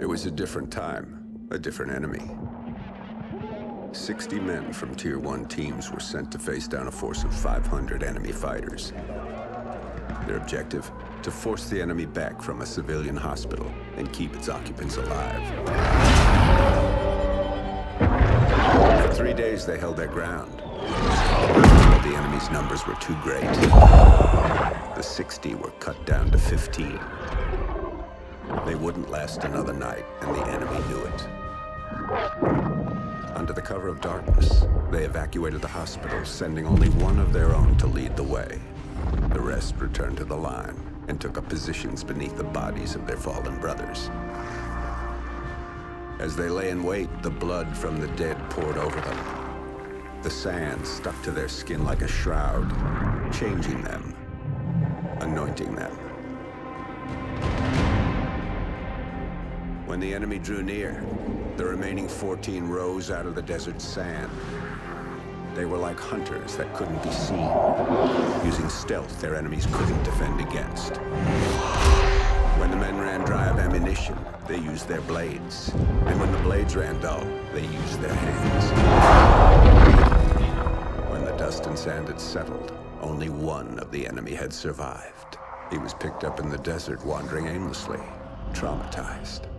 It was a different time, a different enemy. 60 men from Tier 1 teams were sent to face down a force of 500 enemy fighters. Their objective? To force the enemy back from a civilian hospital and keep its occupants alive. For three days, they held their ground. But the enemy's numbers were too great. The 60 were cut down to 15. They wouldn't last another night, and the enemy knew it. Under the cover of darkness, they evacuated the hospital, sending only one of their own to lead the way. The rest returned to the line and took up positions beneath the bodies of their fallen brothers. As they lay in wait, the blood from the dead poured over them. The sand stuck to their skin like a shroud, changing them, anointing them. When the enemy drew near, the remaining 14 rose out of the desert sand. They were like hunters that couldn't be seen, using stealth their enemies couldn't defend against. When the men ran dry of ammunition, they used their blades. And when the blades ran dull, they used their hands. When the dust and sand had settled, only one of the enemy had survived. He was picked up in the desert, wandering aimlessly, traumatized.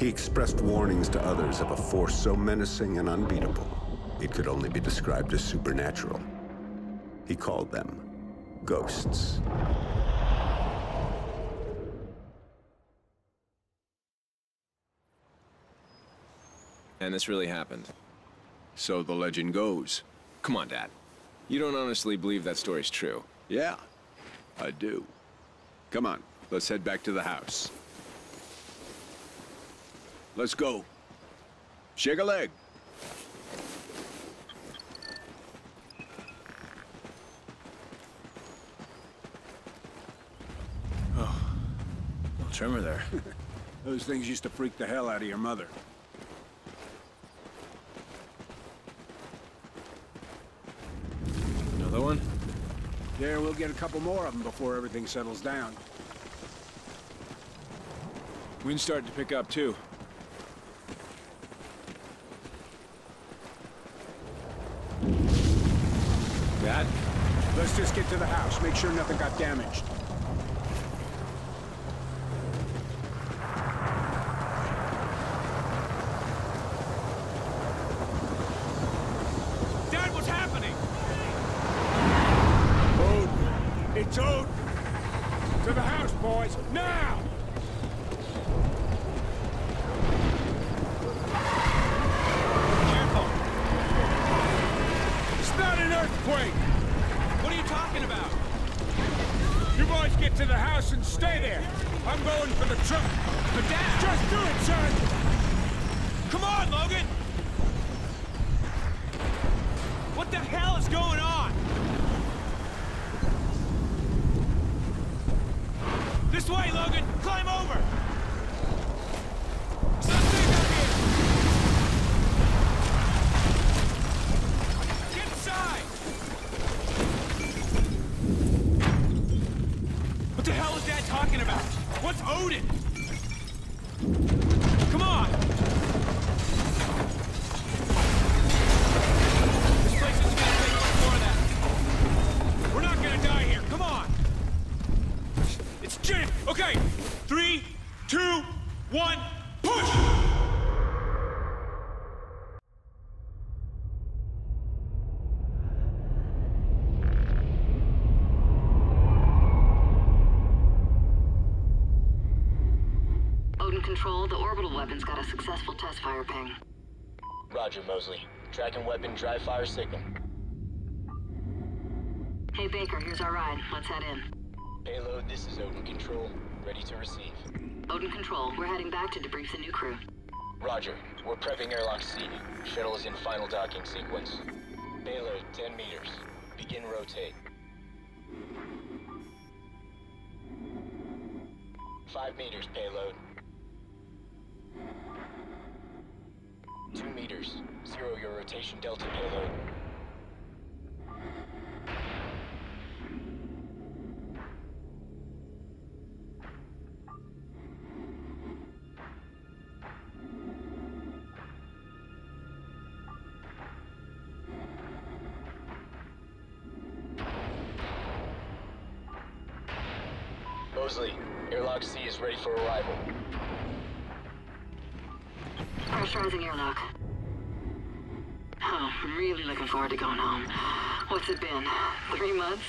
He expressed warnings to others of a force so menacing and unbeatable, it could only be described as supernatural. He called them ghosts. And this really happened. So the legend goes. Come on, Dad. You don't honestly believe that story's true. Yeah, I do. Come on, let's head back to the house. Let's go. Shake a leg. Oh, little tremor there. Those things used to freak the hell out of your mother. Another one? Yeah, we'll get a couple more of them before everything settles down. Wind's starting to pick up, too. Dad? Let's just get to the house, make sure nothing got damaged. Dad, what's happening? Odin! It's Odin! To the house, boys, now! Careful! It's not an earthquake! What are you talking about? You boys get to the house and stay there. I'm going for the truck. But Dad! Just do it, son! Come on, Logan! What the hell is going on? This way, Logan! Climb over! It's not safe out here! Get inside! What the hell is Dad talking about? What's Odin? Come on! This place isn't gonna take much more of that. We're not gonna die here. Come on. It's Jin. Okay. Three, two, one, push. Odin Control, the orbital weapon's got a successful test fire ping. Roger, Mosley. Dry fire signal. Hey Baker, here's our ride. Let's head in. Payload, this is Odin Control. Ready to receive. Odin Control, we're heading back to debrief the new crew. Roger. We're prepping airlock C. Shuttle is in final docking sequence. Payload, 10 meters. Begin rotate. Five meters, payload. Two meters. Zero your rotation delta payload. Mosley, airlock C is ready for arrival. Pressurizing airlock. Oh, I'm really looking forward to going home. What's it been? Three months?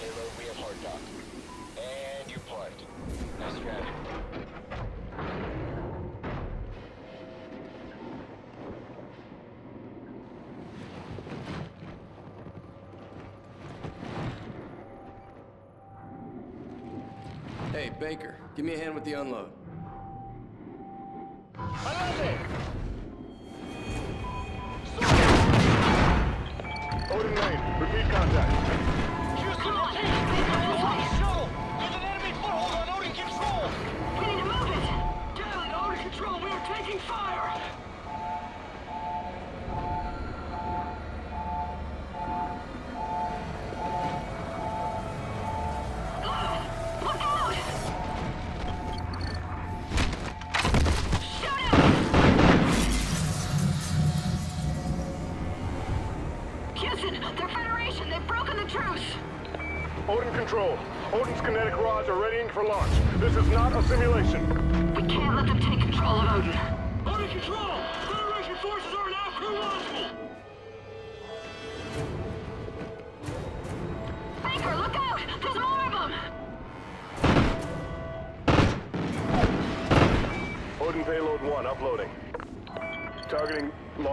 Payload, we have hard dock. And you parked. Nice driving. Hey, Baker, give me a hand with the unload. Odin Lane, repeat contact. Houston, repeat! We're on shuttle!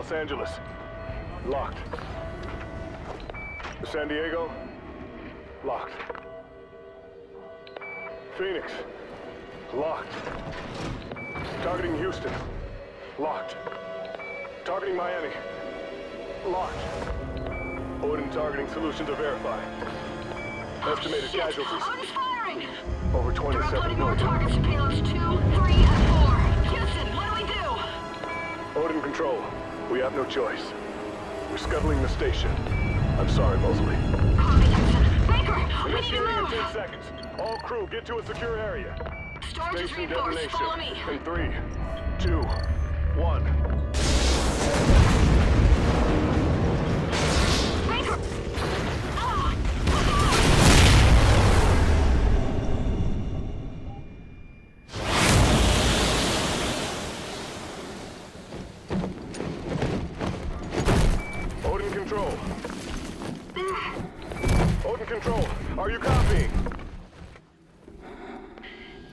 Los Angeles. Locked. San Diego. Locked. Phoenix. Locked. Targeting Houston. Locked. Targeting Miami. Locked. Odin targeting solution to verify. Estimated Shit! casualties. Odin's firing! Over They're 27 more targets to payloads 2, 3, and 4. Houston, what do we do? Odin Control, we have no choice. We're scuttling the station. I'm sorry, Mosley. Baker, we need to Initiating in move! 10 seconds. All crew, get to a secure area. Storage is Station reinforced. detonation. Follow me. In three, two, one. Odin Control, are you copying?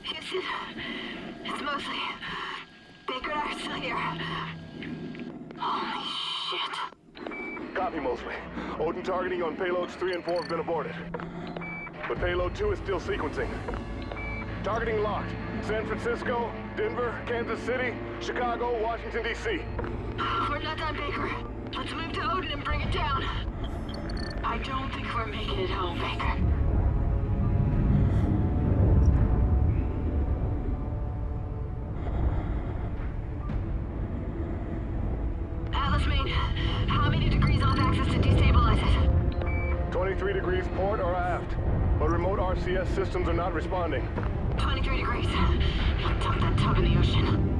Houston, it's mostly... Baker and I are still here. Holy shit. Copy, Mosley. Odin targeting on payloads 3 and 4 have been aborted. But payload 2 is still sequencing. Targeting locked. San Francisco, Denver, Kansas City, Chicago, Washington, D.C. We're not done, Baker. Let's move to Odin and bring it down. I don't think we're making it home, Baker. Atlas Main, how many degrees off axis to destabilize it? 23 degrees port or aft. But remote RCS systems are not responding. 23 degrees. Dump that tub in the ocean.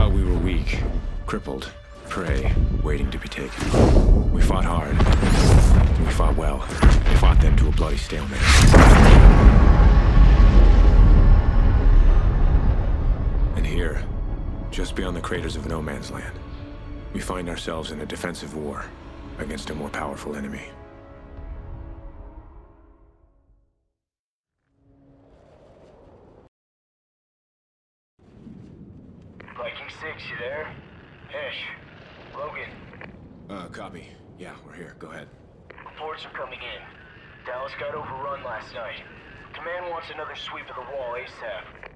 Thought we were weak, crippled, prey, waiting to be taken. We fought hard. We fought well. We fought them to a bloody stalemate. And here, just beyond the craters of No Man's Land, we find ourselves in a defensive war against a more powerful enemy. There? Hesh. Logan. Uh, copy. Yeah, we're here. Go ahead. Reports are coming in. Dallas got overrun last night. Command wants another sweep of the wall ASAP.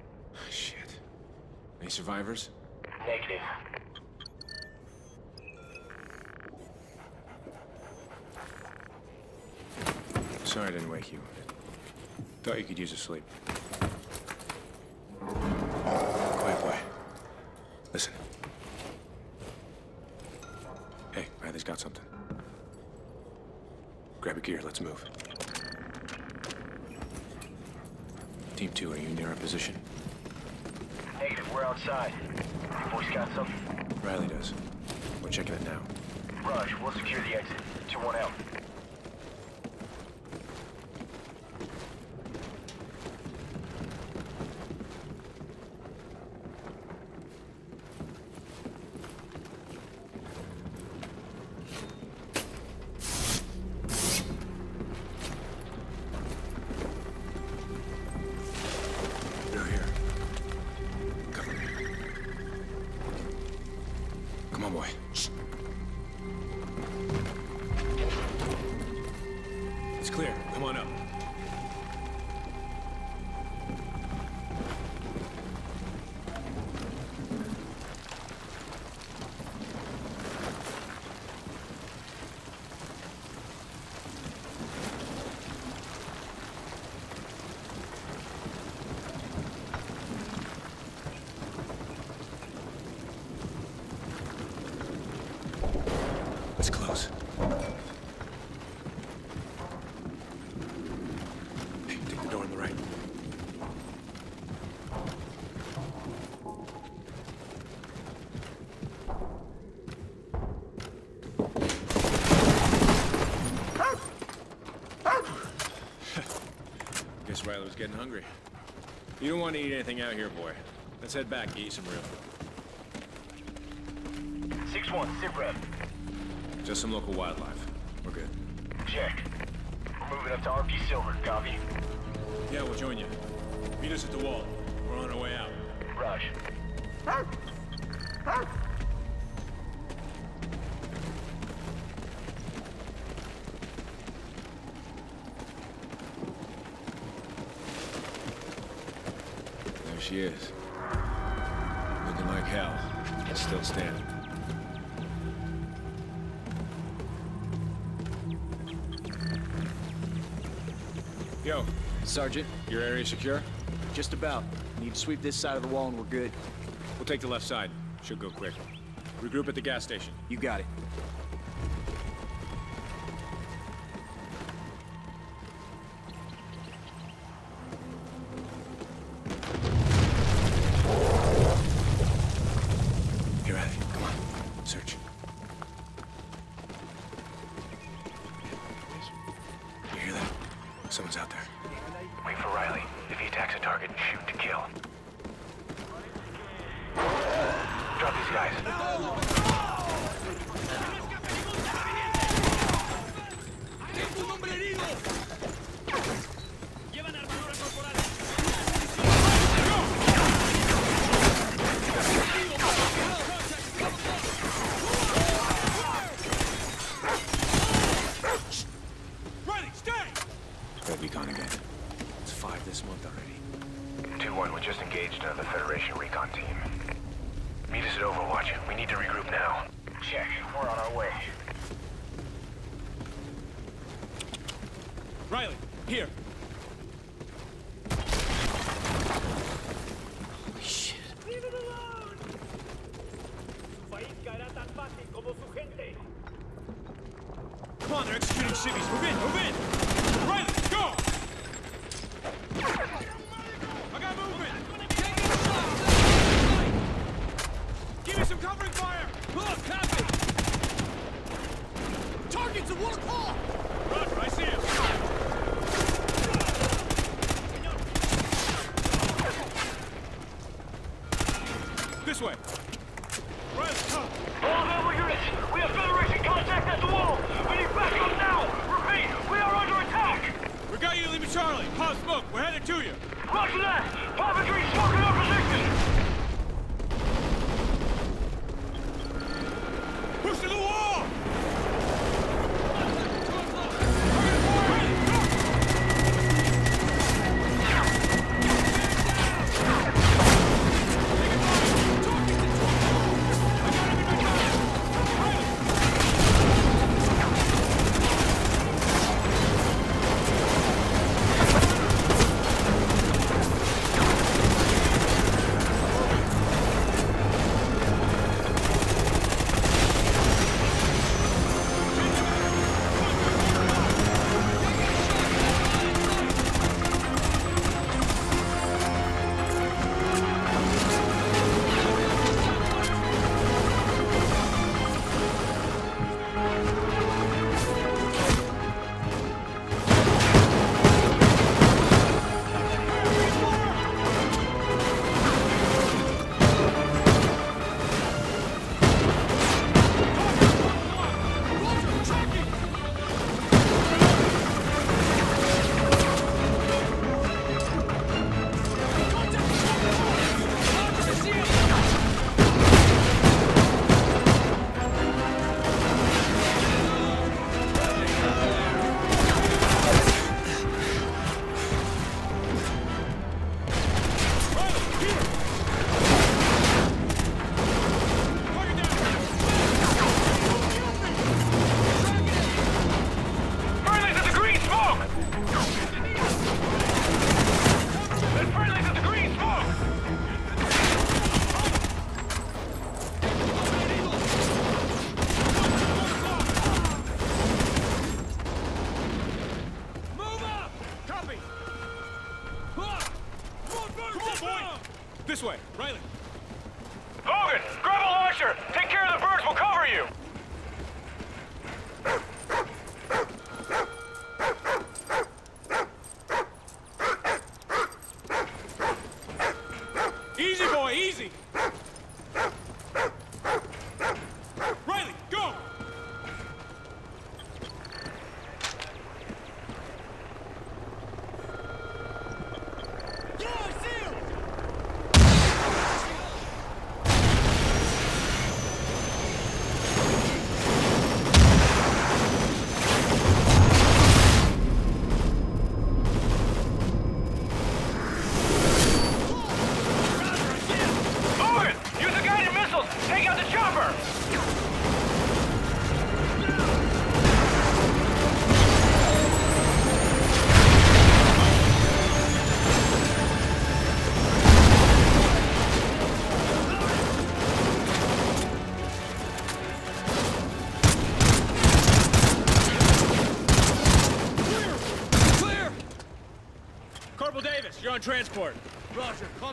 Shit. Any survivors? Negative. Sorry I didn't wake you. Thought you could use a sleep. Riley's got something. Grab your gear, let's move. Team 2, are you near our position? Negative, we're outside. You boys got something? Riley does. We're checking it now. Raj, we'll secure the exit. 2-1 out. getting hungry. You don't want to eat anything out here, boy. Let's head back eat some real food. 6-1, sit rep. Just some local wildlife. We're good. Check. We're moving up to RP Silver, copy? Yeah, we'll join you. Meet us at the wall. We're on our way out. Rush. Your area secure? Just about. Need to sweep this side of the wall and we're good. We'll take the left side. Should go quick. Regroup at the gas station. You got it.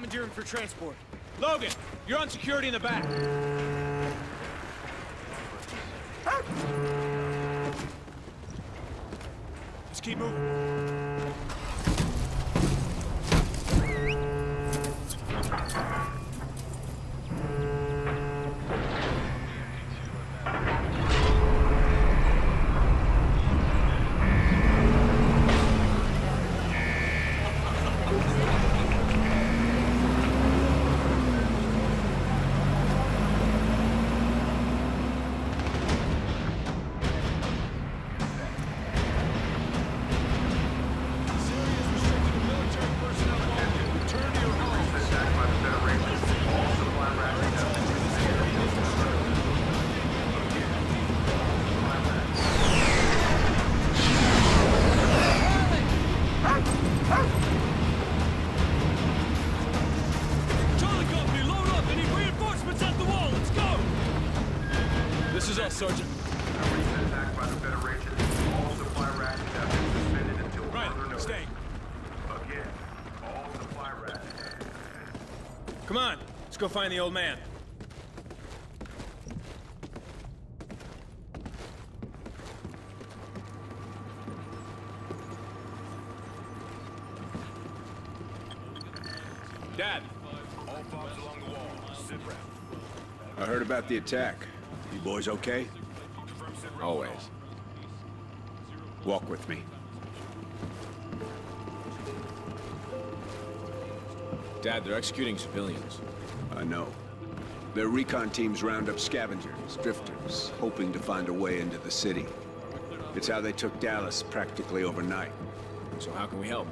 Roger, commandeering for transport. Logan, you're on security in the back. Go find the old man. Dad, I heard about the attack. You boys okay? Always. Walk with me. Dad, they're executing civilians. I know. Their recon teams round up scavengers, drifters, hoping to find a way into the city. It's how they took Dallas practically overnight. So how can we help?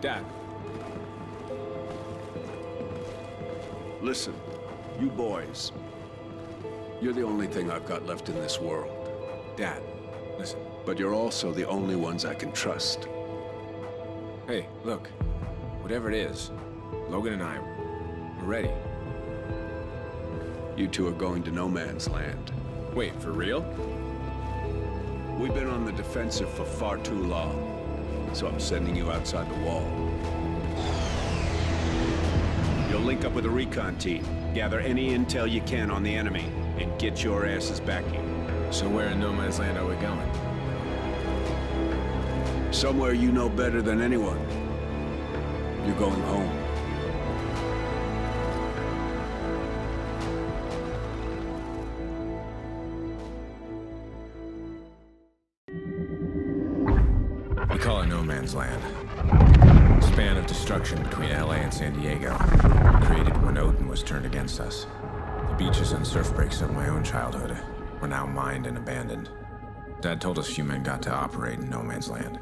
Dad, Listen, you boys. You're the only thing I've got left in this world. Dad, listen. But you're also the only ones I can trust. Hey, look. Whatever it is, Logan and I, we're ready. You two are going to no man's land. Wait, for real? We've been on the defensive for far too long, so I'm sending you outside the wall. You'll link up with a recon team, gather any intel you can on the enemy, and get your asses back here. So where in no man's land are we going? Somewhere you know better than anyone. You're going home. We call it no man's land. Span of destruction between LA and San Diego. Created when Odin was turned against us. The beaches and surf breaks of my own childhood were now mined and abandoned. Dad told us few men got to operate in no man's land.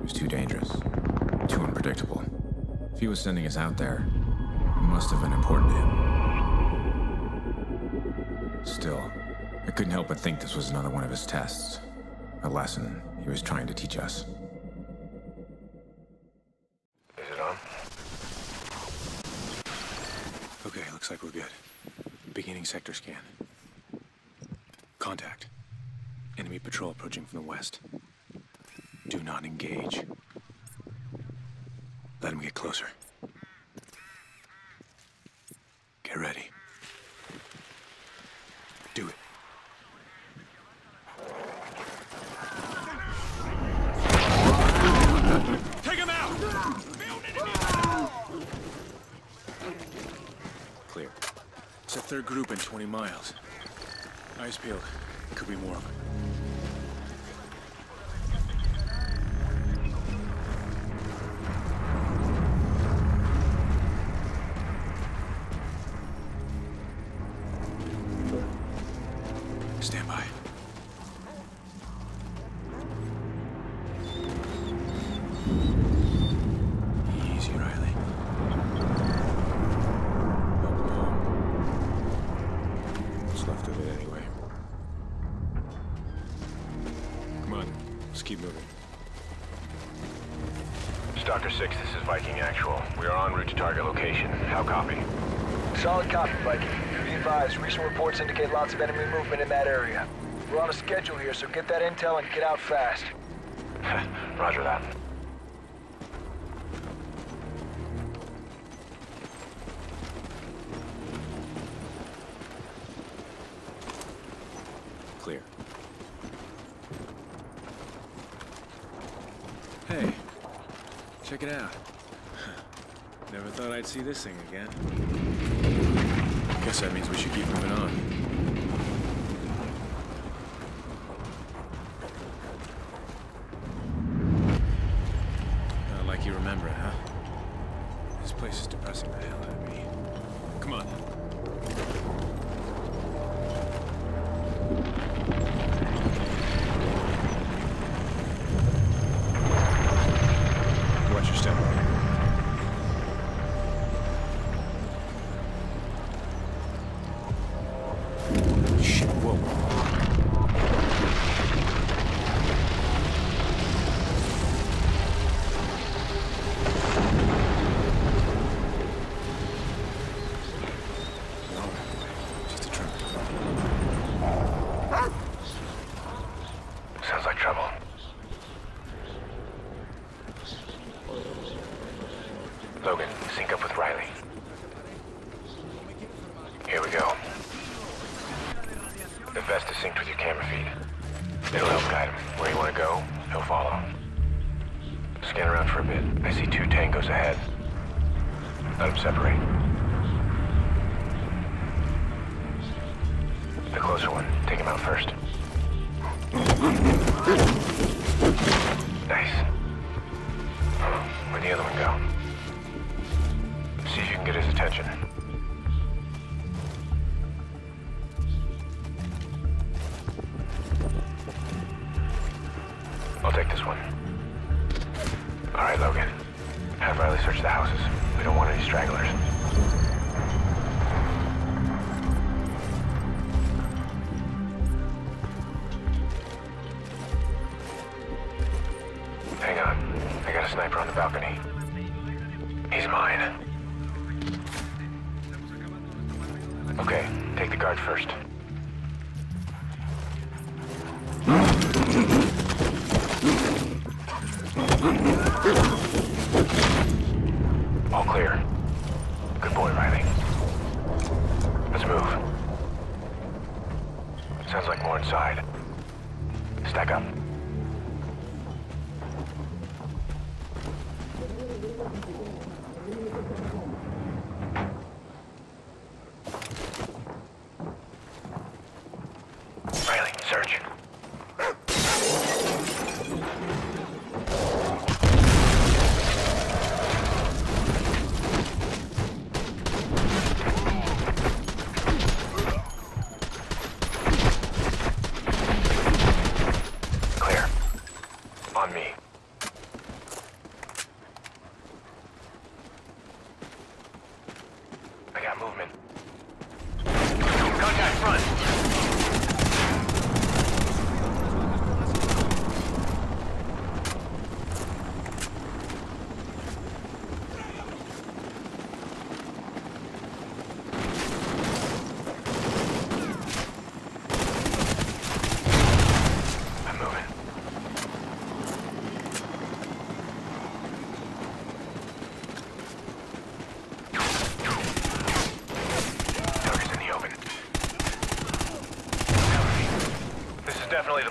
It was too dangerous, too unpredictable. If he was sending us out there, it must have been important to him. Still, I couldn't help but think this was another one of his tests. A lesson he was trying to teach us. Is it on? Okay, looks like we're good. Beginning sector scan. Contact. Enemy patrol approaching from the west. Do not engage. Let him get closer. Get ready. Do it. Take him out! Clear. It's a third group in 20 miles. Eyes peeled. Could be more of them. of enemy movement in that area. We're on a schedule here, so get that intel and get out fast. Roger that. Clear. Hey, check it out. Never thought I'd see this thing again. Guess that means we should keep moving on.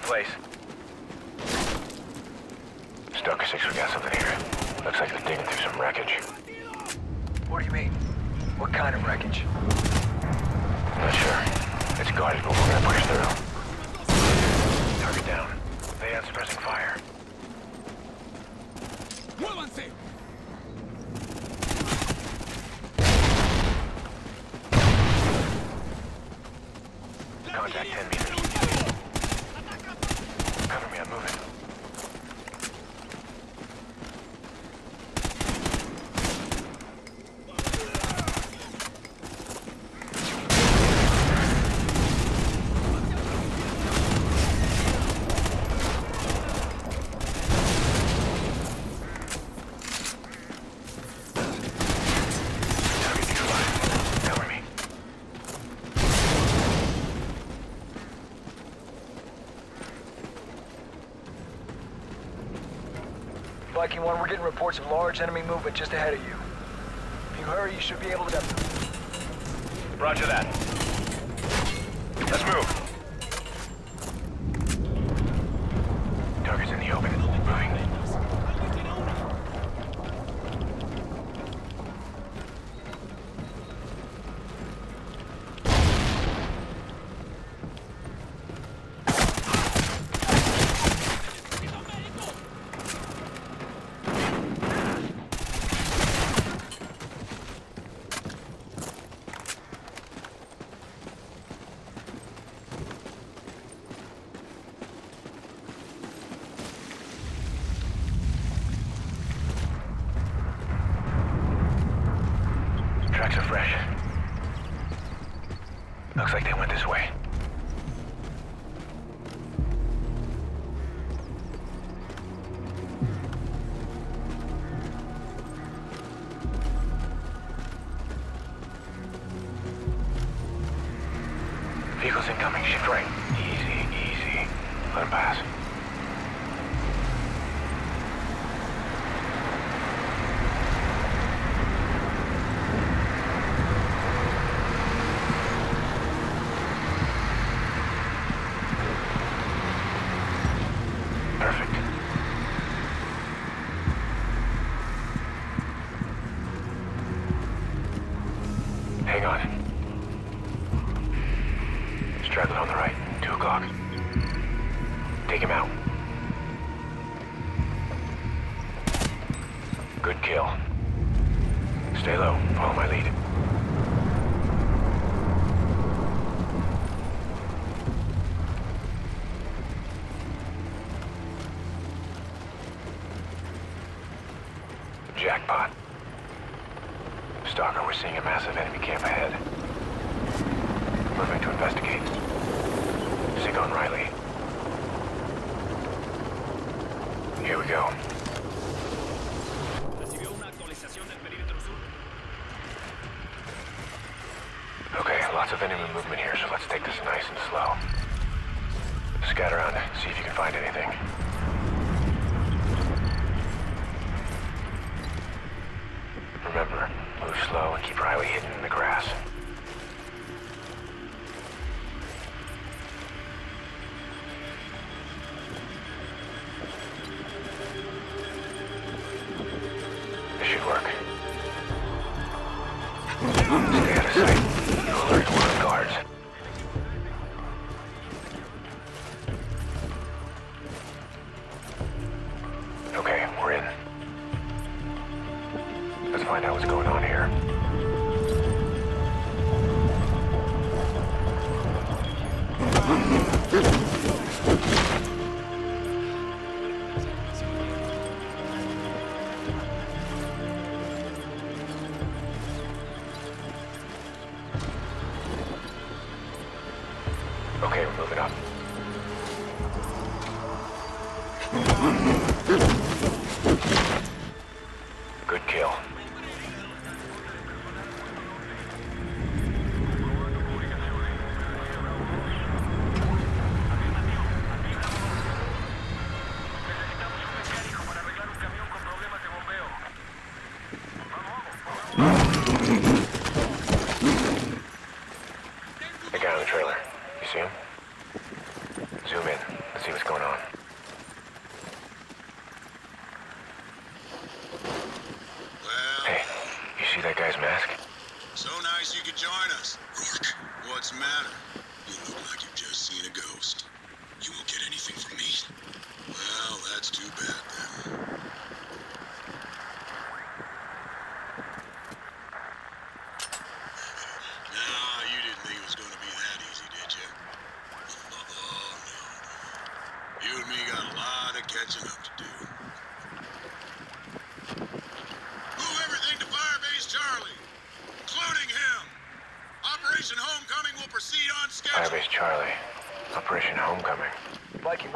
place. One, we're getting reports of large enemy movement just ahead of you. If you hurry, you should be able to... Roger that.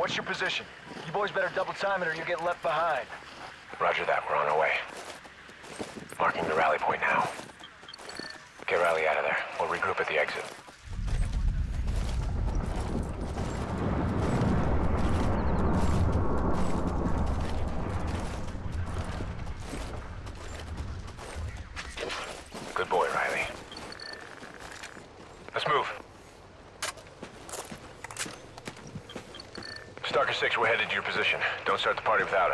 What's your position? You boys better double time it or you'll get left behind. of power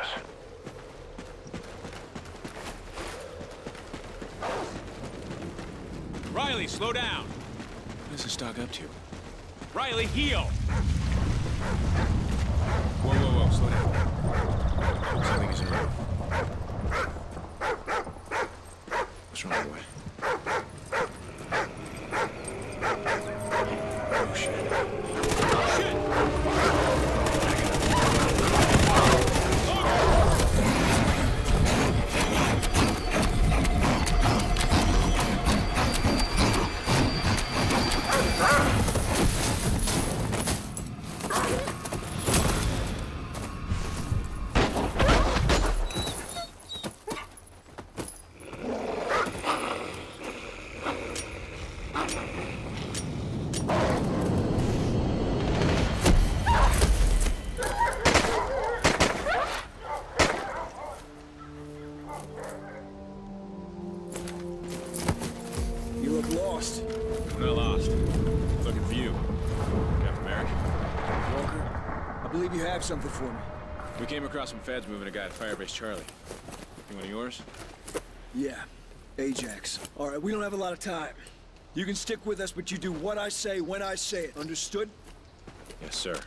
for me? We came across some feds moving a guy to Firebase Charlie. You one of yours? Yeah. Ajax. All right, we don't have a lot of time. You can stick with us, but you do what I say when I say it. Understood? Yes, sir.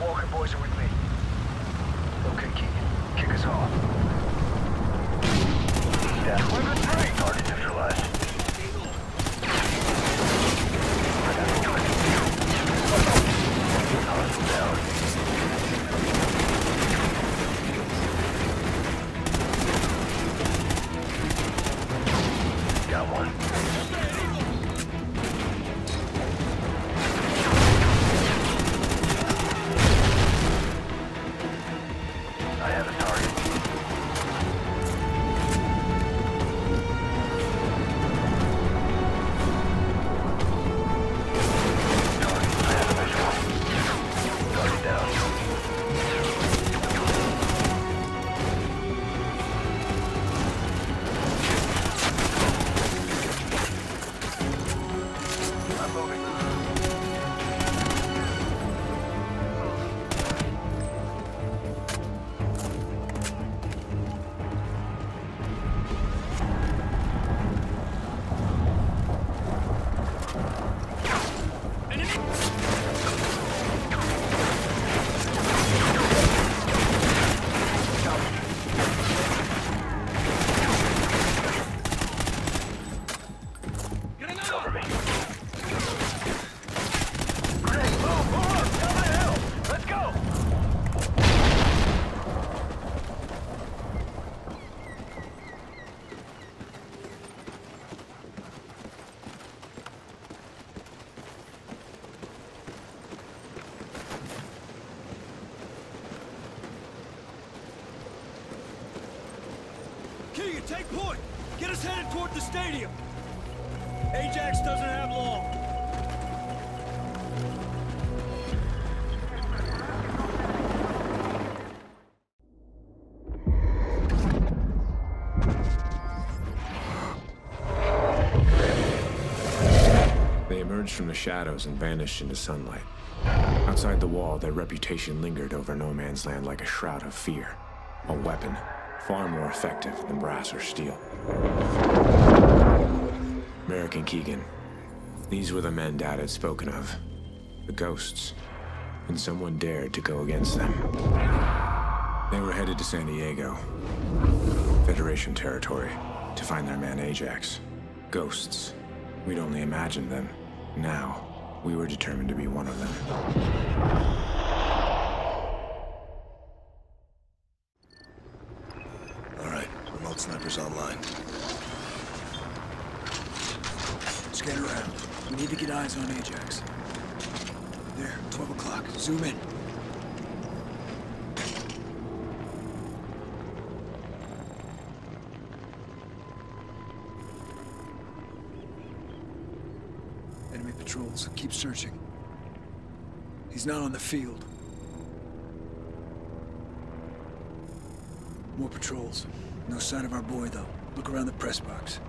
Walker boys are with me. Okay, Keegan. Kick us off. Death. We've been free. Target neutralized. From the shadows and vanished into sunlight. Outside the wall, their reputation lingered over no man's land like a shroud of fear. A weapon, far more effective than brass or steel. Merrick and Keegan. These were the men Dad had spoken of. The ghosts. And someone dared to go against them. They were headed to San Diego, Federation territory, to find their man Ajax. Ghosts. We'd only imagined them. Now, we were determined to be one of them. All right, remote sniper's online. Scan around. We need to get eyes on Ajax. There, 12 o'clock. Zoom in. Enemy patrols. Keep searching. He's not on the field. More patrols. No sign of our boy, though. Look around the press box.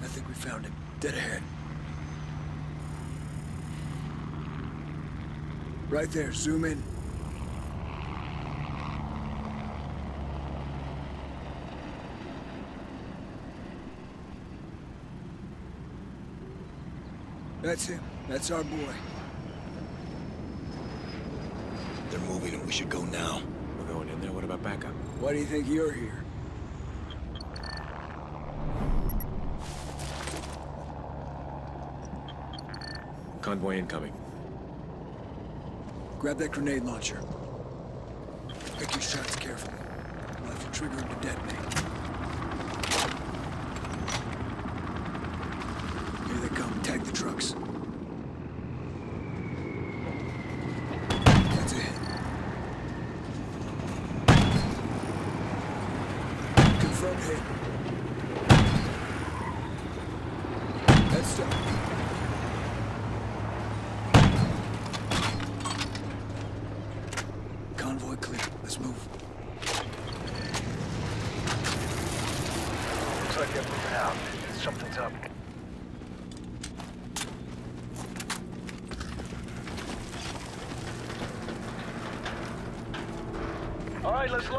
I think we found him. Dead ahead. Right there, zoom in. That's him. That's our boy. They're moving and we should go now. We're going in there. What about backup? Why do you think you're here? Convoy incoming. Grab that grenade launcher. Pick your shots carefully. To trigger to detonate. Here they come. Tag the trucks. That's it. Confirm hit. That's done. Convoy clear. Let's move. Looks like they're moving out. Something's up. All right, let's load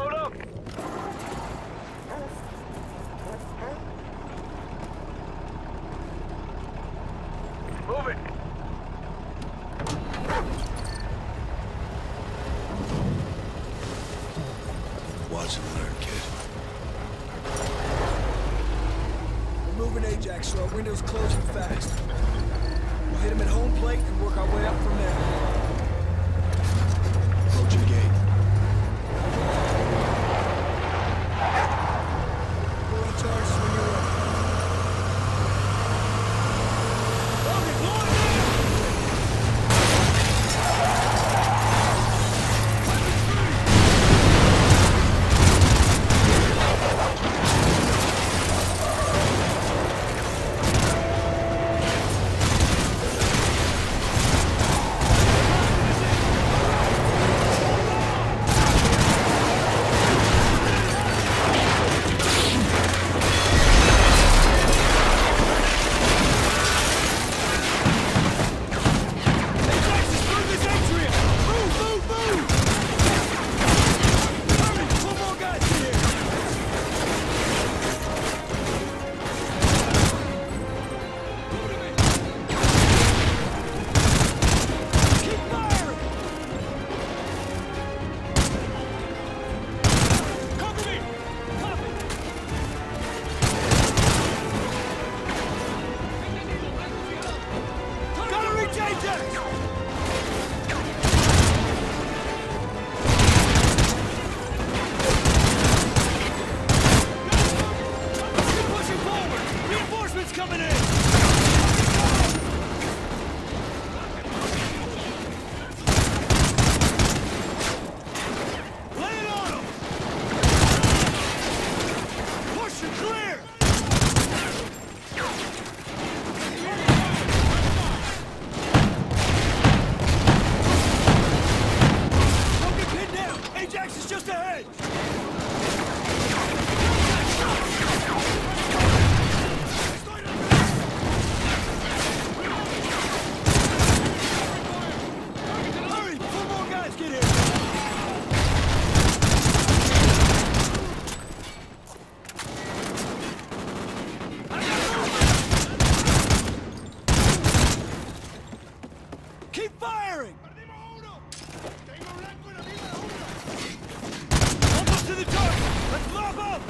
up!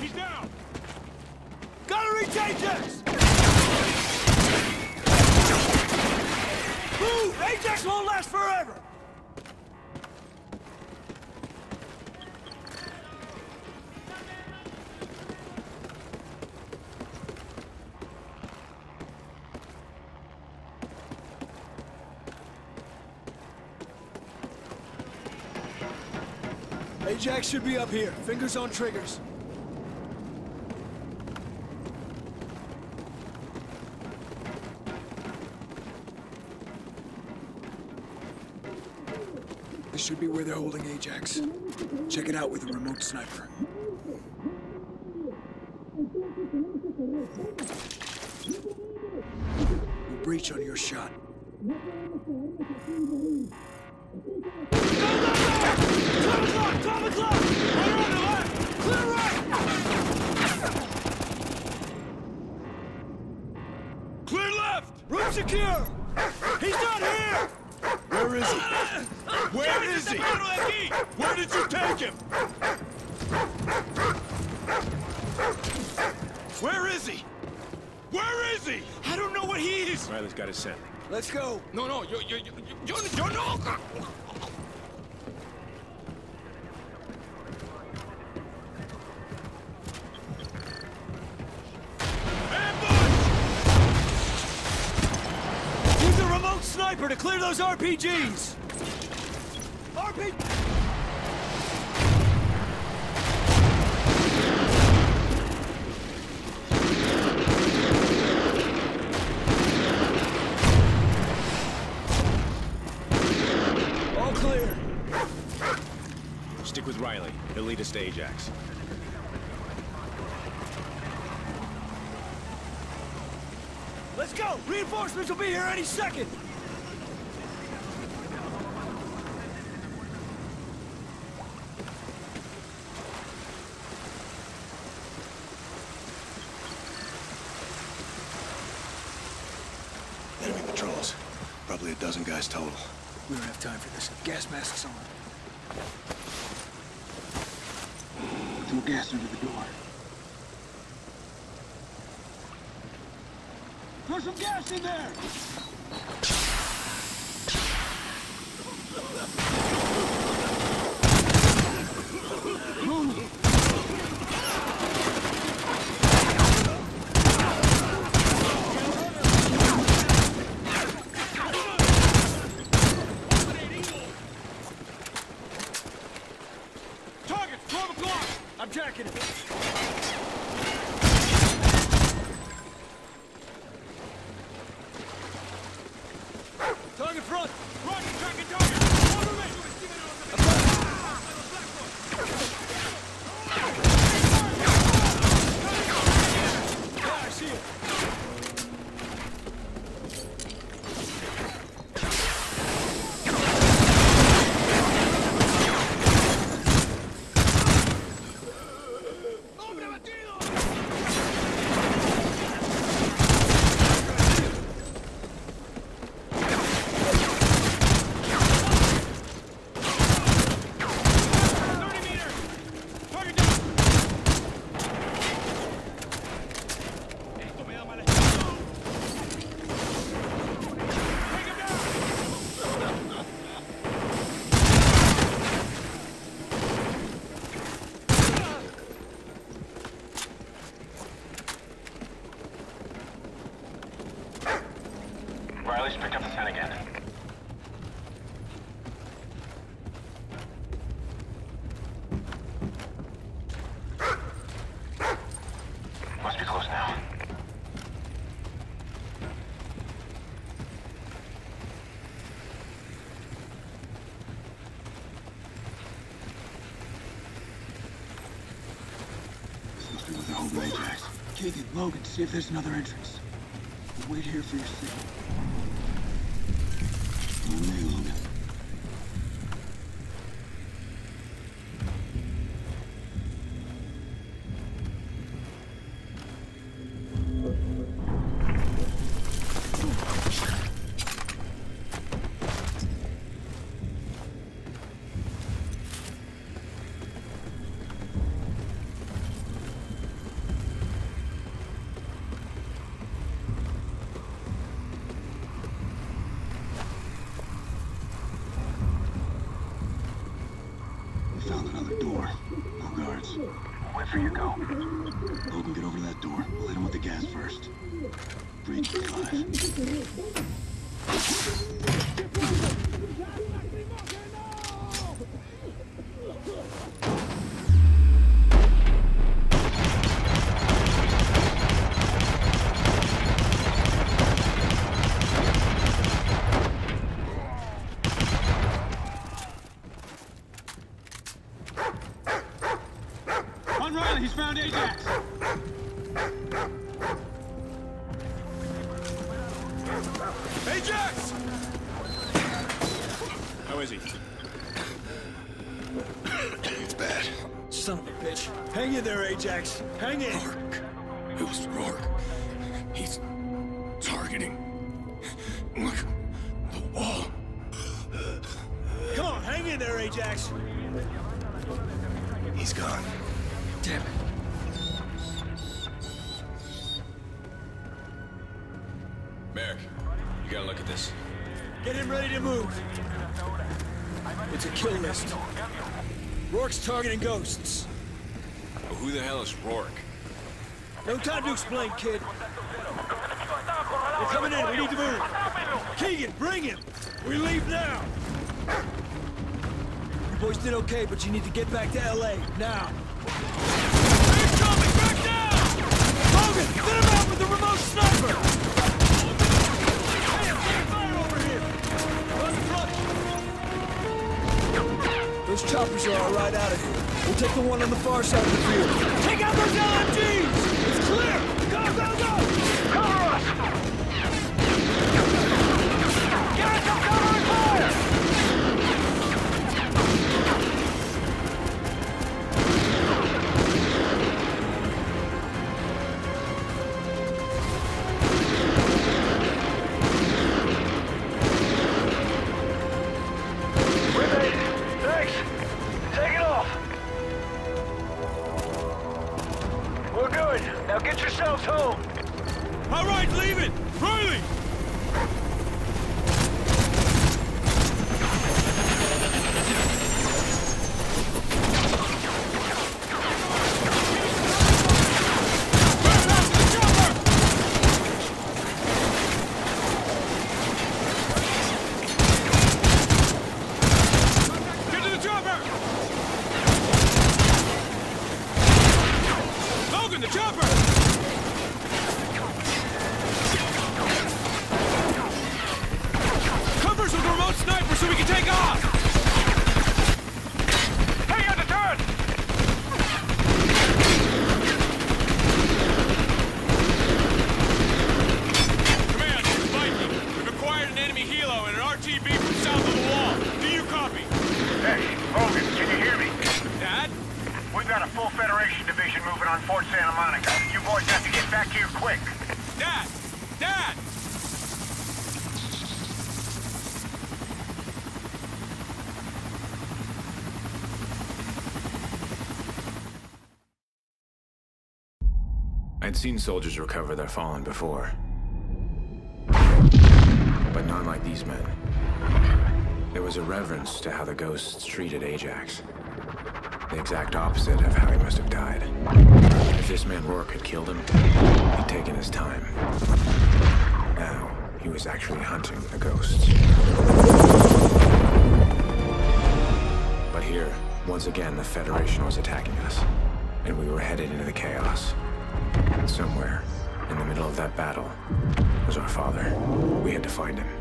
He's down! Gallery changes! Move! Ajax won't last forever! Ajax should be up here. Fingers on triggers. This should be where they're holding Ajax. Check it out with a remote sniper. We'll breach on your shot. Clear left! Room secure! He's not here! Where is he? Where is he? Where did you take him? Where is he? Where is he? I don't know what he is. Riley's got his scent. Let's go. No, no, you, you, you, you, you know. RPGs! RPG! All clear. Stick with Riley. He'll lead us to Ajax. Let's go! Reinforcements will be here any second! Enemy patrols. Probably a dozen guys total. We don't have time for this. Gas masks on. Throw gas under the door. Throw some gas in there! See if there's another entrance. In there, Ajax. Hang in. Rourke. It was Rourke. He's targeting. Look, the wall. Come on, hang in there, Ajax. He's gone. Damn it. Merrick, you gotta look at this. Get him ready to move. It's a kill list. Rourke's targeting ghosts. The hell is Rourke? No time to explain, kid. They're coming in. We need to move. Keegan, bring him. We leave now. You boys did okay, but you need to get back to L.A. now. Incoming! Back down! Logan, get him out with the remote sniper. Choppers are all right out of here. We'll take the one on the far side of the field. Take out those LMGs! It's clear! Go, go, go! Cover us! Give us some cover seen soldiers recover their fallen before. But not like these men. There was a reverence to how the ghosts treated Ajax. The exact opposite of how he must have died. If this man Rourke had killed him, he'd taken his time. Now, he was actually hunting the ghosts. But here, once again, the Federation was attacking us. And we were headed into the chaos. Somewhere, in the middle of that battle, was our father. We had to find him.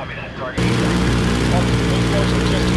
Copy that. Target.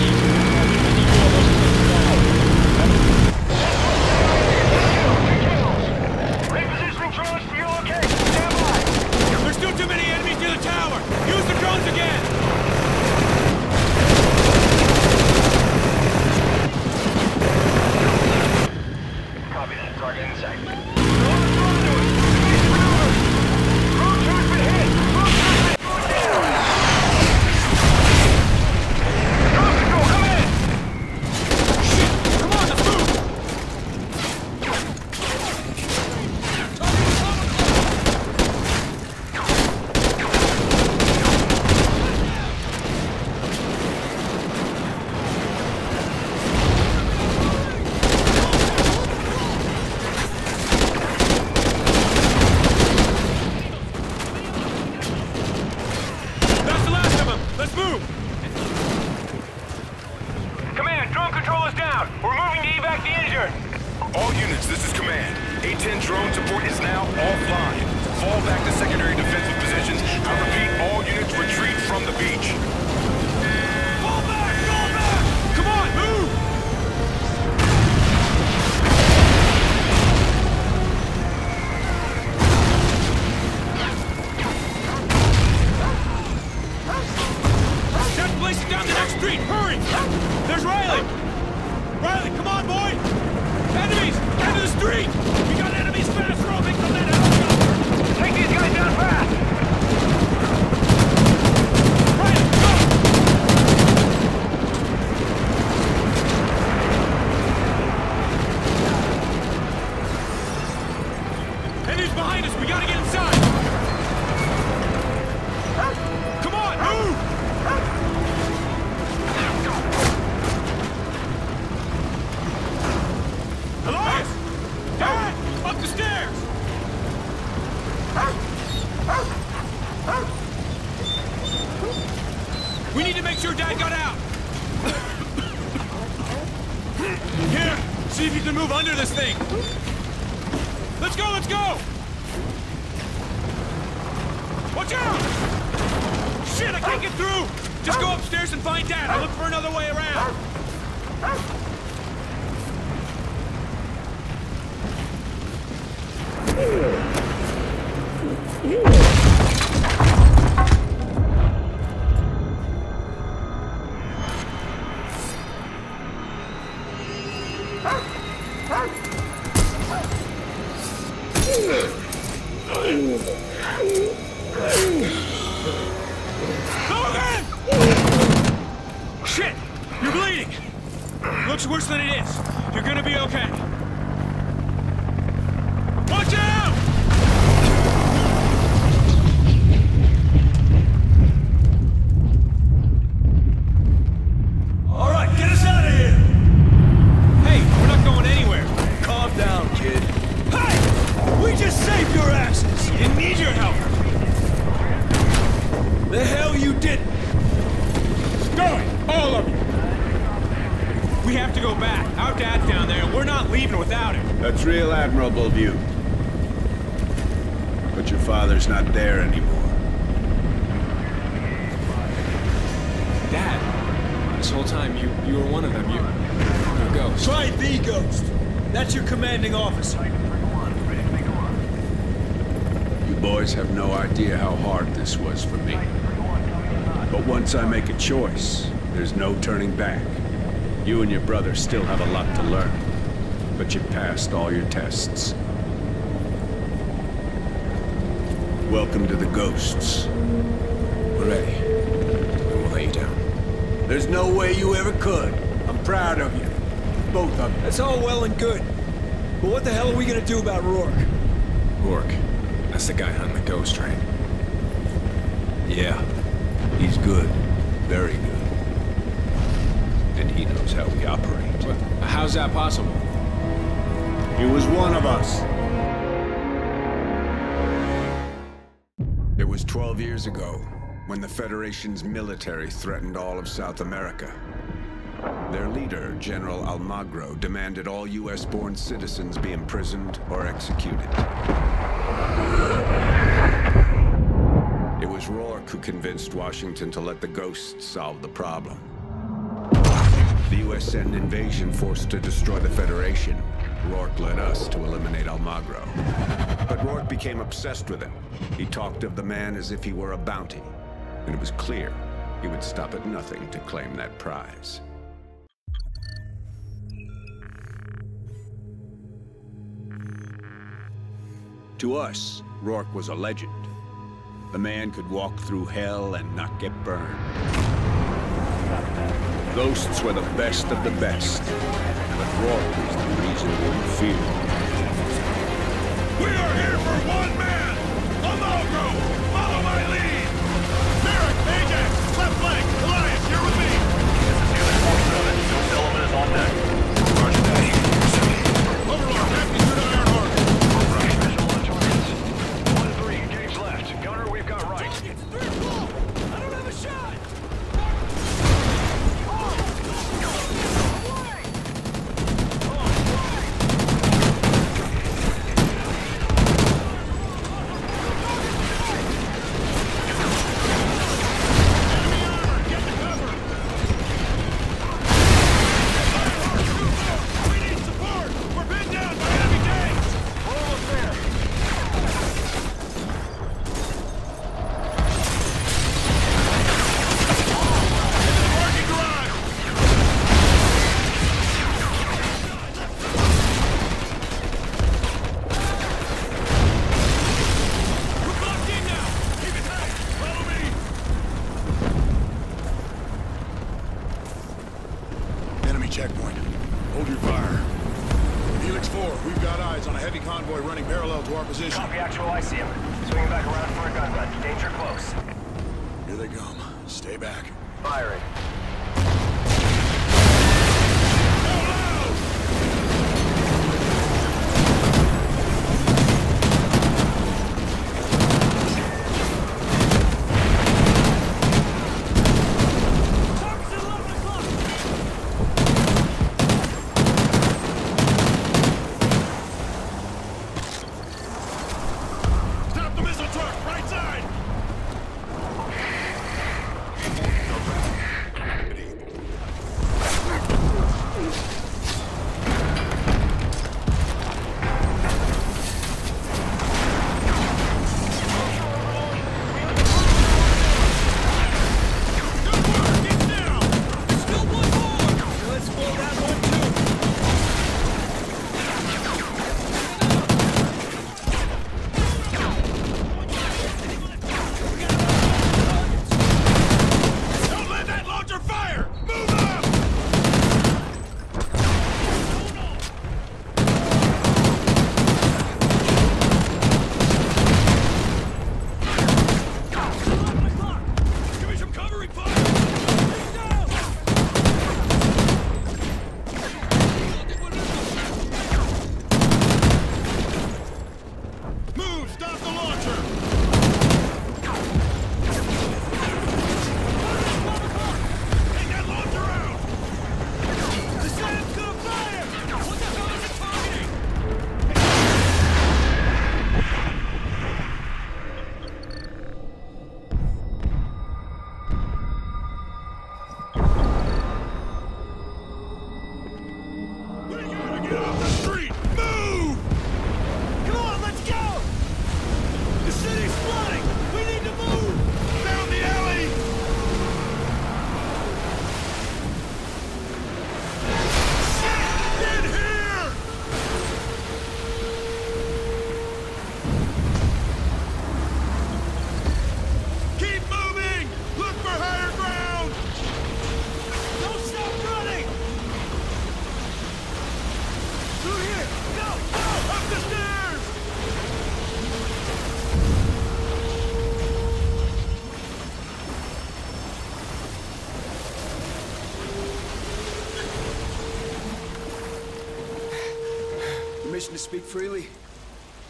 You and your brother still have a lot to learn. But you passed all your tests. Welcome to the Ghosts. We're ready. And We won't let you down. There's no way you ever could. I'm proud of you. Both of you. That's all well and good. But what the hell are we gonna do about Rourke? Rourke. That's the guy hunting the ghost train. Yeah. He's good. Very How's that possible? He was one of us. It was 12 years ago when the Federation's military threatened all of South America. Their leader, General Almagro, demanded all U.S.-born citizens be imprisoned or executed. It was Rourke who convinced Washington to let the Ghosts solve the problem. The an invasion force to destroy the Federation. Rourke led us to eliminate Almagro. But Rourke became obsessed with him. He talked of the man as if he were a bounty. And it was clear he would stop at nothing to claim that prize. To us, Rourke was a legend. The man could walk through hell and not get burned. Ghosts were the best of the best, but Rourke was the reason we feared. We are here for one man! Speak freely?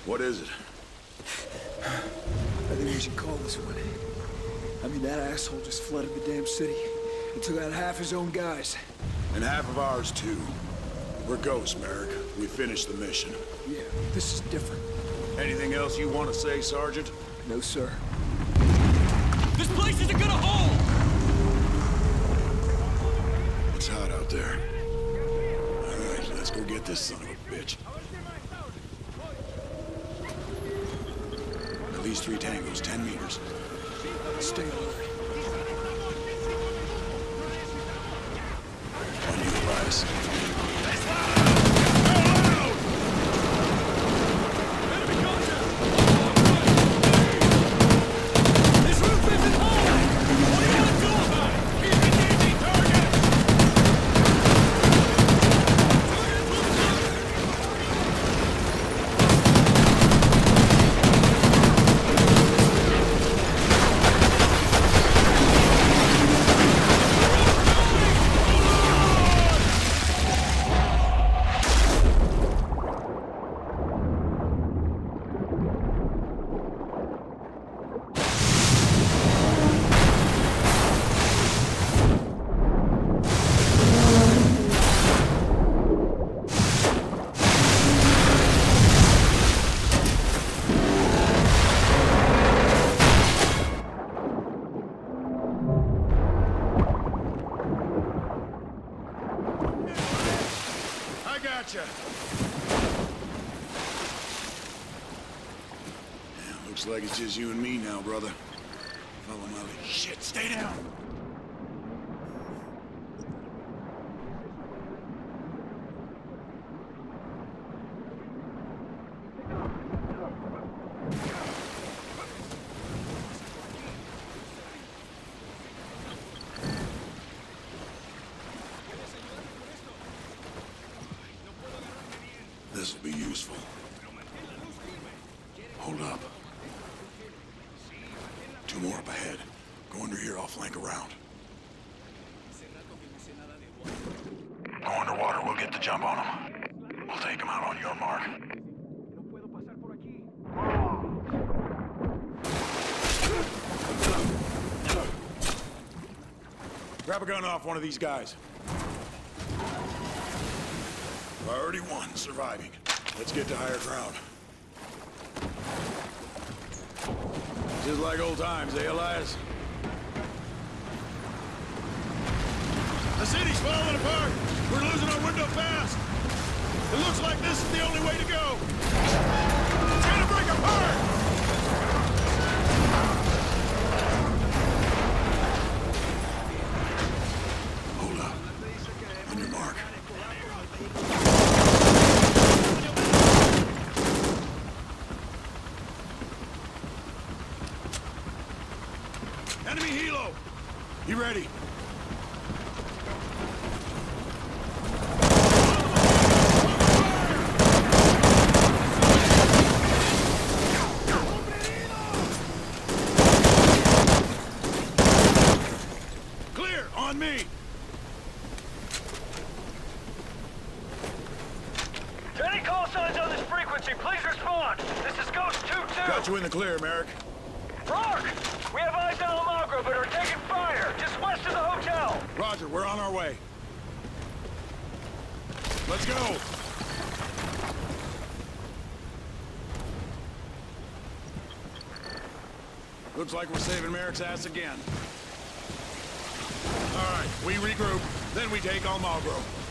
What is it? I think we should call this one. I mean, that asshole just flooded the damn city. and took out half his own guys. And half of ours, too. We're ghosts, Merrick. We finished the mission. Yeah, this is different. Anything else you want to say, Sergeant? No, sir. This place isn't gonna hold! It's hot out there. All right, let's go get this son of a bitch. At least three tangos, ten meters. Stay alert. On you, Elias. Just you and me now, brother. Follow my lead. Shit, stay down. This'll be useful. Hold up. Two more up ahead. Go under here, I'll flank around. Go underwater, we'll get the jump on them. We'll take them out on your mark. Grab a gun off one of these guys. Priority one, surviving. Let's get to higher ground. Just like old times, eh, Elias? The city's falling apart. We're losing our window fast. It looks like this is the only way to go. It's gonna break apart! Hold up. On your mark. Enemy helo! You ready? Clear! On me! Any call signs on this frequency, please respond. This is Ghost 2-2. Got you in the clear, Merrick. Rourke! We have eyes on Almagro, but are taking fire, just west of the hotel. Roger, we're on our way. Let's go! Looks like we're saving Merrick's ass again. All right, we regroup, then we take Almagro. We're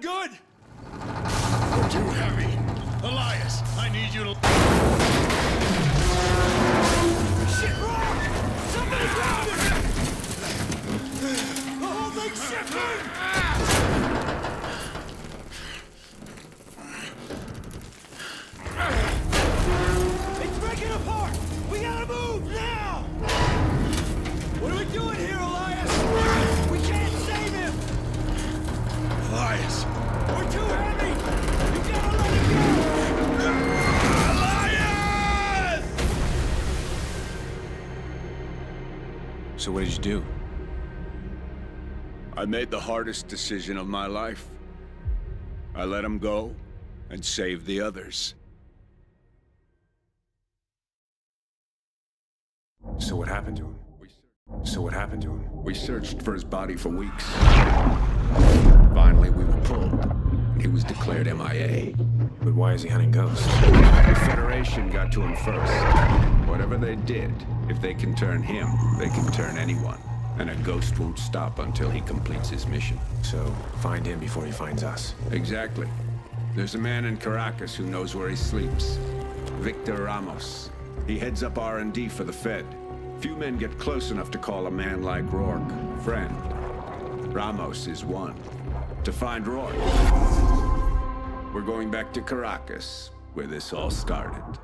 good? So what did you do? I made the hardest decision of my life. I let him go and saved the others. So what happened to him? So what happened to him? We searched for his body for weeks. Finally, we were pulled. He was declared MIA. But why is he hunting ghosts? The Federation got to him first. Whatever they did, if they can turn him, they can turn anyone. And a ghost won't stop until he completes his mission. So find him before he finds us. Exactly. There's a man in Caracas who knows where he sleeps. Victor Ramos. He heads up R&D for the Fed. Few men get close enough to call a man like Rourke friend. Ramos is one. To find Rourke, we're going back to Caracas, where this all started.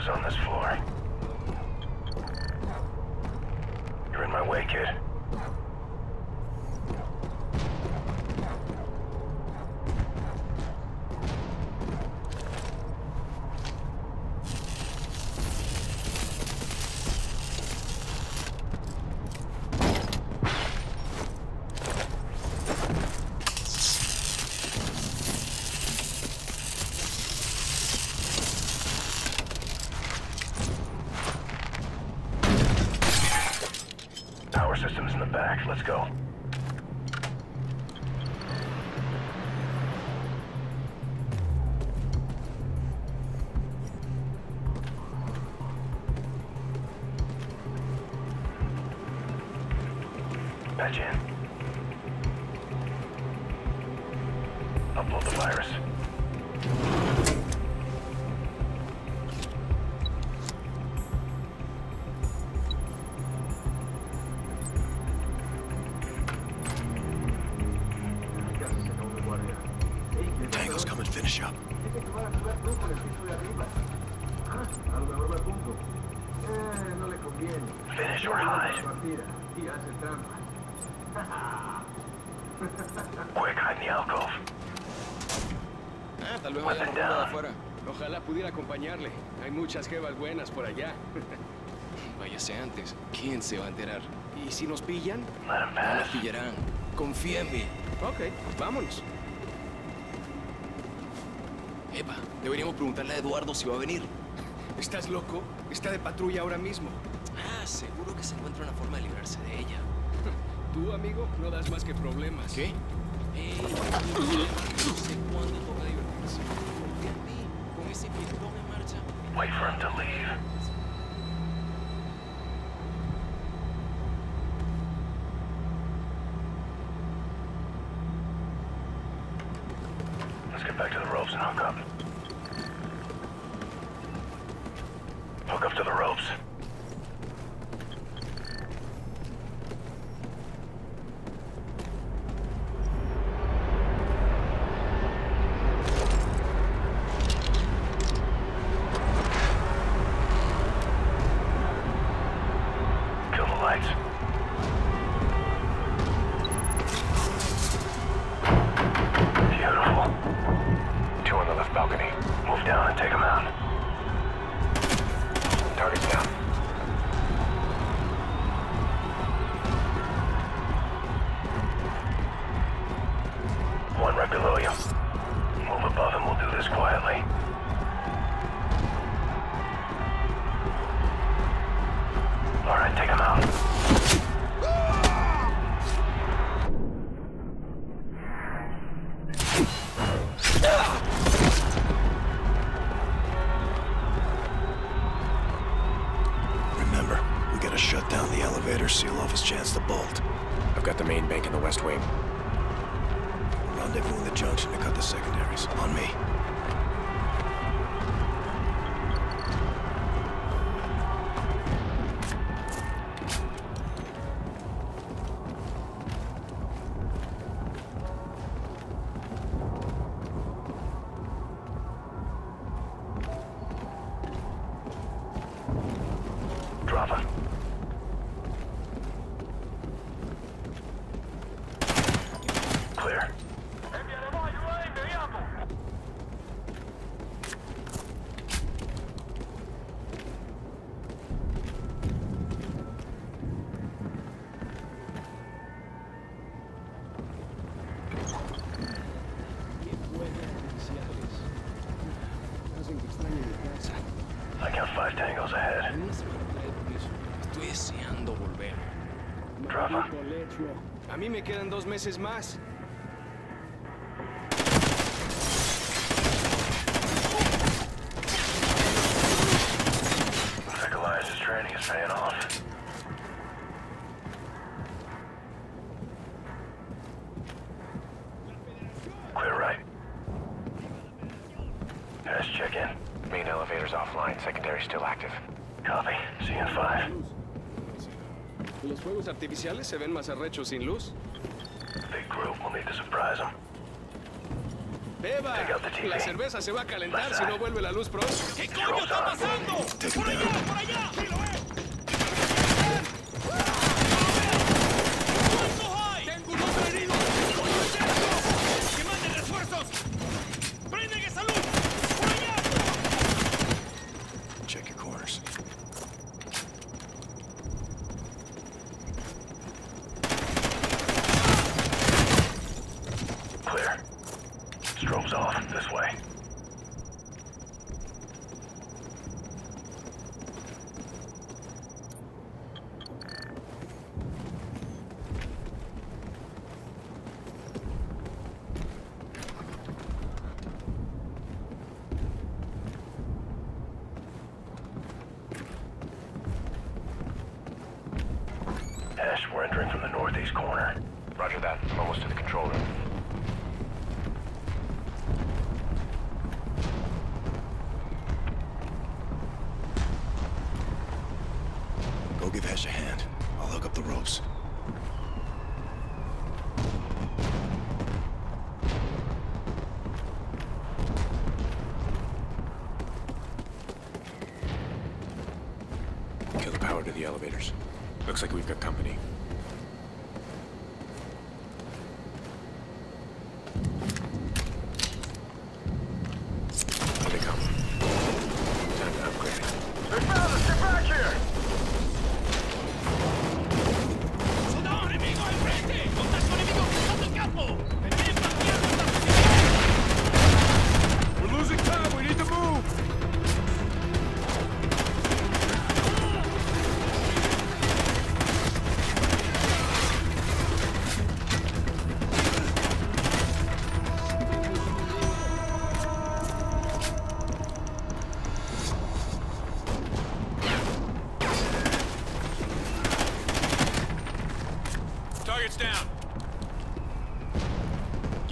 Is on this floor. You're in my way, kid. Power systems in the back. Let's go. Hay muchas jevas buenas por allá. Váyase antes. ¿Quién se va a enterar? ¿Y si nos pillan? No nos pass. pillarán. Confía en mí. Ok, vámonos. Epa, deberíamos preguntarle a Eduardo si va a venir. ¿Estás loco? Está de patrulla ahora mismo. Ah, seguro que se encuentra una forma de librarse de ella. Tú, amigo, no das más que problemas. ¿Qué? Eh, no sé cuándo Wait for him to leave. Me quedan dos. Looks like training is paying off. Clear right. Hesh check in. Main elevator's offline, secondary still active. Copy. See you in five. Los fuegos artificiales se ven más arrechos sin luz. Se va a calentar si no vuelve la luz pronto.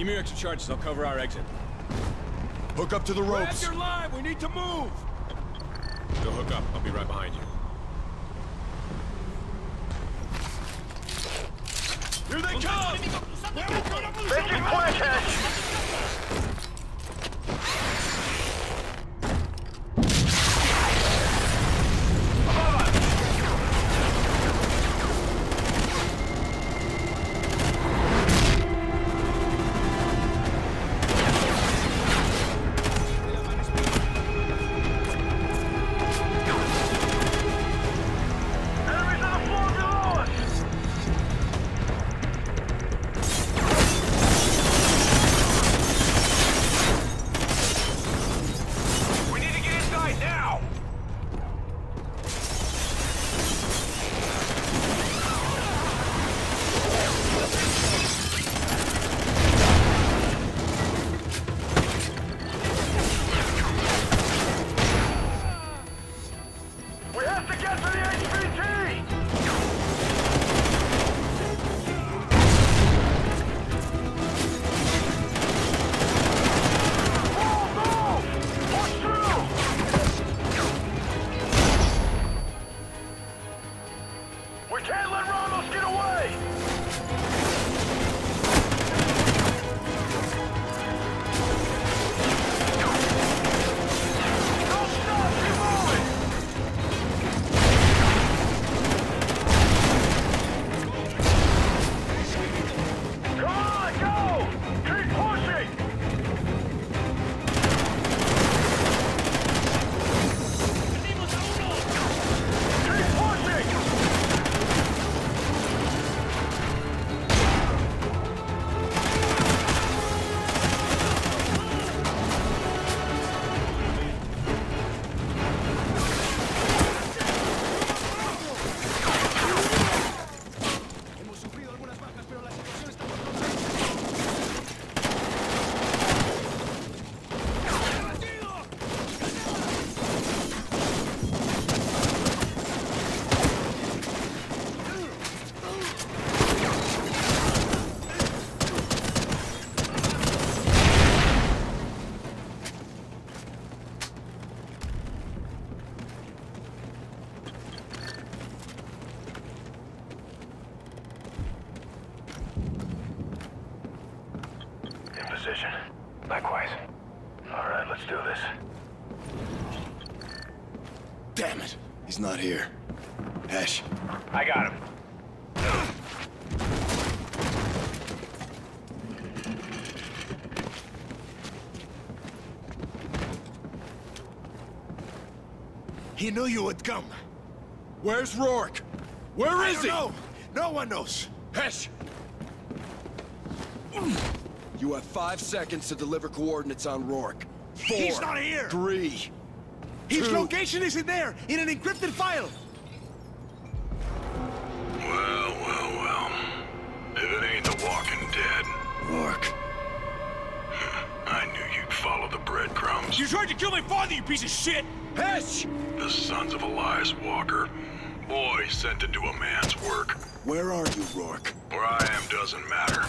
Me your extra charges. I'll cover our exit. Hook up to the Grab ropes. your line. We need to move. He knew you would come. Where's Rourke? Where I is don't he? know. No one knows. Hesh! You have five seconds to deliver coordinates on Rourke. Four. He's not here. Three. His two. location isn't there, in an encrypted file. Sent to do a man's work. Where are you, Rourke? Where I am doesn't matter.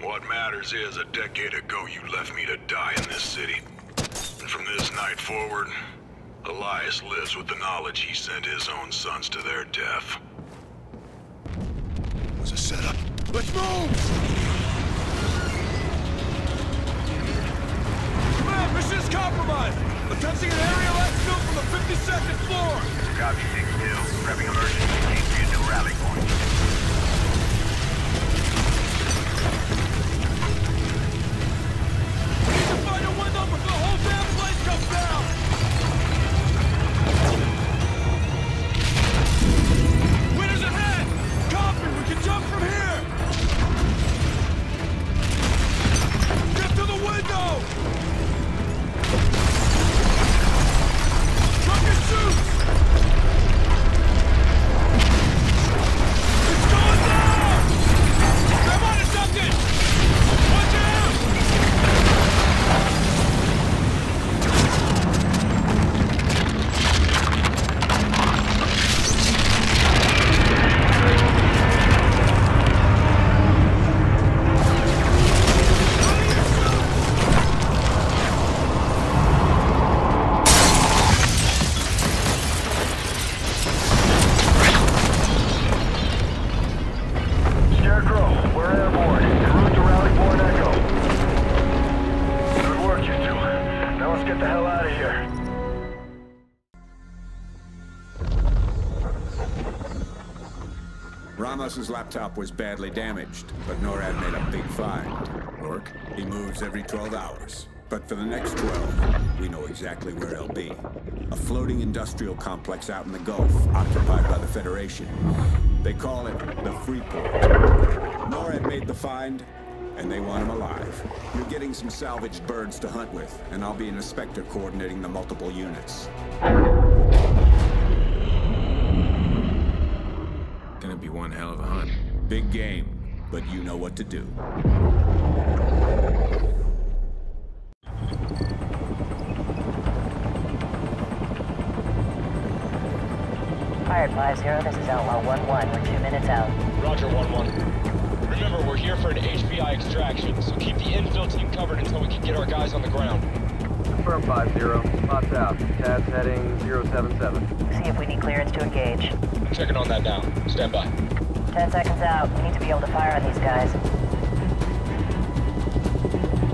What matters is a decade ago you left me to die in this city. And from this night forward, Elias lives with the knowledge he sent his own sons to their death. It was a setup. Let's move! Command, mission's compromised. Attempting an aerial exfil from the 52nd floor. Copy 6-2. Prepping emergency. Needs to a new rally point. We need to find a window before the whole damn place comes down! Winners ahead! Coffee! We can jump from here! Get to the window before Ramos's laptop was badly damaged, but NORAD made a big find. Rourke? He moves every 12 hours. But for the next 12, we know exactly where he'll be. A floating industrial complex out in the Gulf, occupied by the Federation. They call it the Freeport. NORAD made the find, and they want him alive. You're getting some salvaged birds to hunt with, and I'll be an inspector coordinating the multiple units. Gonna be one hell of a hunt. Big game, but you know what to do. Fired 5-0, this is Outlaw 1-1. We're two minutes out. Roger, 1-1. Remember, we're here for an HVI extraction, so keep the infill team covered until we can get our guys on the ground. Confirm 5-0. Spots out. Tad's heading 077. See if we need clearance to engage. I'm checking on that now. Stand by. Ten seconds out. We need to be able to fire on these guys.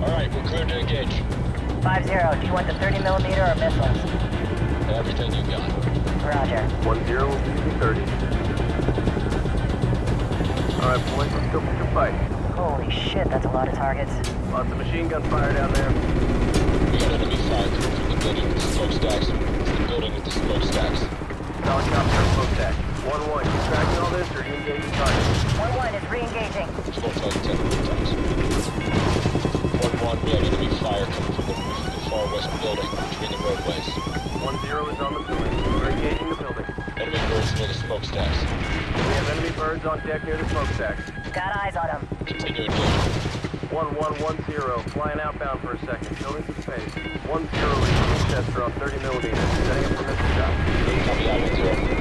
Alright, we're cleared to engage. 5-0, do you want the 30 millimeter or missiles? Everything you got. Roger. 1-0 will be using 30. Alright, boys, let's go pick a fight. Holy shit, that's a lot of targets. Lots of machine gun fire down there. We got enemy fire coming from the building with the smokestacks. It's the building with the smokestacks. Helicopter and smokestack. 1-1, you tracking all this or you engaging targets? 1-1 is re-engaging. Slow tight, 10 times. 1-1, we have enemy fire coming from the roof of the far west building between the roadways. 1-0 is on the building. We're engaging the building. Enemy birds near the smokestacks. We have enemy birds on deck near the smokestacks. Got eyes on them. Continue engaging. 1110, flying outbound for a second. Building some space. 10 leaving Chester on 30 millimeters. Setting up for missile shot. Copy out, 1-0.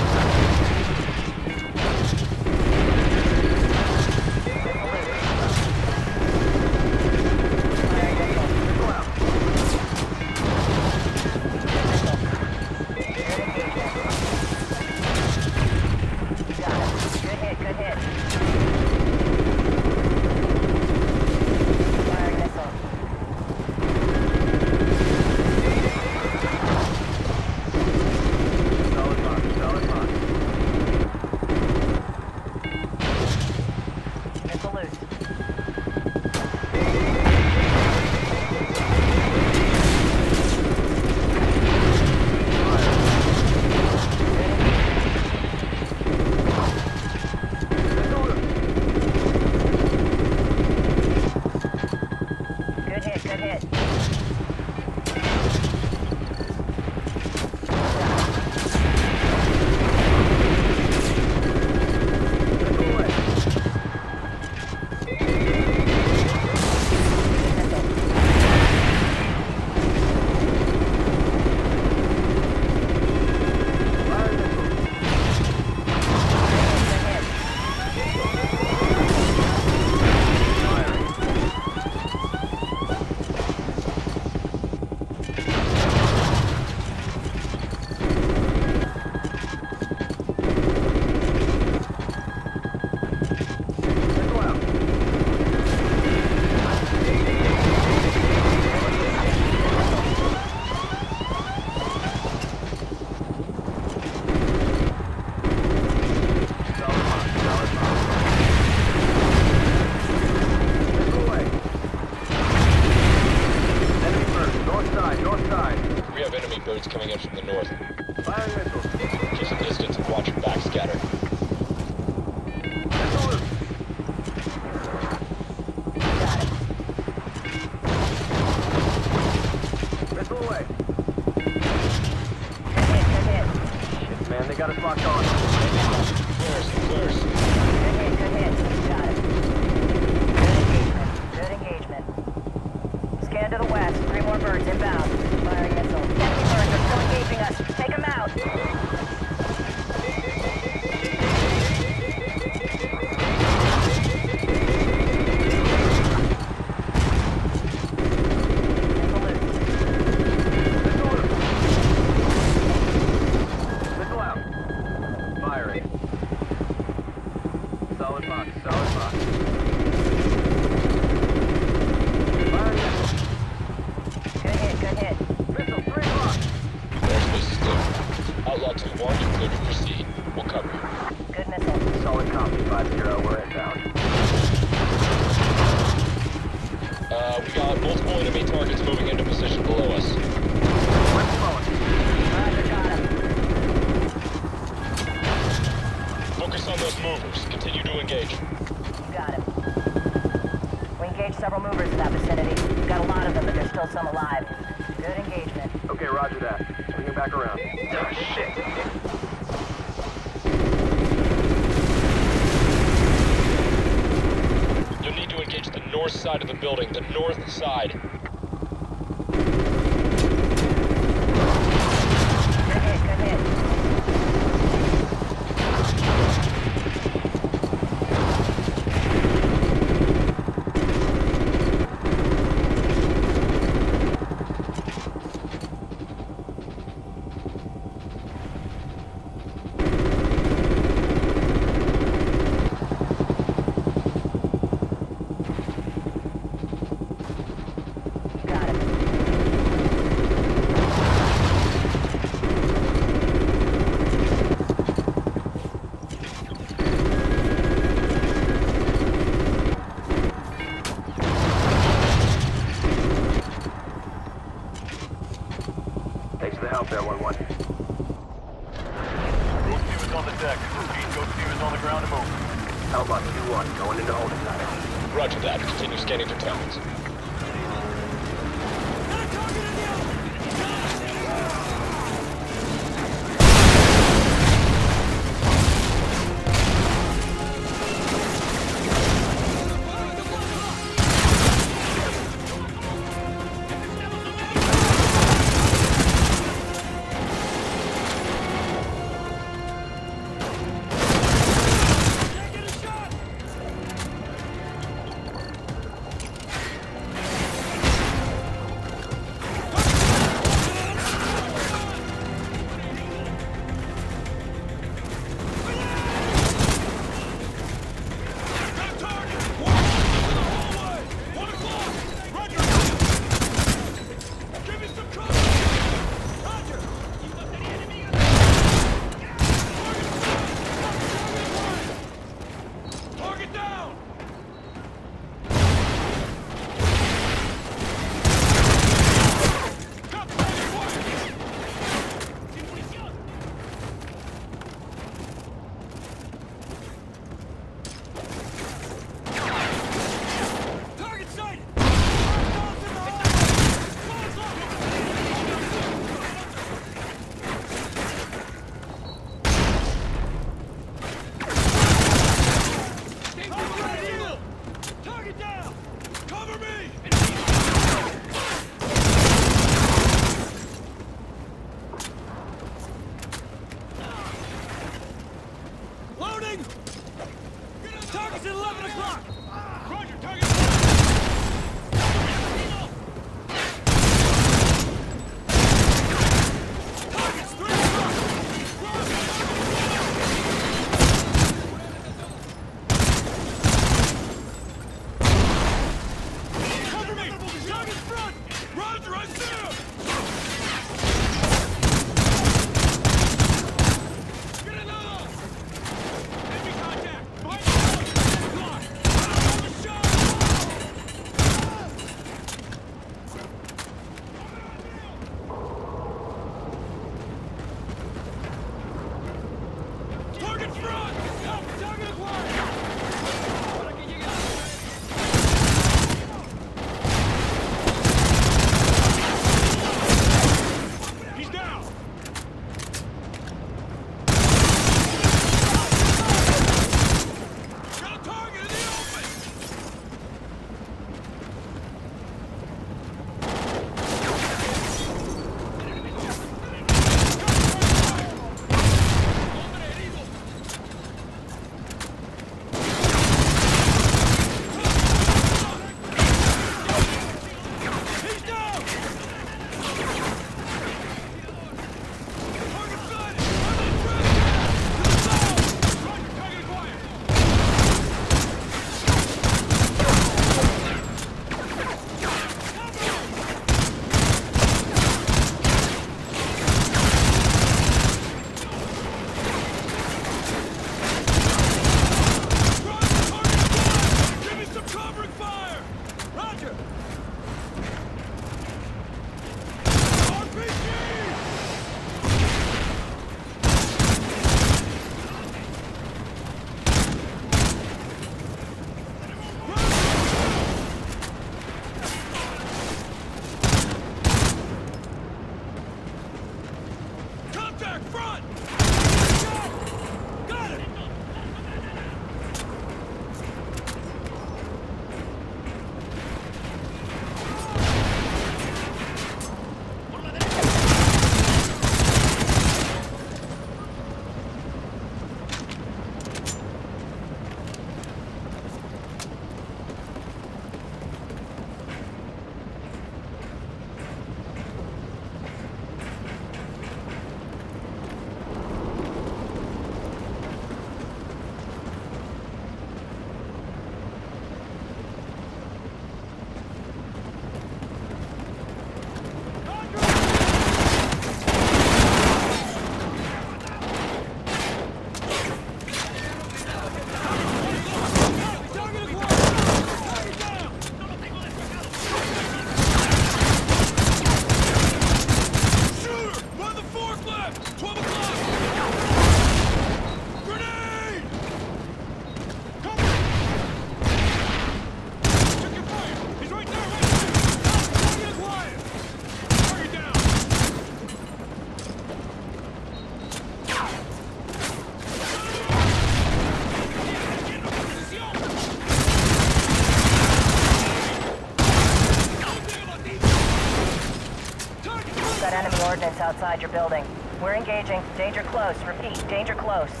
Outside your building. We're engaging. Danger close. Repeat, danger close.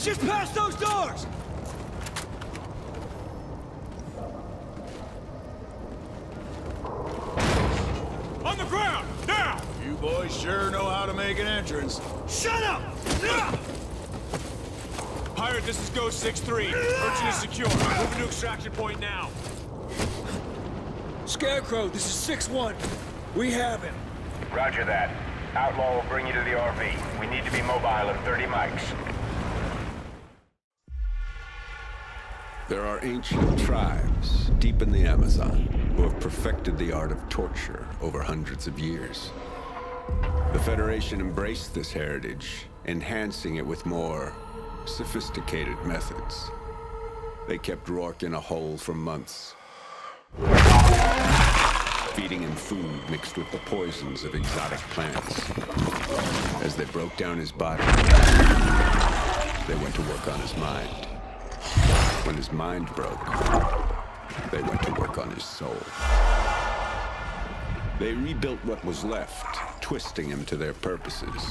He's just past those doors! On the ground! Now! You boys sure know how to make an entrance. Shut up! Pirate, this is Ghost 6-3. Urchin is secure. Moving to extraction point now. Scarecrow, this is 6-1. We have him. Roger that. Outlaw will bring you to the RV. We need to be mobile in 30 mics. There are ancient tribes deep in the Amazon who have perfected the art of torture over hundreds of years. The Federation embraced this heritage, enhancing it with more sophisticated methods. They kept Rourke in a hole for months, feeding him food mixed with the poisons of exotic plants. As they broke down his body, they went to work on his mind. When his mind broke, they went to work on his soul. They rebuilt what was left, twisting him to their purposes.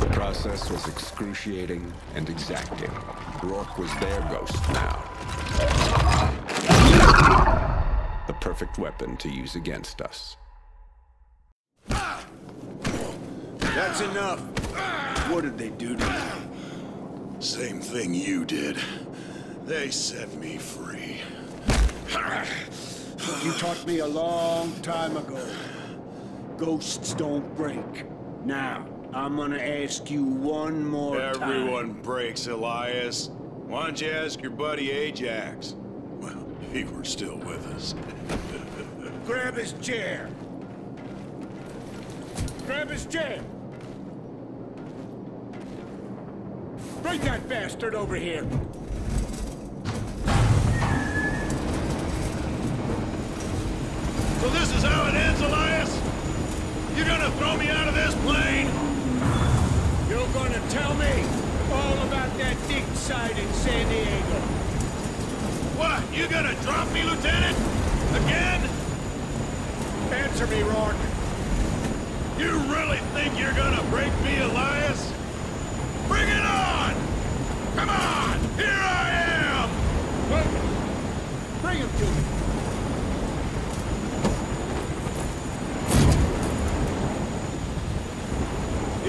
The process was excruciating and exacting. Rourke was their ghost now. The perfect weapon to use against us. That's enough. What did they do to you? Same thing you did. They set me free. You taught me a long time ago. Ghosts don't break. Now, I'm gonna ask you one more time. Everyone breaks, Elias. Why don't you ask your buddy Ajax? Well, he were still with us. Grab his chair. Grab his chair. Bring that bastard over here. So this is how it ends, Elias? You're gonna throw me out of this plane? You're gonna tell me all about that dig site in San Diego. What? You gonna drop me, Lieutenant? Again? Answer me, Rourke. You really think you're gonna break me, Elias? Bring it on! Come on! Here I am! Bring him to me.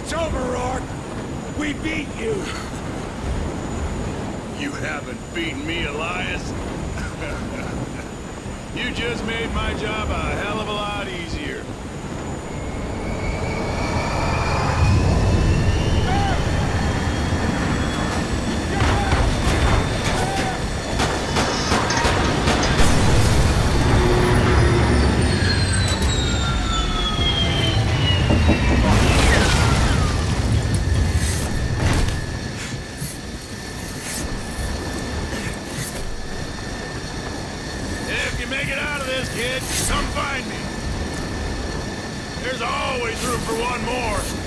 It's over, Rourke. We beat you. You haven't beaten me, Elias. you just made my job a hell of a lot easier. Come find me. There's always room for one more.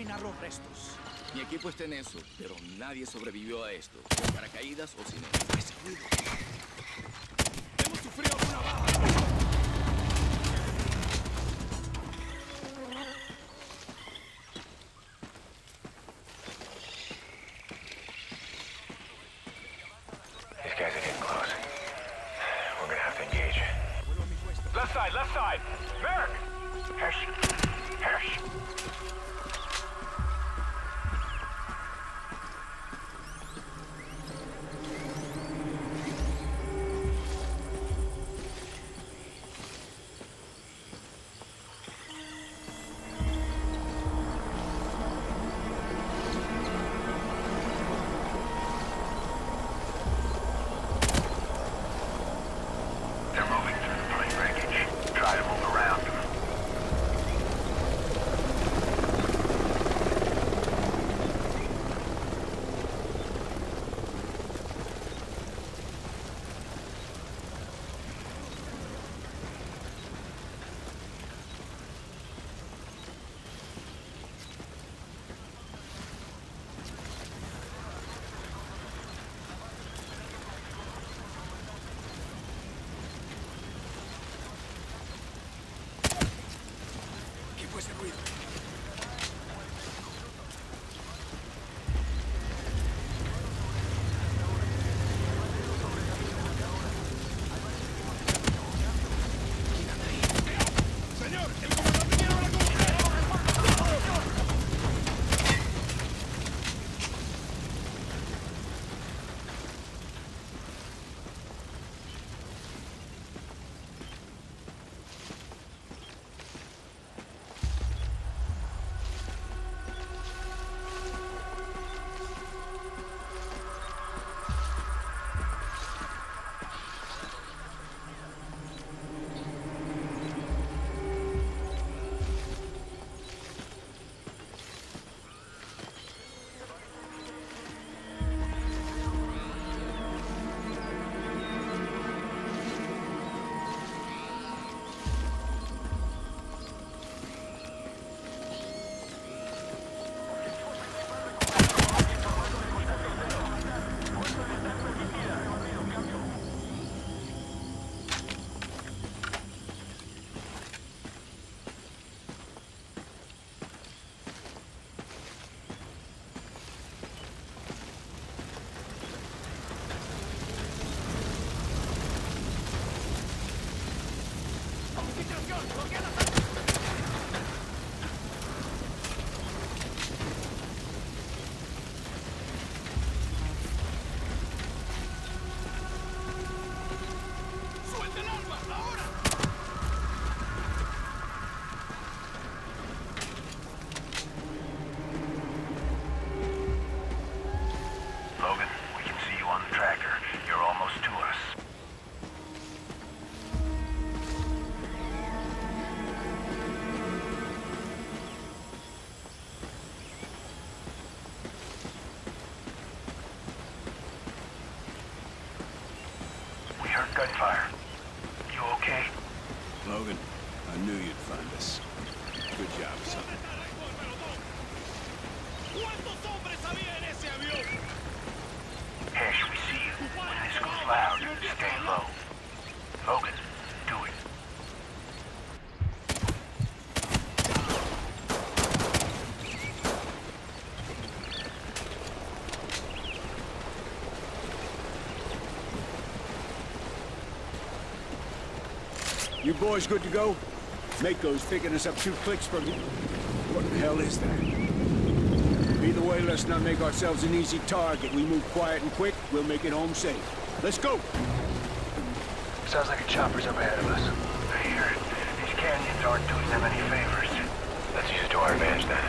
refinar los restos. Mi equipo está en eso, pero nadie sobrevivió a esto, con paracaídas o sin él. Пусть будет. boys good to go? Mako's picking us up two clicks from... What the hell is that? Either way, let's not make ourselves an easy target. We move quiet and quick, we'll make it home safe. Let's go! Sounds like a chopper's up ahead of us. I hear it. These canyons aren't doing them any favors. Let's use it to our advantage then.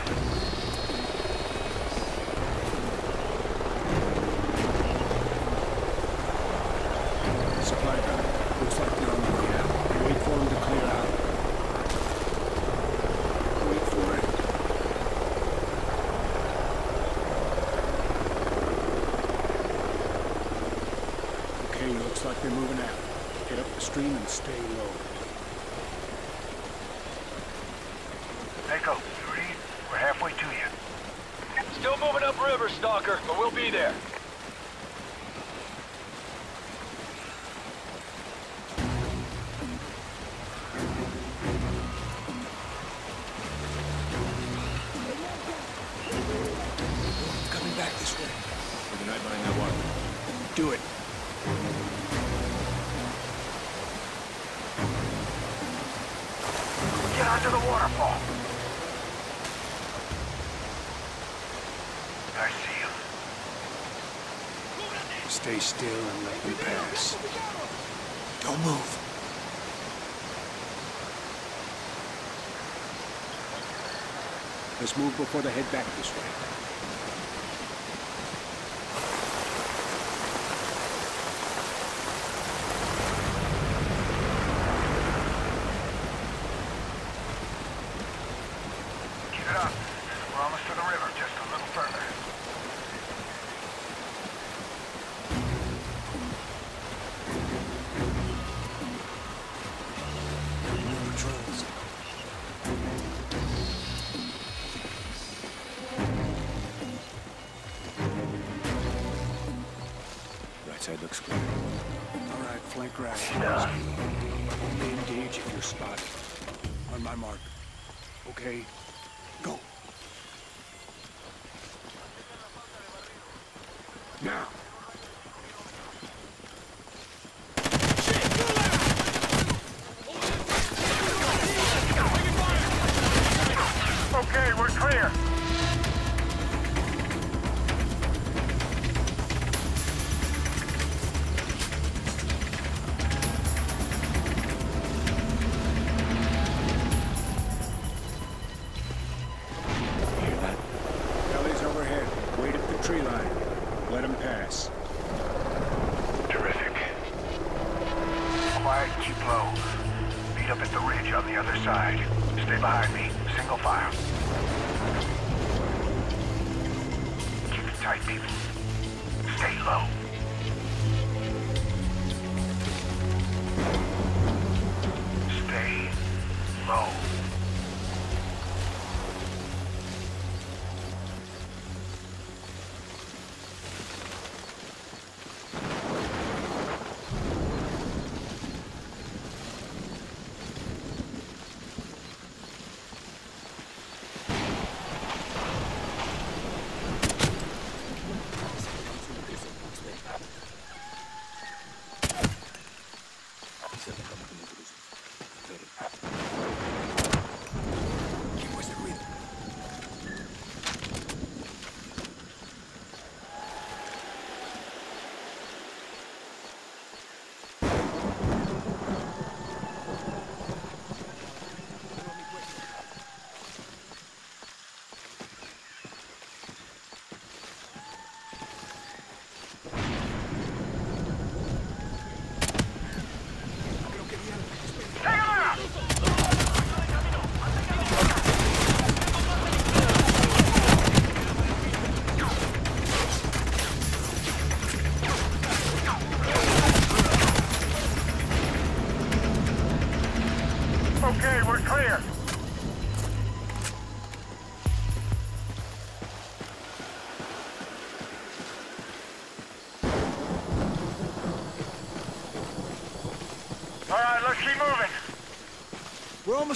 be there. Let's move before they head back this way.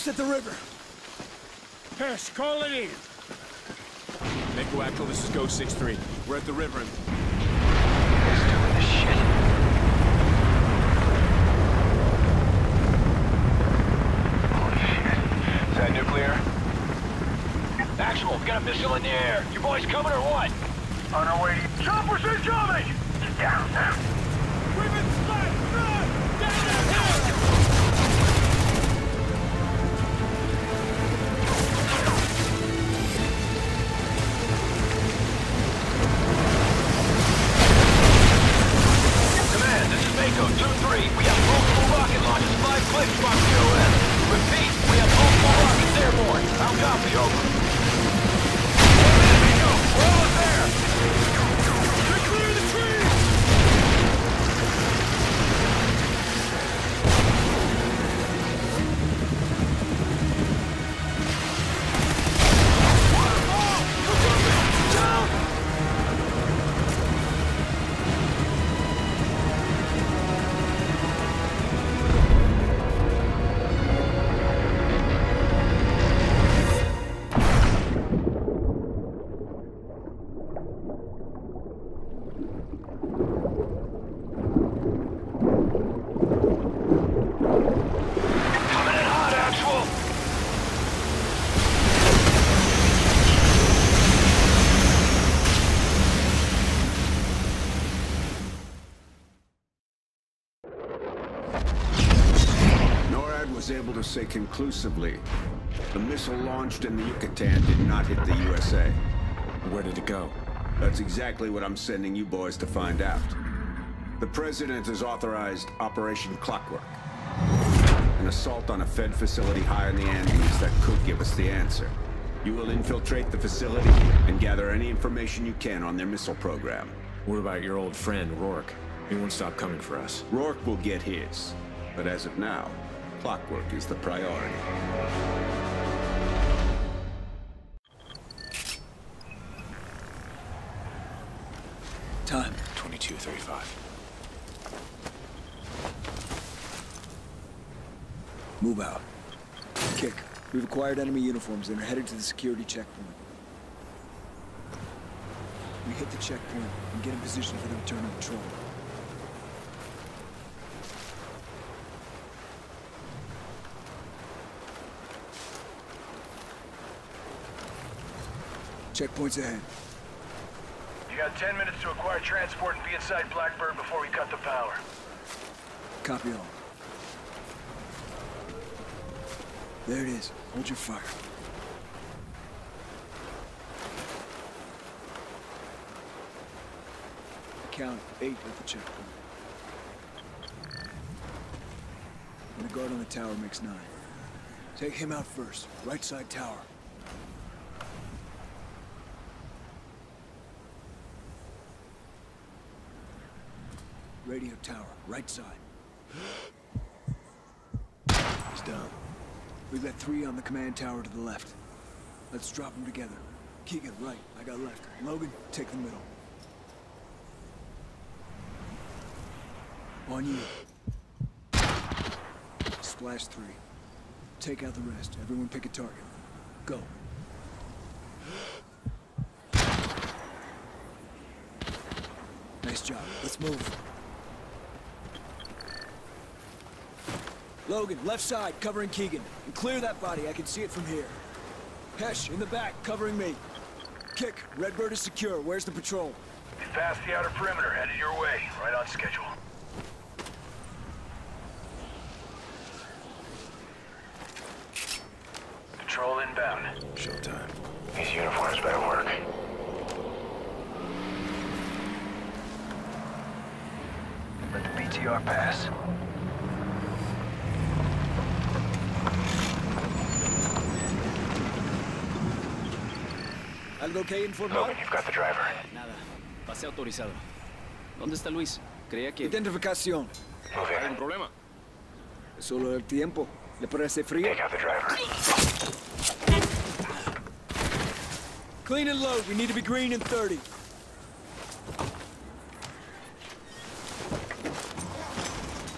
At the river. Hesh, call it in. Mako Echo, this is Ghost 6-3. We're at the river and... Is that nuclear? Actual, got a missile in the air. You boys coming or what? Conclusively the missile launched in the Yucatan did not hit the USA. Where did it go? That's exactly what I'm sending you boys to find out. The President has authorized Operation Clockwork. An assault on a Fed facility high in the Andes that could give us the answer. You will infiltrate the facility and gather any information you can on their missile program. What about your old friend, Rourke? He won't stop coming for us. Rourke will get his. But as of now, Clockwork is the priority. Time. 2235. Move out. Kick. We've acquired enemy uniforms and are headed to the security checkpoint. We hit the checkpoint and get in position for the return of patrol. Checkpoint's ahead. You got 10 minutes to acquire transport and be inside Blackbird before we cut the power. Copy all. There it is. Hold your fire. Count eight at the checkpoint. And the guard on the tower makes nine. Take him out first. Right side tower. Radio tower, right side. He's down. We've got three on the command tower to the left. Let's drop them together. Keegan, right. I got left. Logan, take the middle. On you. Splash three. Take out the rest. Everyone pick a target. Go. Nice job. Let's move. Logan, left side, covering Keegan. And clear that body, I can see it from here. Hesh, in the back, covering me. Kick, Redbird is secure. Where's the patrol? We passed the outer perimeter, headed your way. Right on schedule. Patrol inbound. Showtime. These uniforms better work. Let the BTR pass. ¿Algo que informar? Logan, you've got the driver. Eh, nada. Pase autorizado. ¿Dónde está Luis? Creía que... Identificación. Move ¿Hay un problema? Solo el tiempo. ¿Le parece frío? Take out the driver. Clean and load. We need to be green in 30.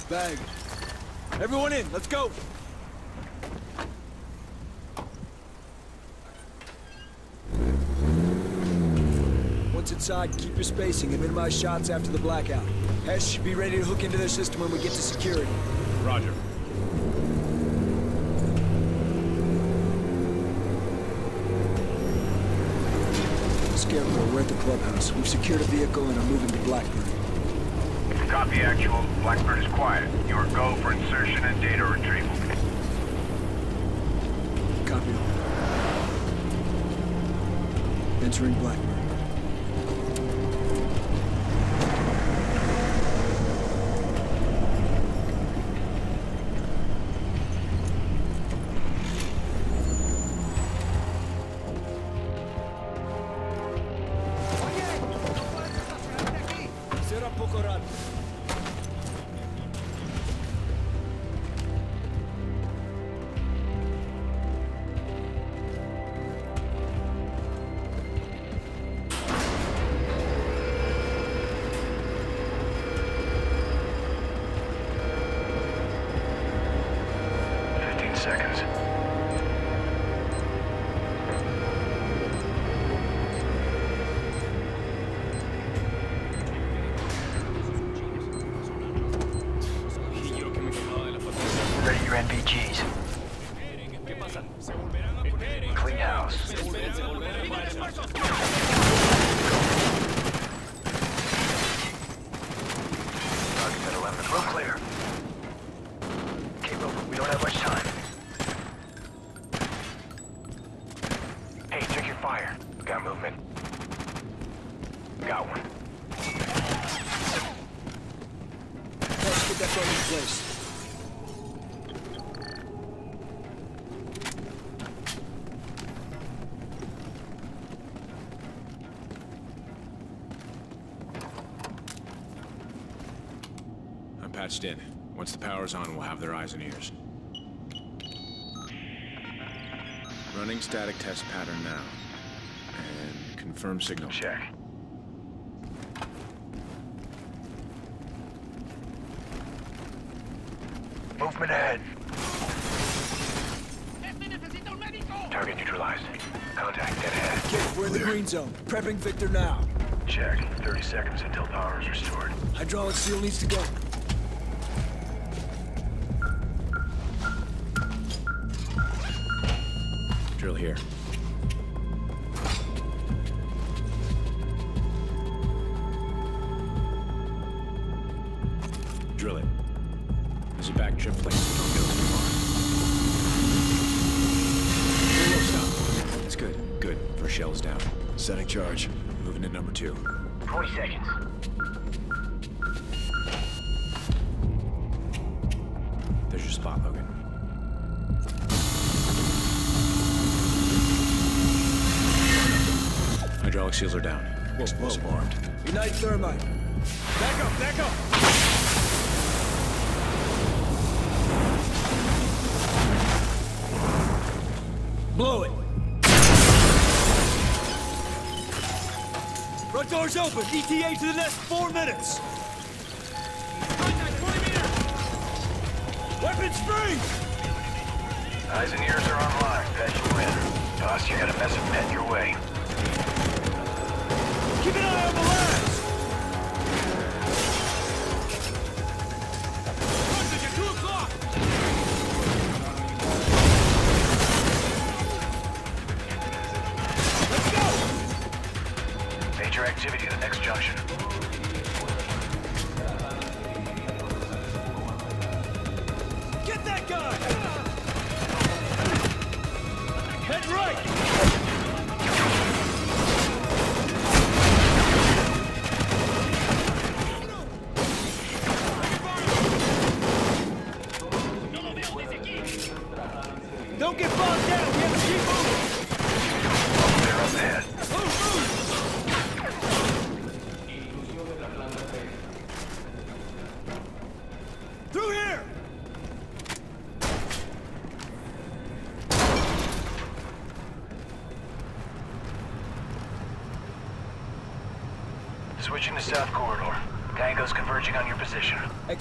Bag. Everyone in, let's go! Once inside, keep your spacing and minimize shots after the blackout. Hesh, be ready to hook into their system when we get to security. Roger. Scarecrow, we're at the clubhouse. We've secured a vehicle and are moving to Blackbird. Copy actual. Blackbird is quiet. Your go for insertion and data retrieval. Copy. Entering Blackbird. Será patched in. Once the power's on, we'll have their eyes and ears. Running static test pattern now. And confirm signal. Check. Movement ahead. Target neutralized. Contact dead ahead. Kid, we're in the green zone. Prepping Victor now. Check. 30 seconds until power is restored. Hydraulic seal needs to go. Hydraulic seals are down. Explosive armed. Ignite thermite. Back up, back up! Blow it. Front door's open. ETA to the next four minutes. Weapons free! Eyes and ears are online. Patch you in. Boss, you got a message heading your way. Keep an eye on the lads!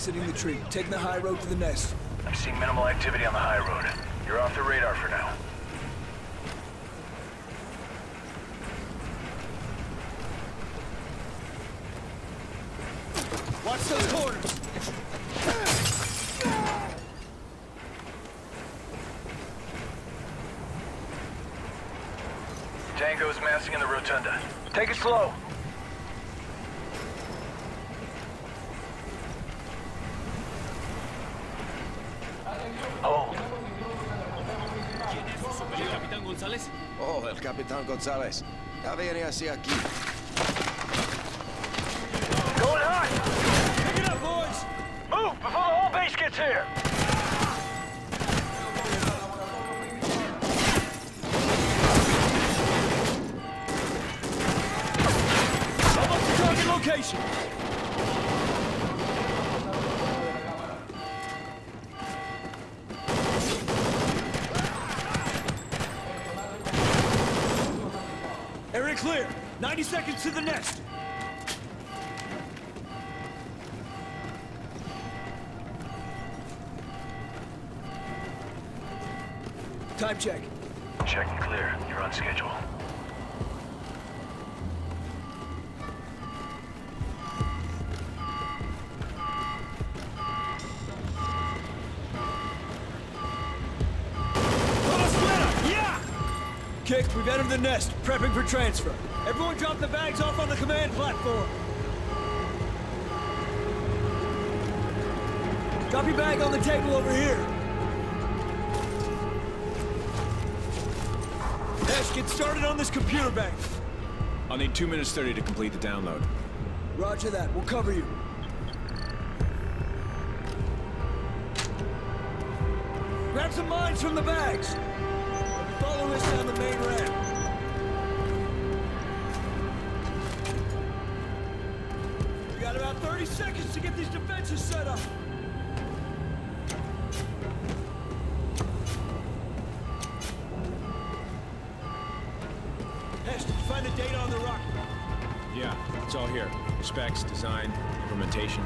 Exiting the tree. Taking the high road to the nest. I'm seeing minimal activity on the high road. ¿sabes? Ya viene hacia aquí seconds to the nest! Time check. Check and clear. You're on schedule. Yeah! Kick, we've entered the nest, prepping for transfer. Everyone drop the bags off on the command platform. Drop your bag on the table over here. Hesh, get started on this computer bank. I'll need 2 minutes 30 to complete the download. Roger that, we'll cover you. Grab some mines from the bags. Specs, design, implementation.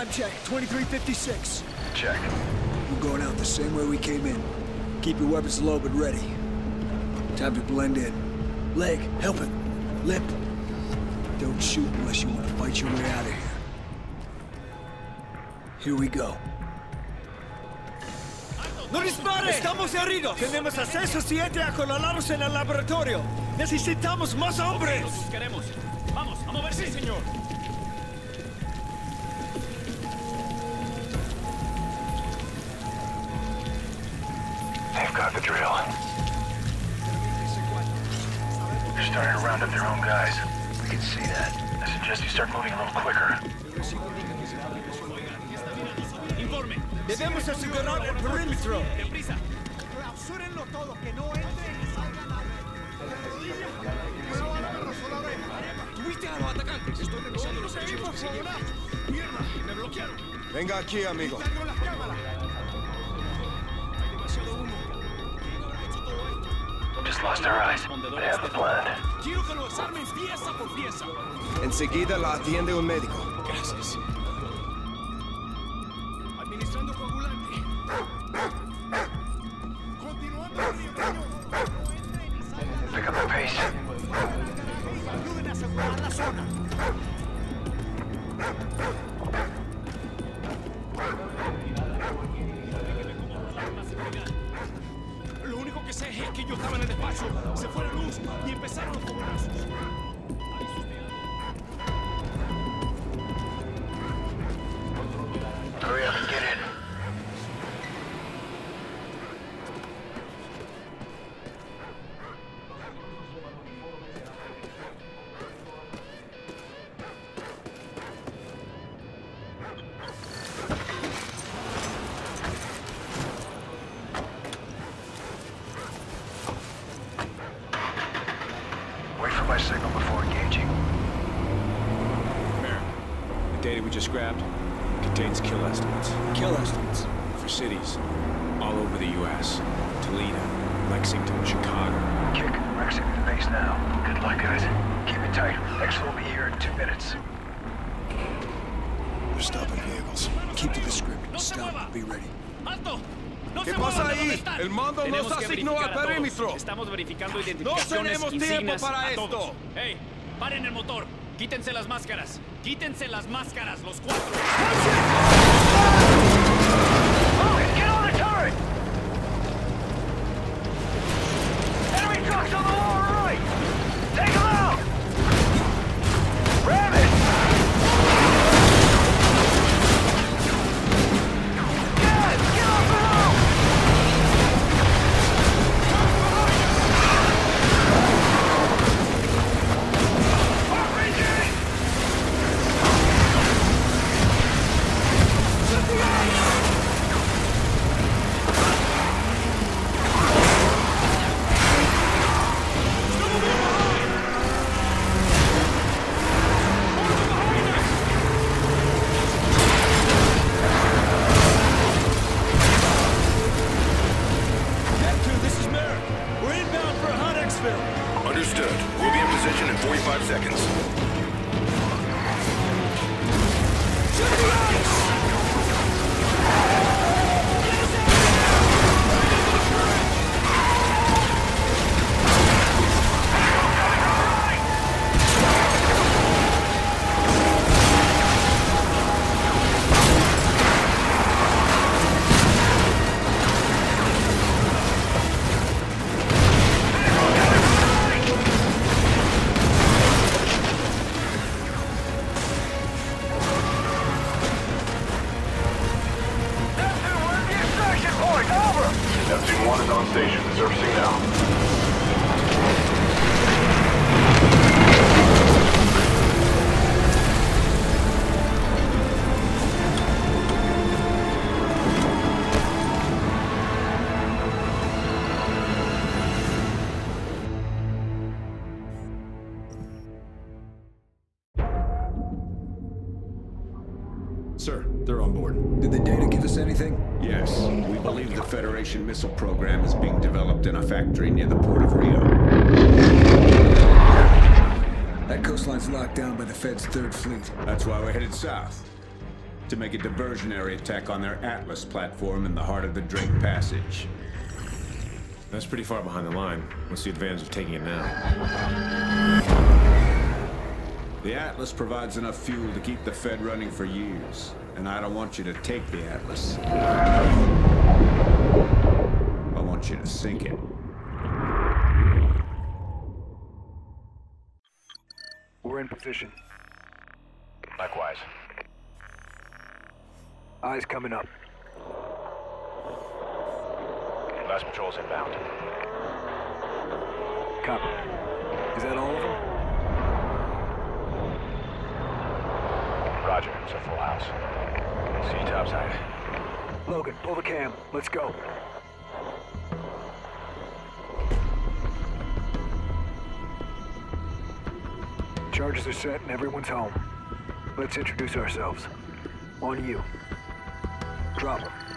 Time check, 2356. Check. We're going out the same way we came in. Keep your weapons low but ready. Time to blend in. Leg, help him. Lip. Don't shoot unless you want to fight your way out of here. Here we go. ¡No dispare! ¡Estamos heridos! Tenemos acceso si entra a colalaros en el laboratorio. Necesitamos más hombres. Los buscaremos. Vamos, a moverse, señor. Round up their own guys. We can see that. I suggest you start moving a little quicker. Informe. Debemos asegurar el perímetro. Deprisa. Clausúrenlo todo, que no entren y salgan a... ¿Tuviste a los atacantes? Estoy revisando los archivos que se llevan. ¡Mierda! ¡Me bloquearon! Venga aquí, amigo. ¡Tengo las cámaras! Hay demasiado humo. Just lost our eyes, but have the plan. Enseguida la atiende un médico. Estamos verificando No identificaciones, tenemos tiempo para esto. ¡Ey! ¡Paren el motor! ¡Quítense las máscaras! ¡Quítense las máscaras, los cuatro! South. to make a diversionary attack on their Atlas platform in the heart of the Drake Passage. That's pretty far behind the line. What's the advantage of taking it now? The Atlas provides enough fuel to keep the Fed running for years, and I don't want you to take the Atlas. I want you to sink it. Coming up. Last patrol's inbound. Copy. Is that all of them? Roger, it's a full house. See you topside. Logan, pull the cam. Let's go. Charges are set and everyone's home. Let's introduce ourselves. On you. Drop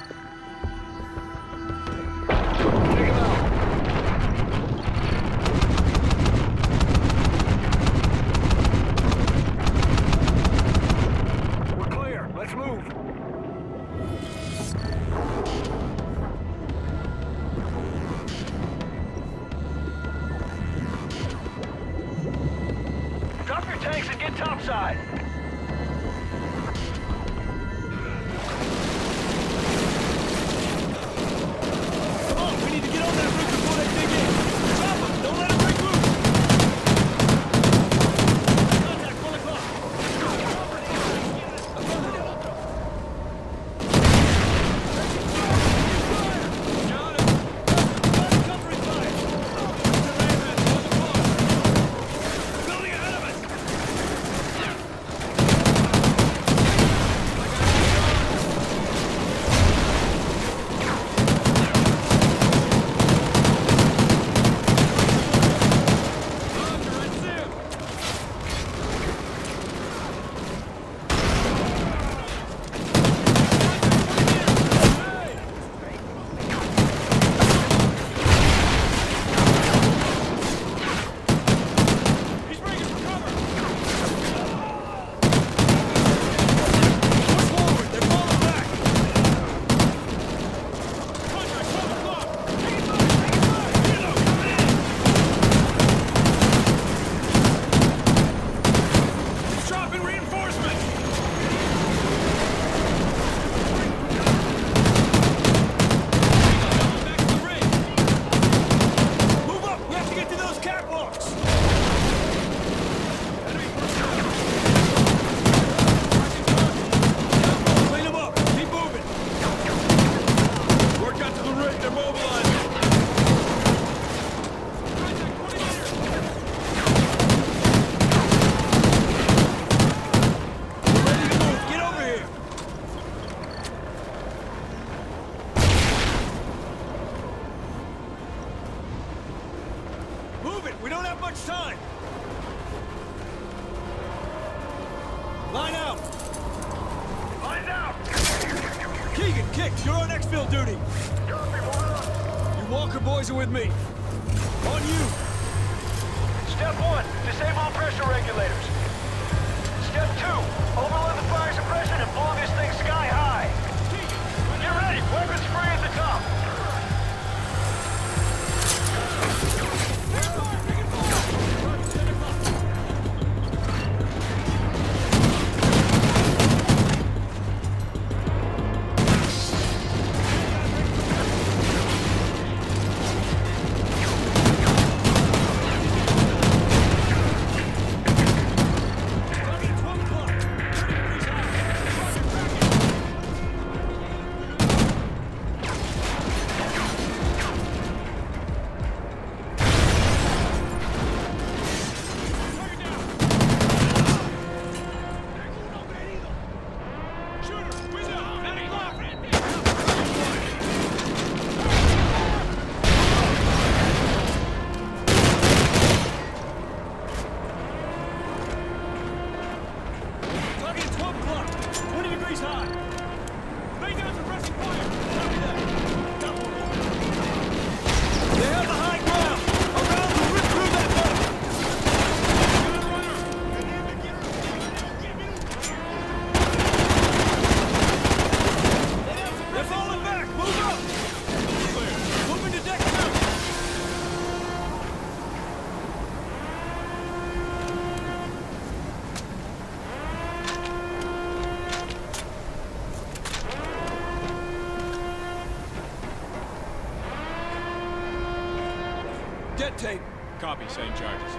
Copy, setting charges.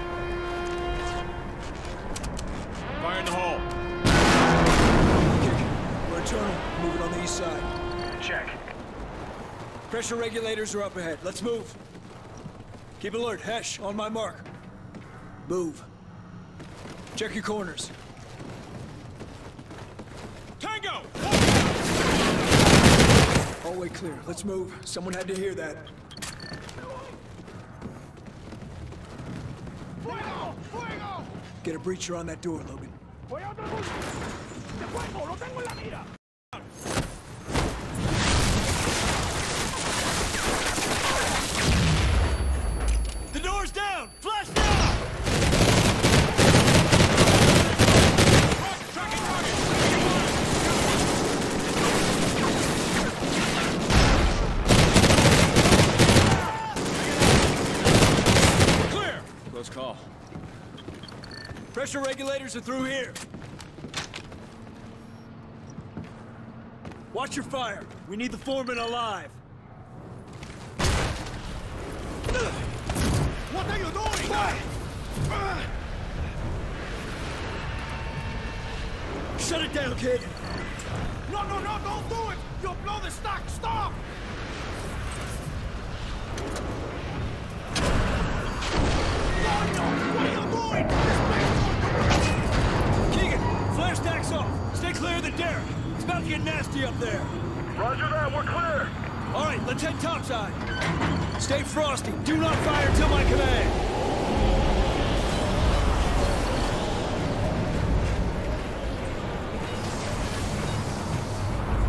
Fire in the hole. We're internal. Move it on the east side. Check. Pressure regulators are up ahead. Let's move. Keep alert. Hesh, on my mark. Move. Check your corners. Tango! Hallway clear. Let's move. Someone had to hear that. ¡Fuego! ¡Fuego! Get a breacher on that door, Logan. ¡Voy a otro punto! ¡De fuego! ¡Lo tengo en la mira! The door's down! Flash down! Clear! Close call. Are through here. Watch your fire. We need the foreman alive. What are you doing? Shut it down, kid.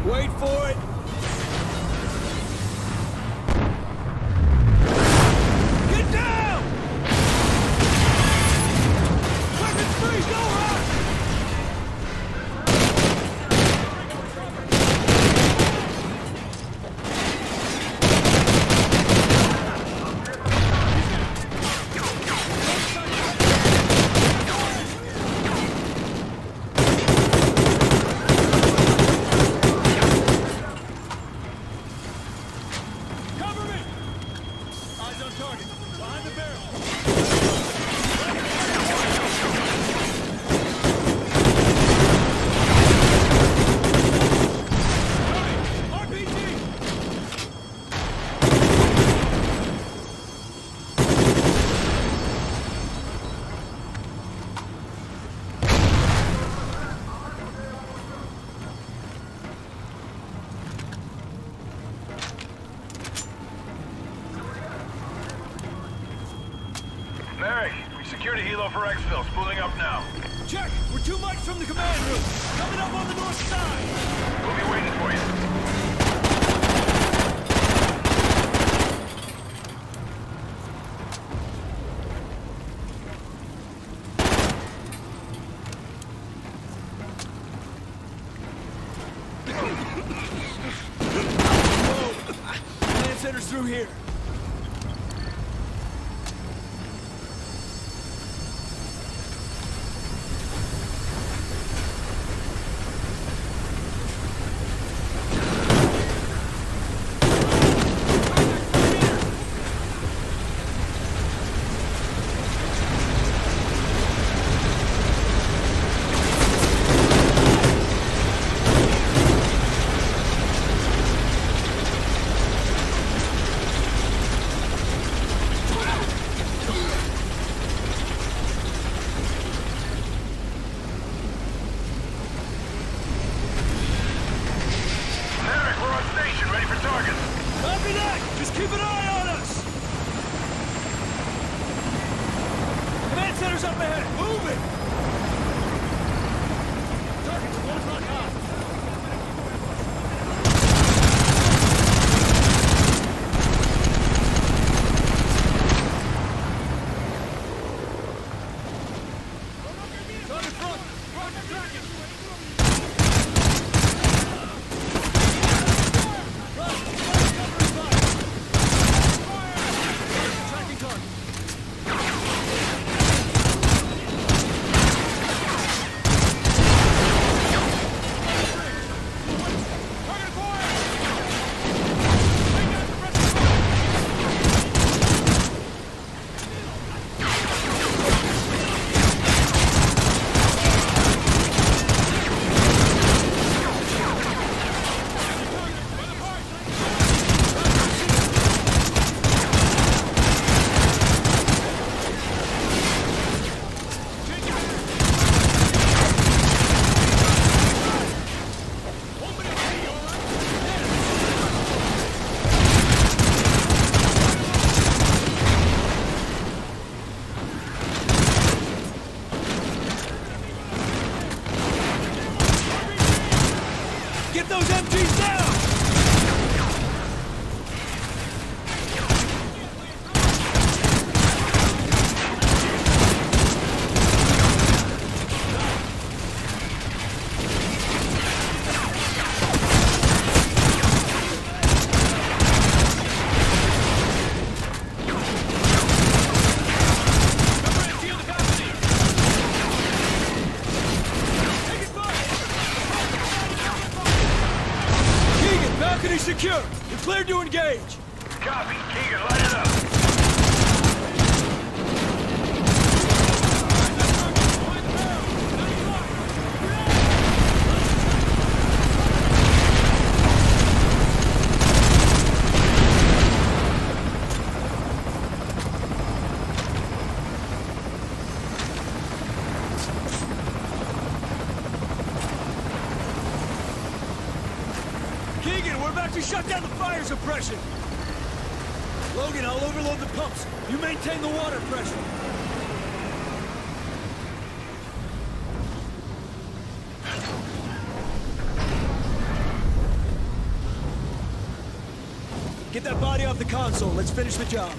Wait for exfil. Up now. Check! We're two mics from the command room. Coming up on the north side. We'll be waiting for you. suppression. Logan, I'll overload the pumps. You maintain the water pressure. Get that body off the console. Let's finish the job.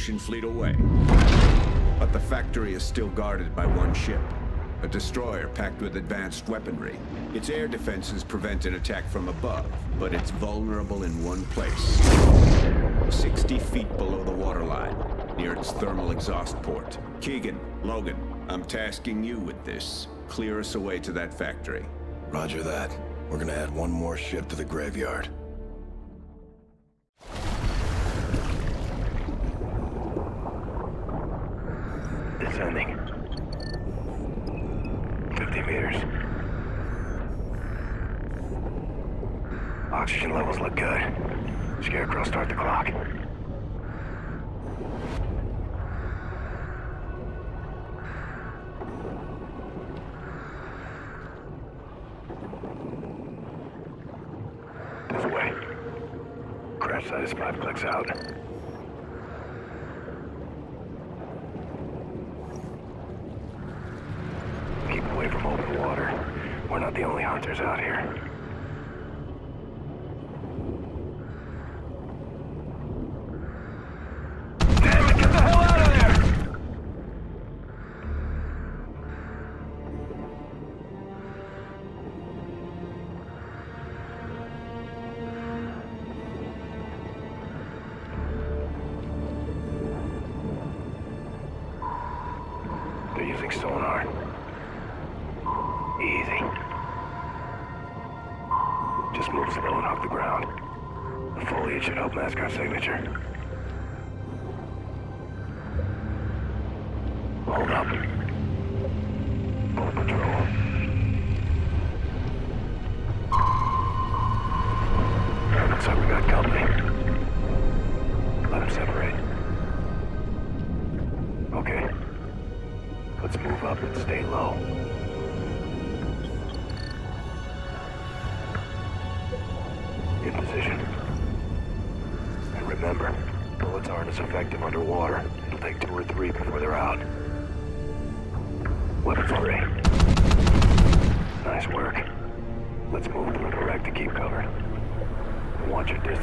Federation fleet away. But the factory is still guarded by one ship, a destroyer packed with advanced weaponry. Its air defenses prevent an attack from above, but it's vulnerable in one place. 60 feet below the waterline, near its thermal exhaust port. Keegan, Logan, I'm tasking you with this. Clear us away to that factory. Roger that. We're gonna add one more ship to the graveyard.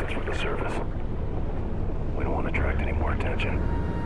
exit the service. We don't want to attract any more attention.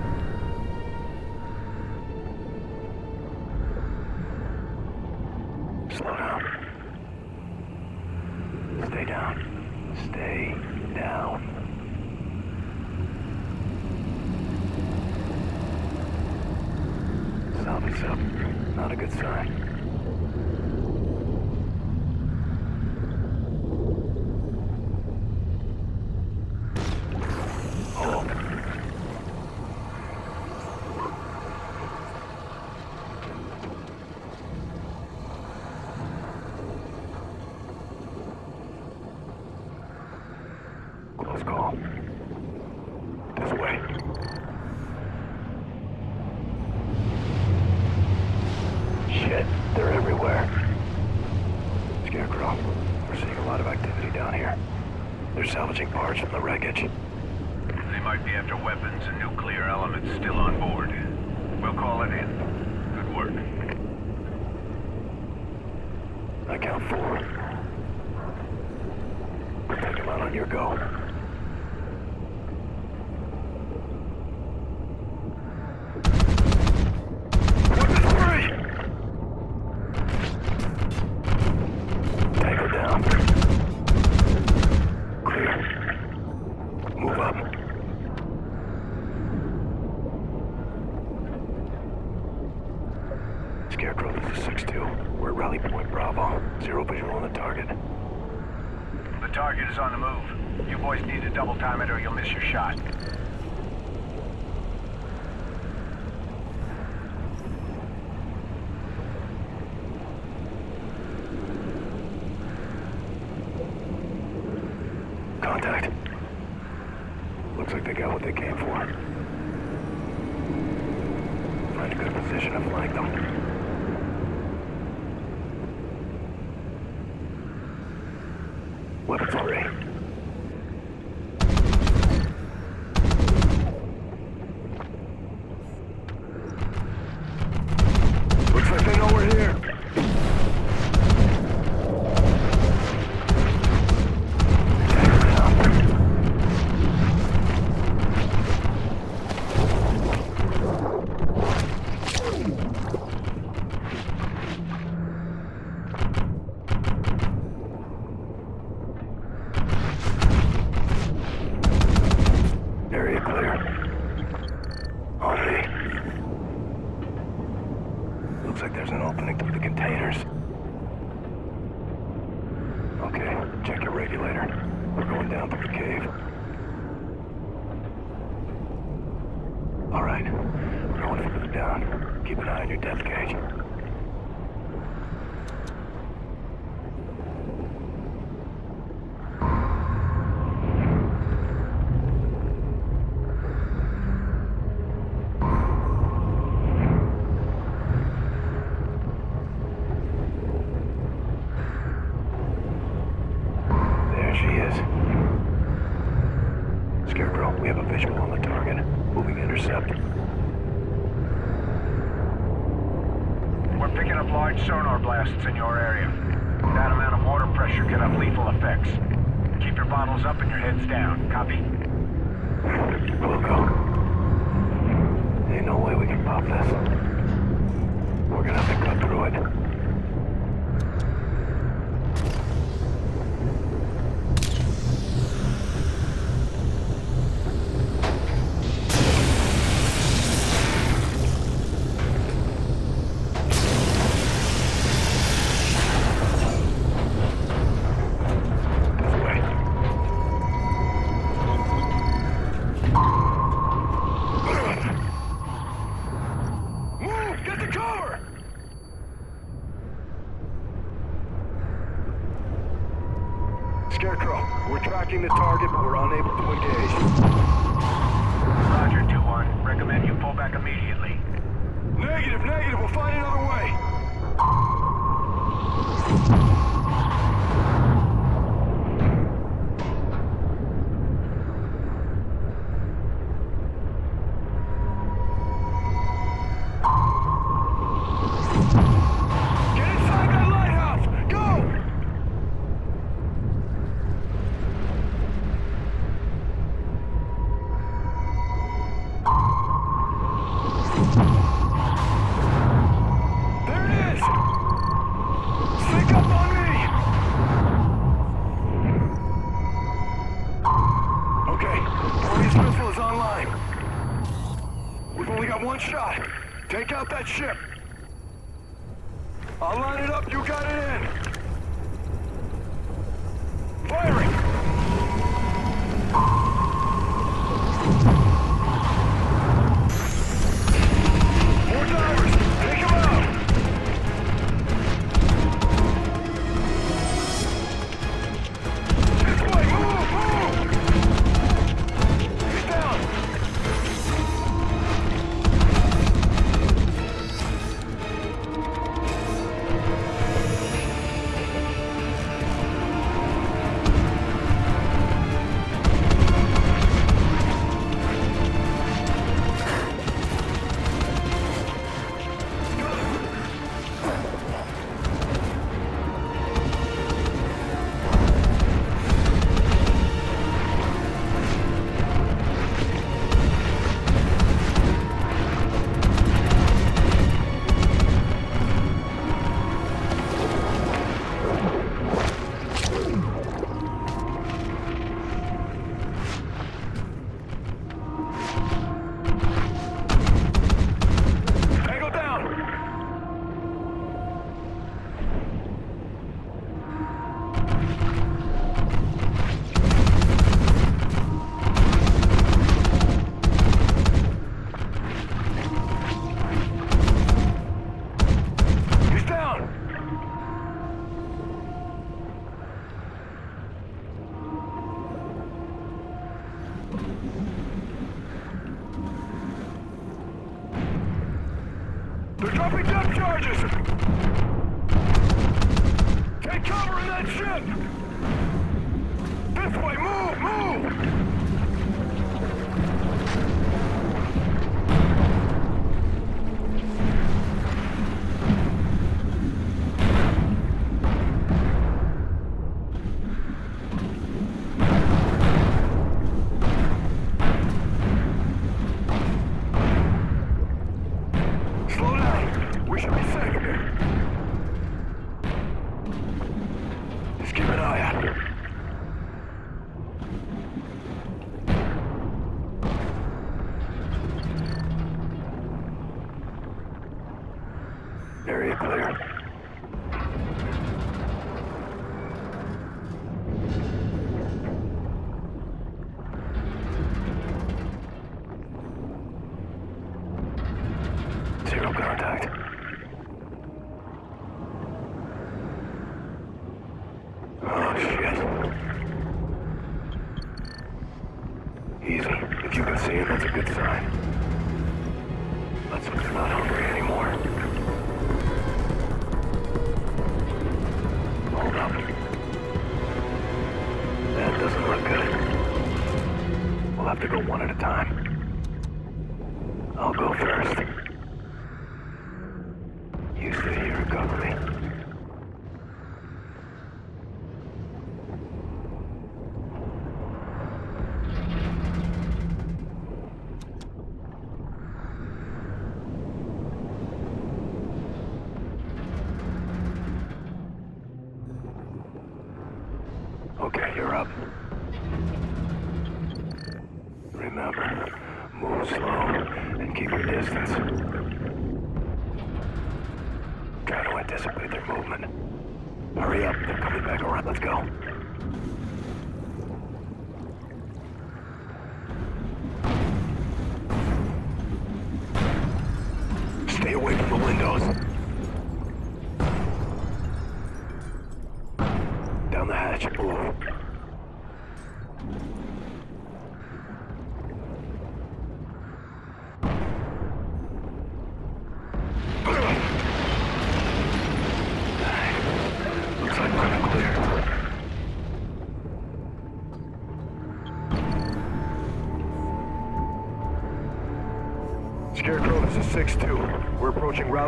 Very clear.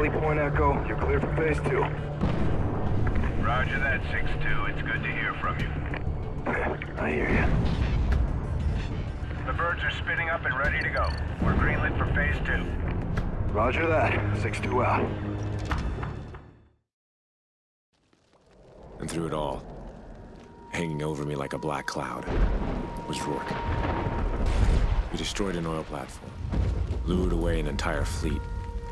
Point Echo. You're clear for phase two. Roger that, 6-2. It's good to hear from you. I hear you. The birds are spinning up and ready to go. We're greenlit for phase two. Roger that. 6-2 out. And through it all, hanging over me like a black cloud, was Rourke. We destroyed an oil platform, lured away an entire fleet,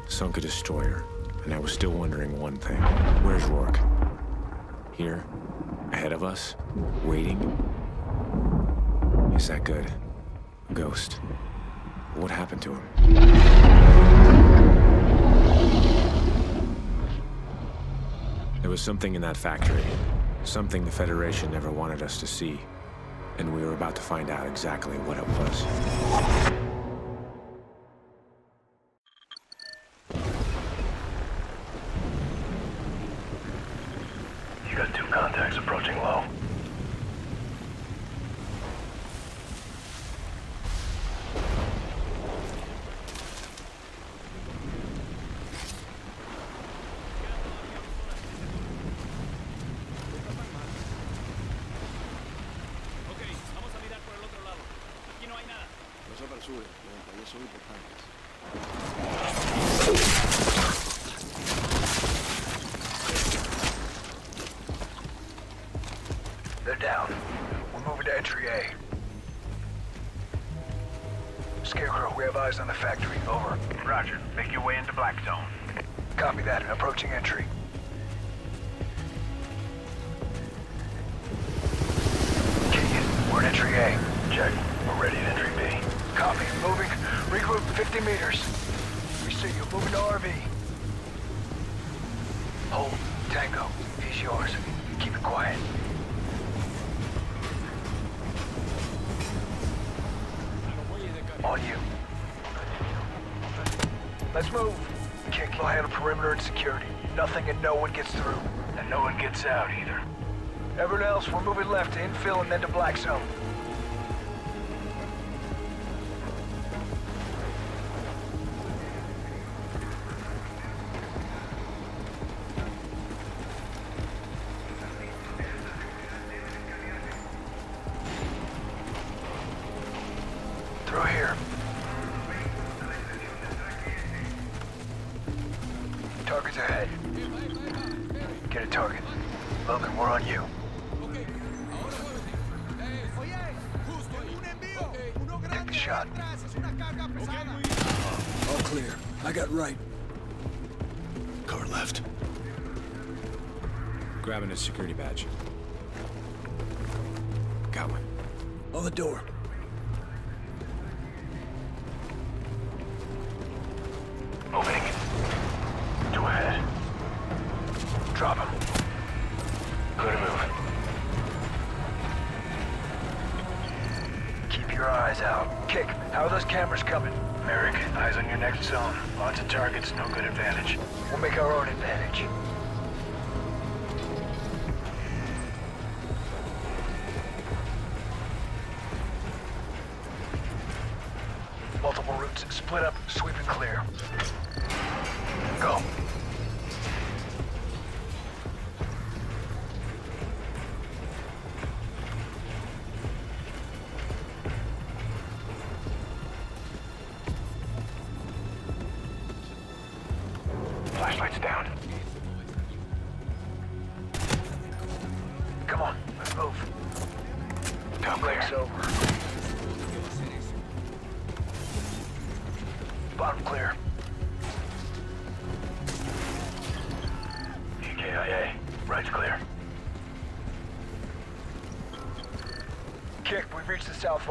sunk a destroyer, and I was still wondering one thing. Where's Rourke? Here? Ahead of us? Waiting? Is that good? A ghost? What happened to him? There was something in that factory. Something the Federation never wanted us to see. And we were about to find out exactly what it was. Perimeter and security. Nothing and no one gets through. And no one gets out either. Everyone else, we're moving left to infill and then to black zone.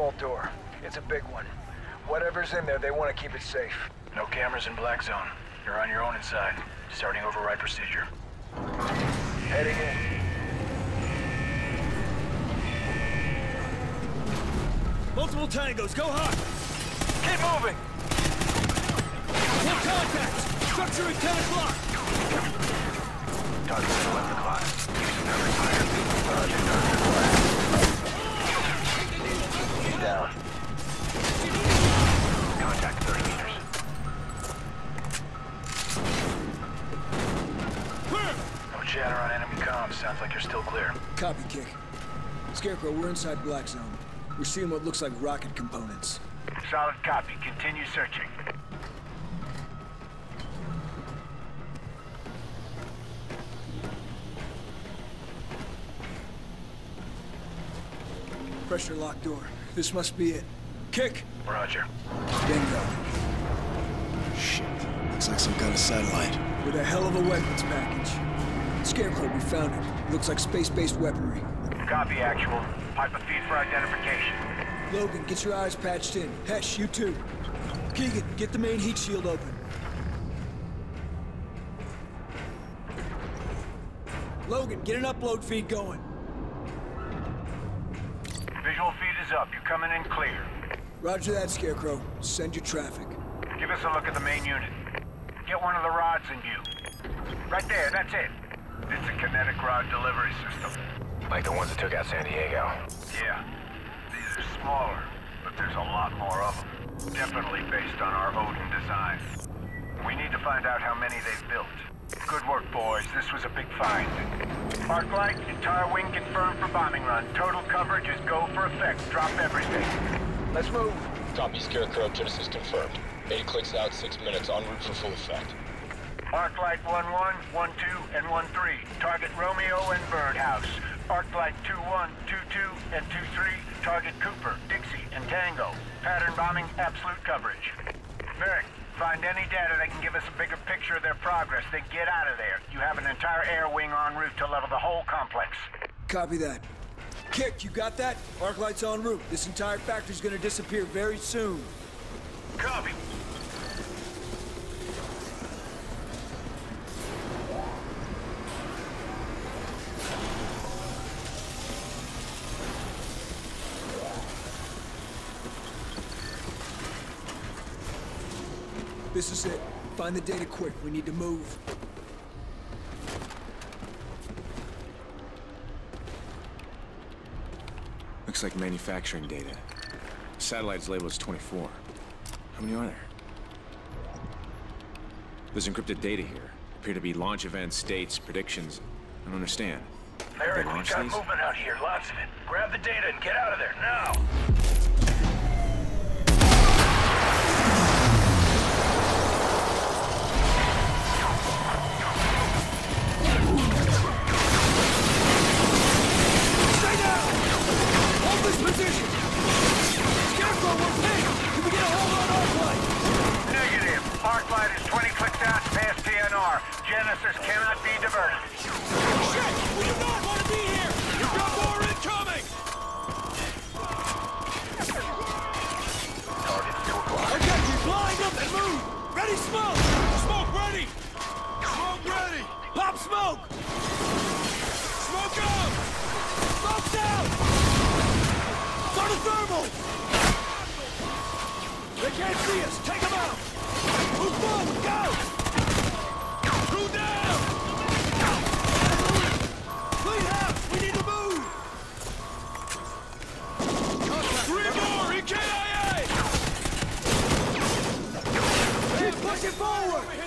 Vault door. It's a big one. Whatever's in there, they want to keep it safe. No cameras in Black Zone. You're on your own inside. Starting override procedure. Heading in. Multiple tangos, go hot! Keep moving! One contact! Structure at 10 o'clock! Scarecrow, we're inside Black Zone. We're seeing what looks like rocket components. Solid copy. Continue searching. Pressure lock door. This must be it. Kick! Roger. Bingo. Shit. Looks like some kind of satellite. With a hell of a weapons package. Scarecrow, we found it. Looks like space-based weaponry. Copy, actual. Pipe a feed for identification. Logan, get your eyes patched in. Hesh, you too. Keegan, get the main heat shield open. Logan, get an upload feed going. Visual feed is up. You're coming in clear. Roger that, Scarecrow. Send your traffic. Give us a look at the main unit. Get one of the rods in you. Right there, that's it. It's a kinetic rod delivery system. Like the ones that took out San Diego. Yeah. These are smaller, but there's a lot more of them. Definitely based on our Odin design. We need to find out how many they've built. Good work, boys. This was a big find. Arclight, entire wing confirmed for bombing run. Total coverage is go for effect. Drop everything. Let's move. Copy Scarecrow, Genesis confirmed. Eight clicks out, six minutes, en route for full effect. Arclight 1-1, 1-2, and 1-3. Target Romeo and Birdhouse. Arclight 2-1, 2-2, and 2-3. Target Cooper, Dixie, and Tango. Pattern bombing, absolute coverage. Merrick, find any data that can give us a bigger picture of their progress, then get out of there. You have an entire air wing en route to level the whole complex. Copy that. Kick, you got that? Arclight's en route. This entire factory's gonna disappear very soon. Copy. This is it. Find the data quick. We need to move. Looks like manufacturing data. Satellite's labeled as 24. How many are there? There's encrypted data here. Appear to be launch events, dates, predictions. I don't understand. Merrick, They we launched got these? movement out here, lots of it. Grab the data and get out of there, now! This position! Scarecrow, we're pinned! Can we get a hold on Arclight? Negative. Arclight is 20 clicks out past TNR. Genesis cannot be diverted. Shit! We do not want to be here! You've got more incoming! Okay, you blind up and move! Ready, smoke! Smoke ready! Smoke ready! Pop smoke! Smoke out! Smoke's out! A thermal! They can't see us! Take them out! Move forward! Go! Two down! Clean house! We need to move! Three more! EKIA! Keep pushing forward!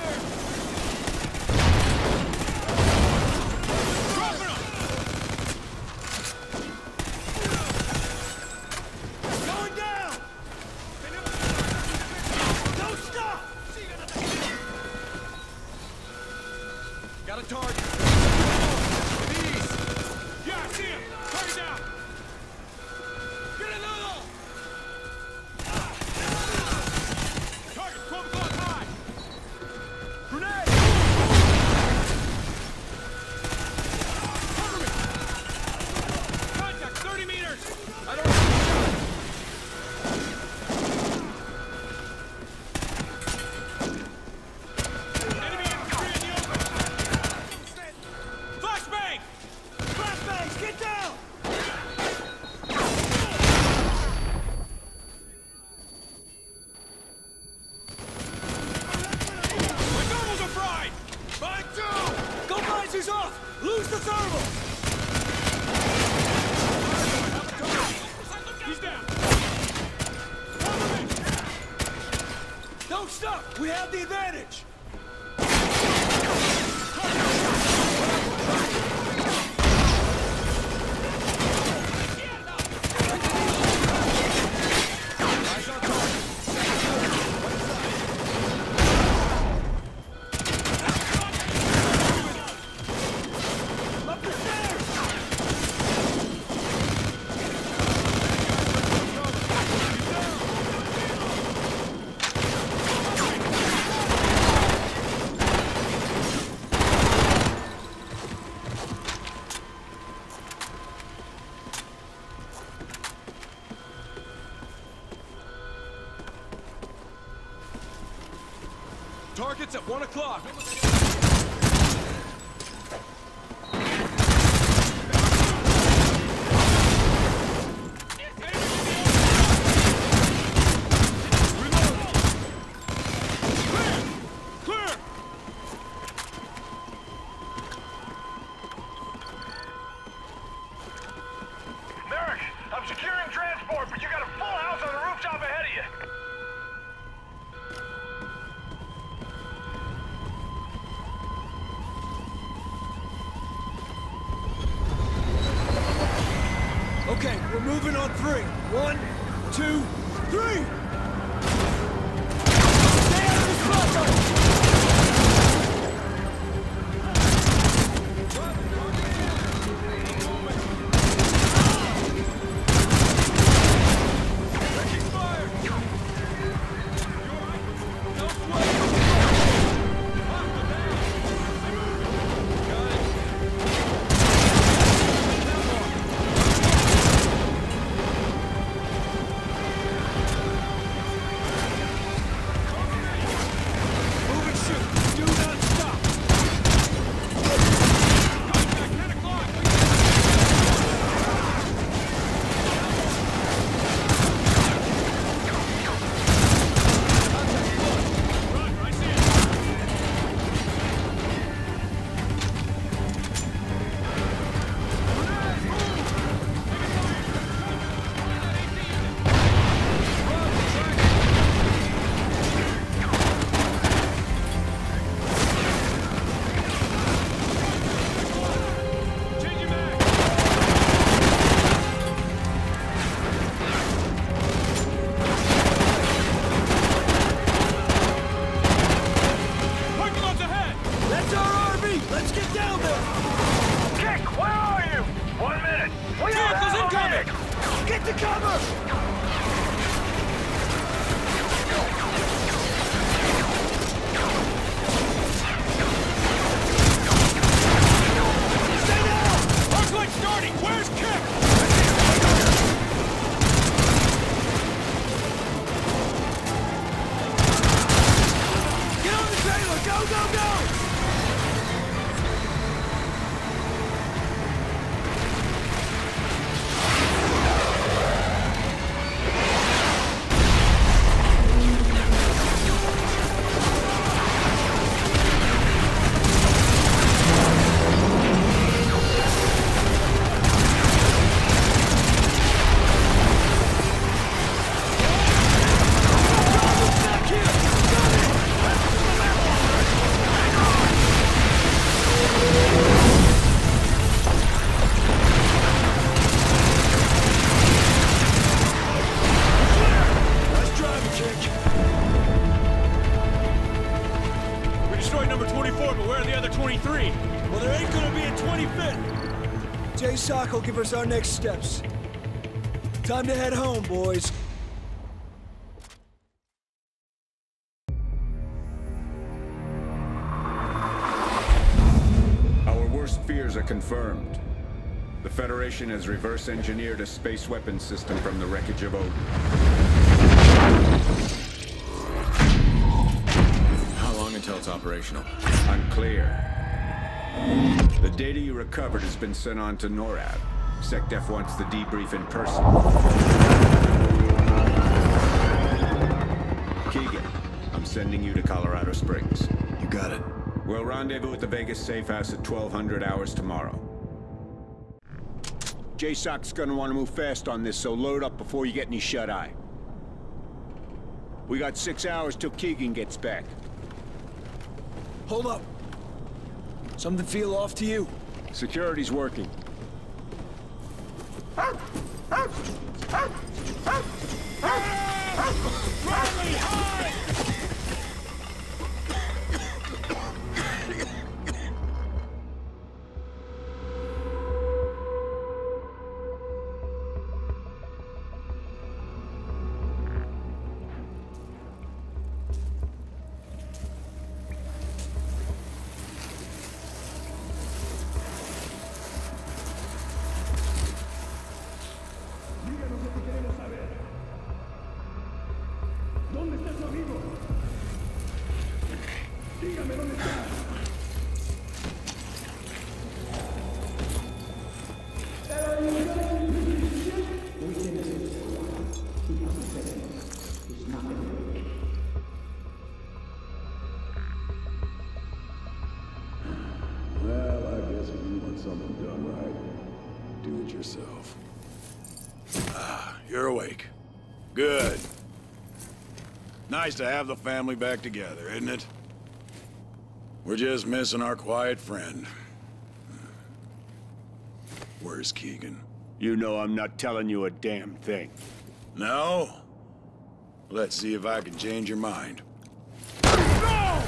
Target's at 1 o'clock. Give us our next steps. Time to head home, boys. Our worst fears are confirmed. The Federation has reverse engineered a space weapons system from the wreckage of Odin. How long until it's operational? Unclear. The data you recovered has been sent on to NORAD. SecDef wants the debrief in person. Keegan, I'm sending you to Colorado Springs. You got it. We'll rendezvous at the Vegas safe house at 1200 hours tomorrow. JSOC's gonna want to move fast on this, so load up before you get any shut-eye. We got six hours till Keegan gets back. Hold up. Something feel off to you? Security's working. Bradley, hide! Nice to have the family back together, isn't it? We're just missing our quiet friend. Where's Keegan? You know I'm not telling you a damn thing. No? Let's see if I can change your mind. No!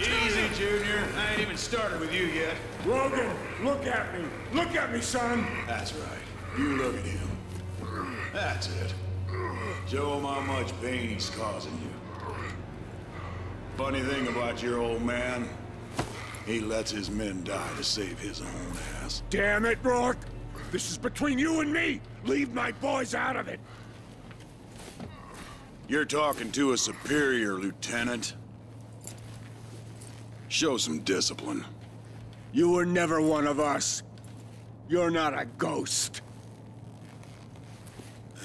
Easy, Junior. I ain't even started with you yet. Logan, look at me. Look at me, son. That's right. You look at him. That's it. Show him how much pain he's causing you. Funny thing about your old man, he lets his men die to save his own ass. Damn it, Rourke. This is between you and me. Leave my boys out of it. You're talking to a superior, Lieutenant. Show some discipline. You were never one of us. You're not a ghost.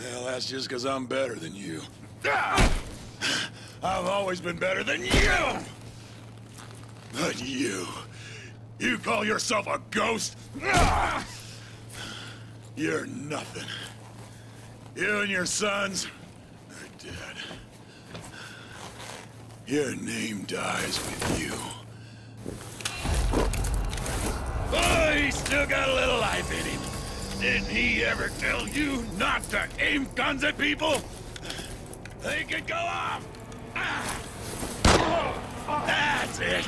Well, that's just because I'm better than you. I've always been better than you! But you... You call yourself a ghost? You're nothing. You and your sons are dead. Your name dies with you. Oh, he's still got a little life in him. Didn't he ever tell you not to aim guns at people? They could go off! That's it!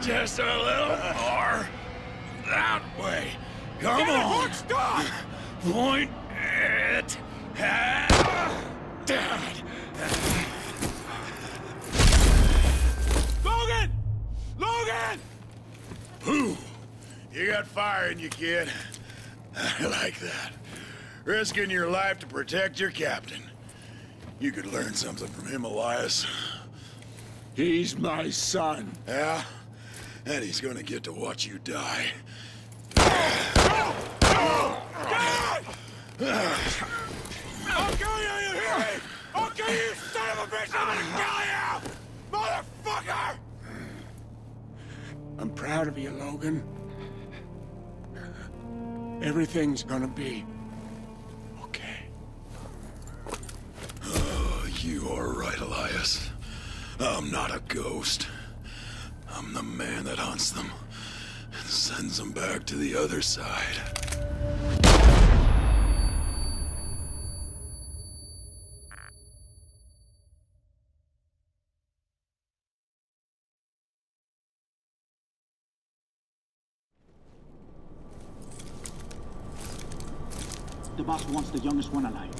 Just a little more. That way. Come Get it, on! Rourke, stop! Point it at Dad! Logan! Logan! Whew! You got fire in you, kid. I like that. Risking your life to protect your captain. You could learn something from him, Elias. He's my son. Yeah? And he's gonna get to watch you die. I'll kill you, you hear me? I'll kill you, son of a bitch! I'm gonna kill you! Motherfucker! I'm proud of you, Logan. Everything's gonna be okay. Oh, you are right, Elias. I'm not a ghost. I'm the man that hunts them and sends them back to the other side. Wants the youngest one alive.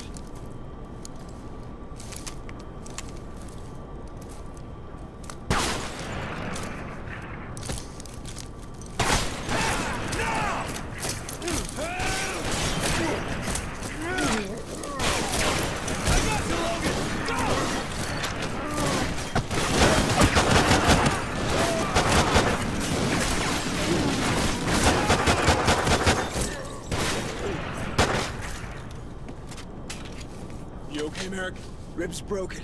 You okay, Merrick? Ribs broken.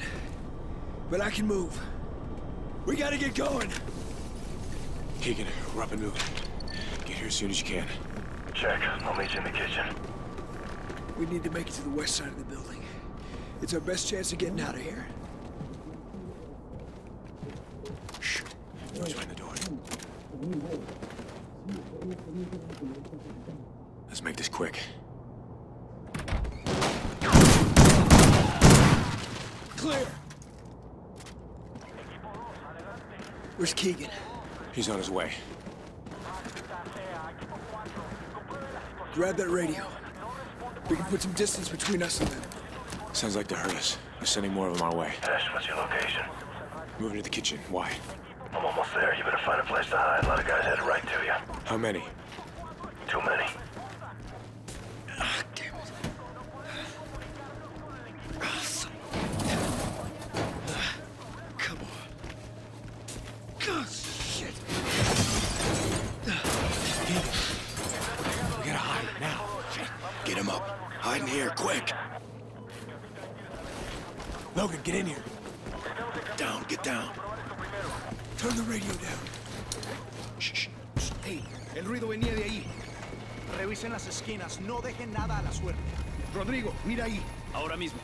But I can move. We gotta get going. Keegan, we're up and moving. Get here as soon as you can. Check. I'll meet you in the kitchen. We need to make it to the west side of the building. It's our best chance of getting out of here. Shh. Who's behind the door? Let's make this quick. Clear! Where's Keegan? He's on his way. Grab that radio. We can put some distance between us and them. Sounds like they heard us. We're sending more of them our way. Ash, what's your location? Moving to the kitchen. Why? I'm almost there. You better find a place to hide. A lot of guys headed right to you. How many? Too many. quick! Logan, get in here. Down, get down. Turn the radio down. Hey, el ruido venía de ahí. Revisen las esquinas, no dejen nada a la suerte. Rodrigo, mira ahí. Ahora mismo.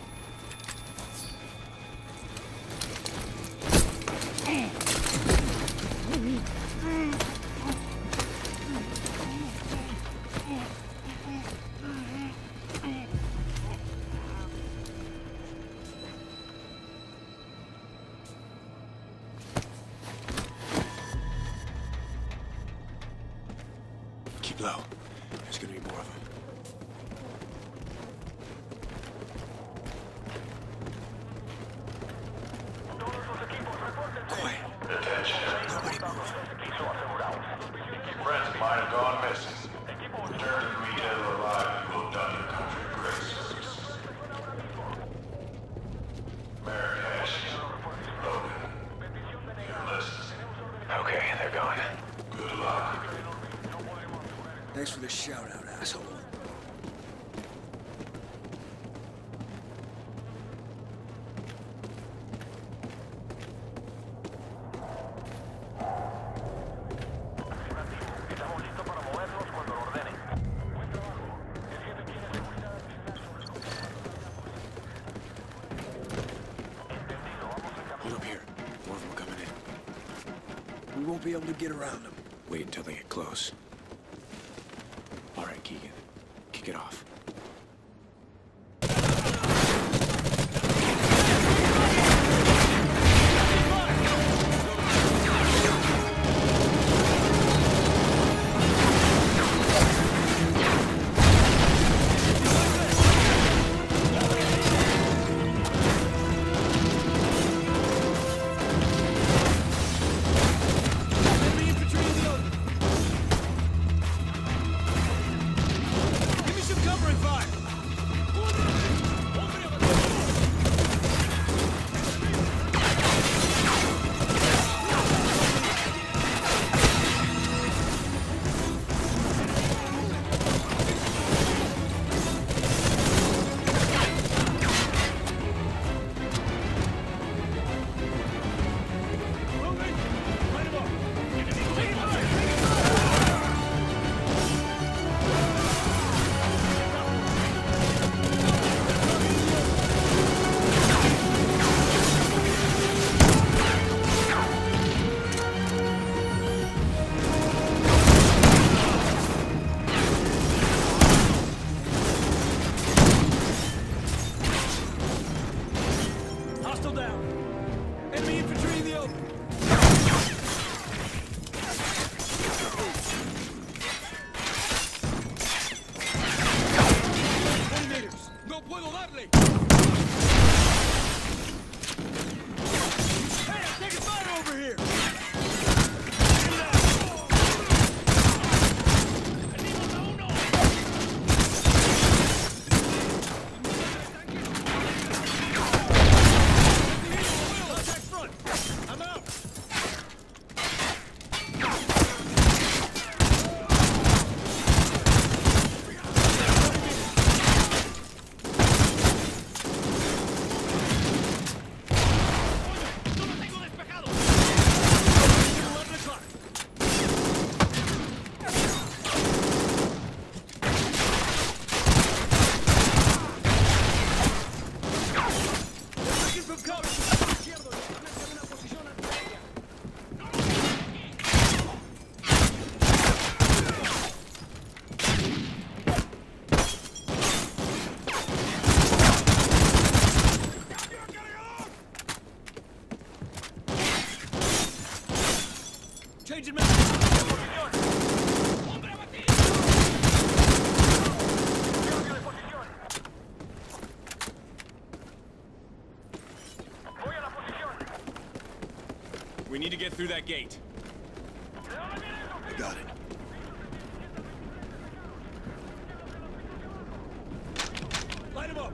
be able to get around them. Wait until they get close. Through that gate. I got it. Light him up!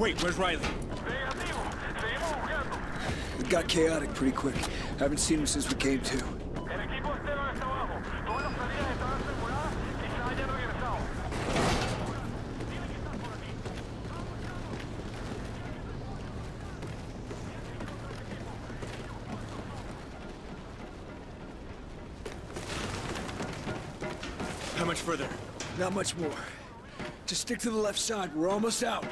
Wait, where's Riley? It got chaotic pretty quick. Haven't seen him since we came to. How much further? Not much more. Just stick to the left side. We're almost out.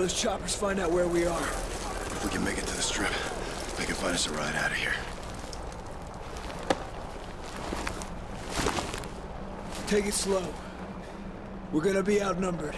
those choppers find out where we are. If we can make it to the strip, they can find us a ride out of here. Take it slow. We're gonna be outnumbered.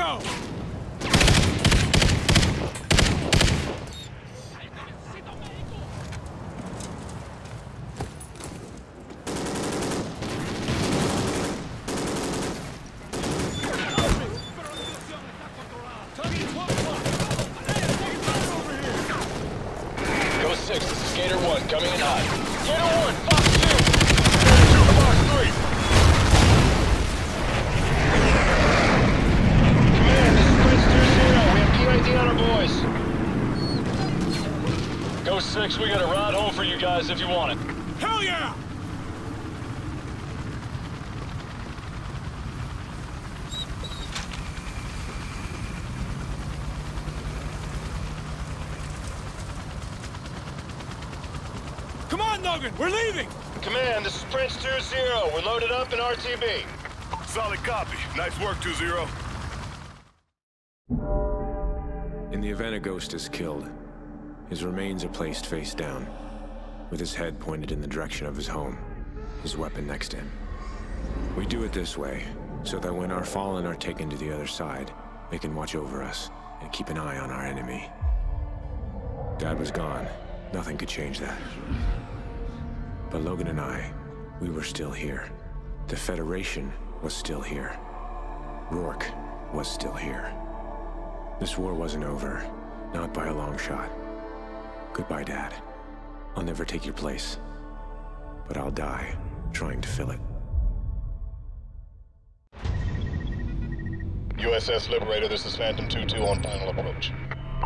go! Logan, we're leaving! Command, this is Prince 2-0. We're loaded up in RTB. Solid copy. Nice work, 2-0. In the event a ghost is killed, his remains are placed face down, with his head pointed in the direction of his home, his weapon next to him. We do it this way, so that when our fallen are taken to the other side, they can watch over us and keep an eye on our enemy. Dad was gone. Nothing could change that. But Logan and I, we were still here. The Federation was still here. Rourke was still here. This war wasn't over. Not by a long shot. Goodbye, Dad. I'll never take your place. But I'll die trying to fill it. USS Liberator, this is Phantom 2-2 on final approach.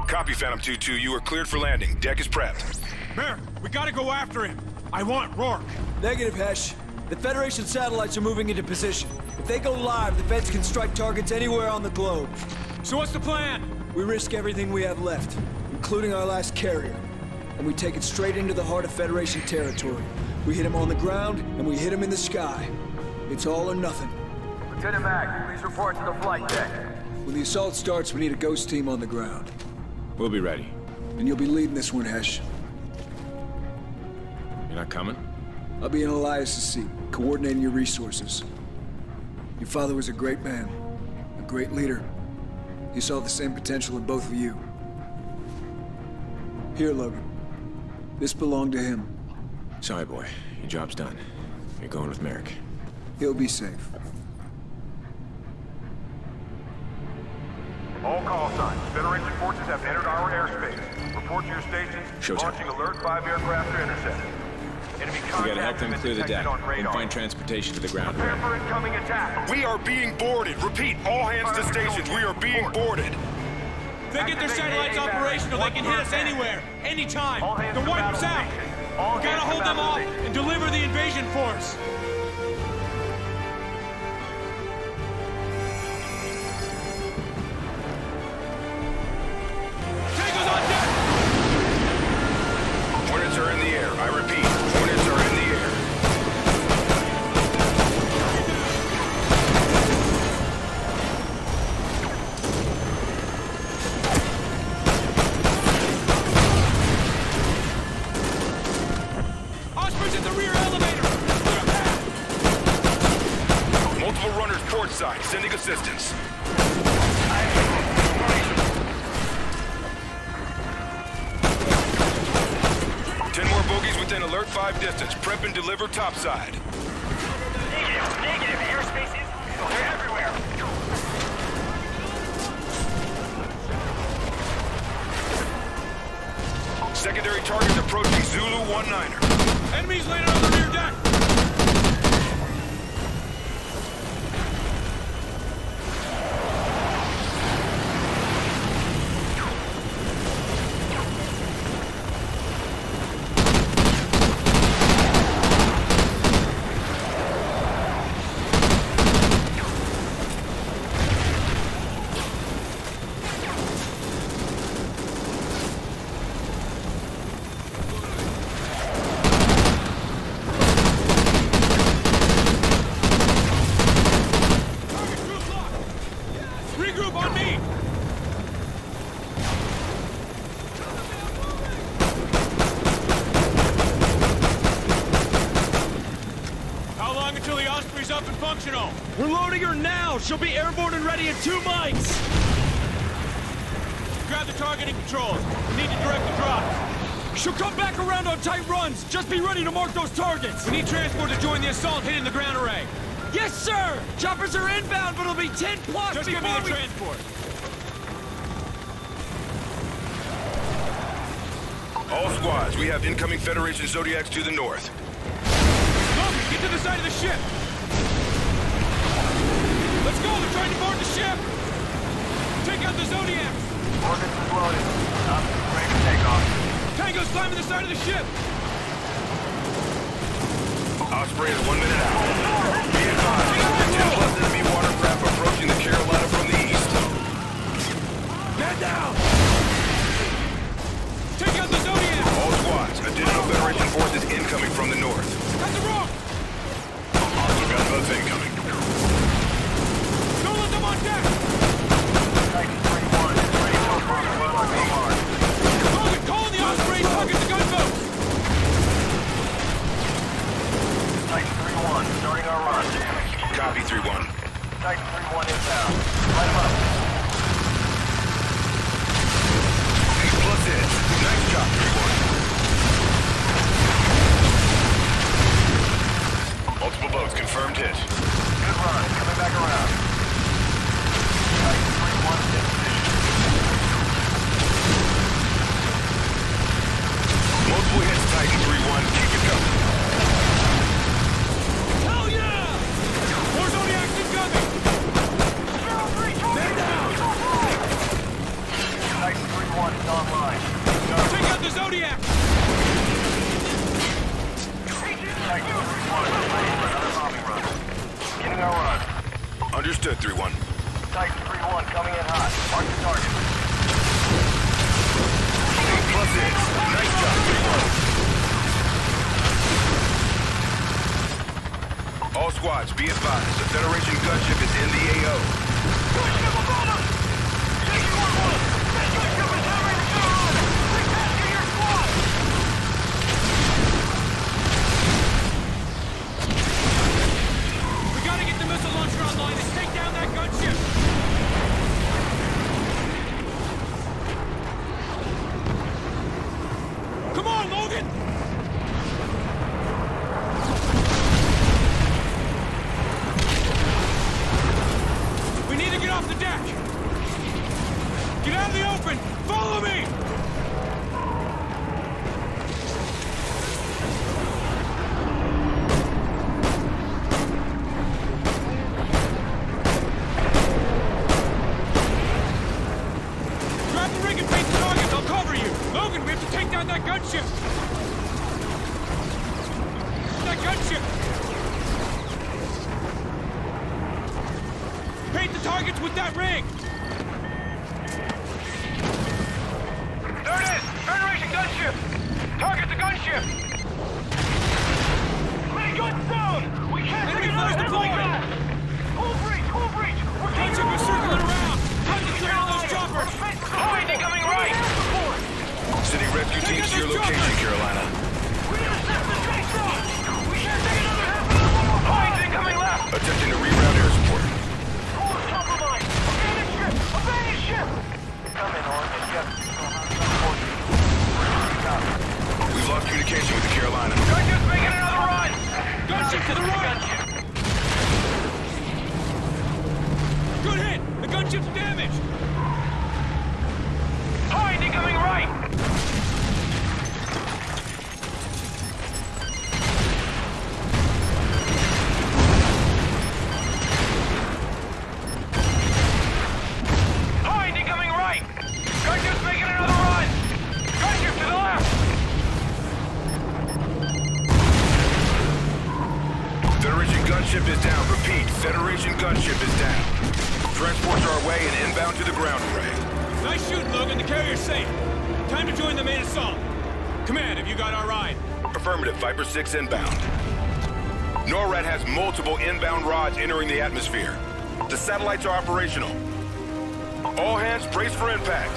Copy, Phantom 2-2. You are cleared for landing. Deck is prepped. Merrick, we gotta go after him. I want Rourke. Negative, Hesh. The Federation satellites are moving into position. If they go live, the Feds can strike targets anywhere on the globe. So what's the plan? We risk everything we have left, including our last carrier. And we take it straight into the heart of Federation territory. We hit him on the ground, and we hit him in the sky. It's all or nothing. Lieutenant Mack, please report to the flight deck. When the assault starts, we need a ghost team on the ground. We'll be ready. And you'll be leading this one, Hesh. You're not coming? I'll be in Elias' seat, coordinating your resources. Your father was a great man, a great leader. He saw the same potential in both of you. Here, Logan. This belonged to him. Sorry, boy. Your job's done. You're going with Merrick. He'll be safe. All call signs. Federation forces have entered our airspace. Report to your stations. Showtime. Launching alert five aircraft are intercepted. Enemy We contact gotta help them clear the deck and find transportation to the ground. Prepare for incoming attack. We are being boarded. Repeat, all hands to stations. We are being boarded. If they get their satellites operational, they can hit us anywhere, anytime. All hands wipe us out. station. All We gotta hold them off and deliver the invasion force. She'll be airborne and ready in two mics! Grab the targeting controls. We need to direct the drop. She'll come back around on tight runs! Just be ready to mark those targets! We need transport to join the assault hitting the ground array. Yes, sir! Choppers are inbound, but it'll be 10 plus Just before give me the we... transport. All squads, we have incoming Federation Zodiacs to the north. Logan, get to the side of the ship. Let's go. They're trying to board the ship. Take out the Zodiacs. Organs is loaded. Up, ready for takeoff. Tango's climbing the side of the ship. Osprey is one minute out. Be advised, 10 plus enemy watercraft approaching the Carolina from the east. Man down. Take out the Zodiacs. All squads, additional Federation forces Titan Titan 3-1 inbound. Light him up. Multiple boats confirmed hit. Good run. Coming back around. Titan 3-1 hit position. Multiple hits, Titan 3-1. Keep it going. Understood, 3-1. Titan 3-1 coming in hot. Mark the target. Plus hits. Nice job, 3-1. All squads, be advised. The Federation gunship is in the AO. Viper 6 inbound. NORAD has multiple inbound rods entering the atmosphere. The satellites are operational. All hands brace for impact.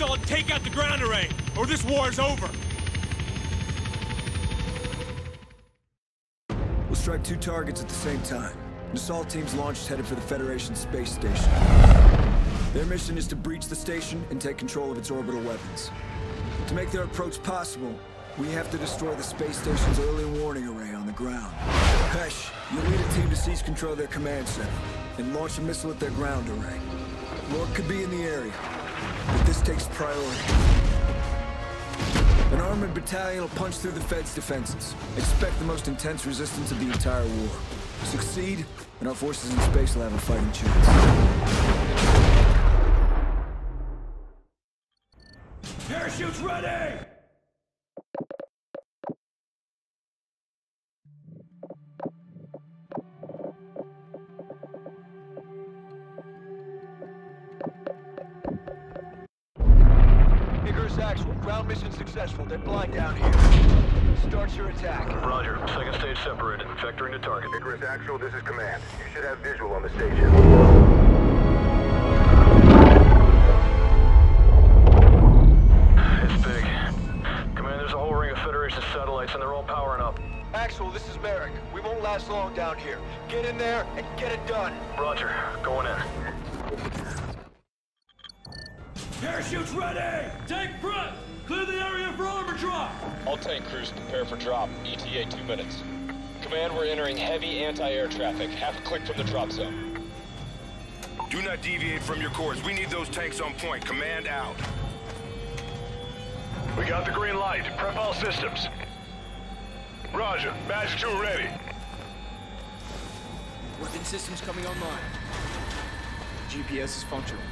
And take out the ground array, or this war is over. We'll strike two targets at the same time. An assault team's launched headed for the Federation space station. Their mission is to breach the station and take control of its orbital weapons. To make their approach possible, we have to destroy the space station's early warning array on the ground. Hesh, you'll lead a team to seize control of their command center and launch a missile at their ground array. Rourke could be in the area, takes priority. An armored battalion will punch through the Fed's defenses. Expect the most intense resistance of the entire war. Succeed, and our forces in space will have a fighting chance. Parachutes ready! Actual, this is Command. You should have visual on the station. It's big. Command, there's a whole ring of Federation satellites and they're all powering up. Actual, this is Merrick. We won't last long down here. Get in there and get it done. Roger. Going in. Parachutes ready! Take front! Clear the area for armor drop! All tank crews prepare for drop. ETA two minutes. Command, we're entering heavy anti-air traffic. Half a click from the drop zone. Do not deviate from your course. We need those tanks on point. Command out. We got the green light. Prep all systems. Roger. Magic 2 ready. Weapon systems coming online. GPS is functional.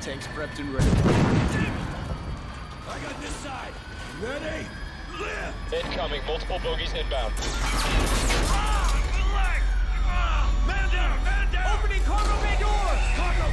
Tanks prepped and ready. Damn it! I got this side! Ready? Lift! Incoming. Multiple bogies inbound. Ah, Man down! Man down! Opening cargo bay doors! Cargo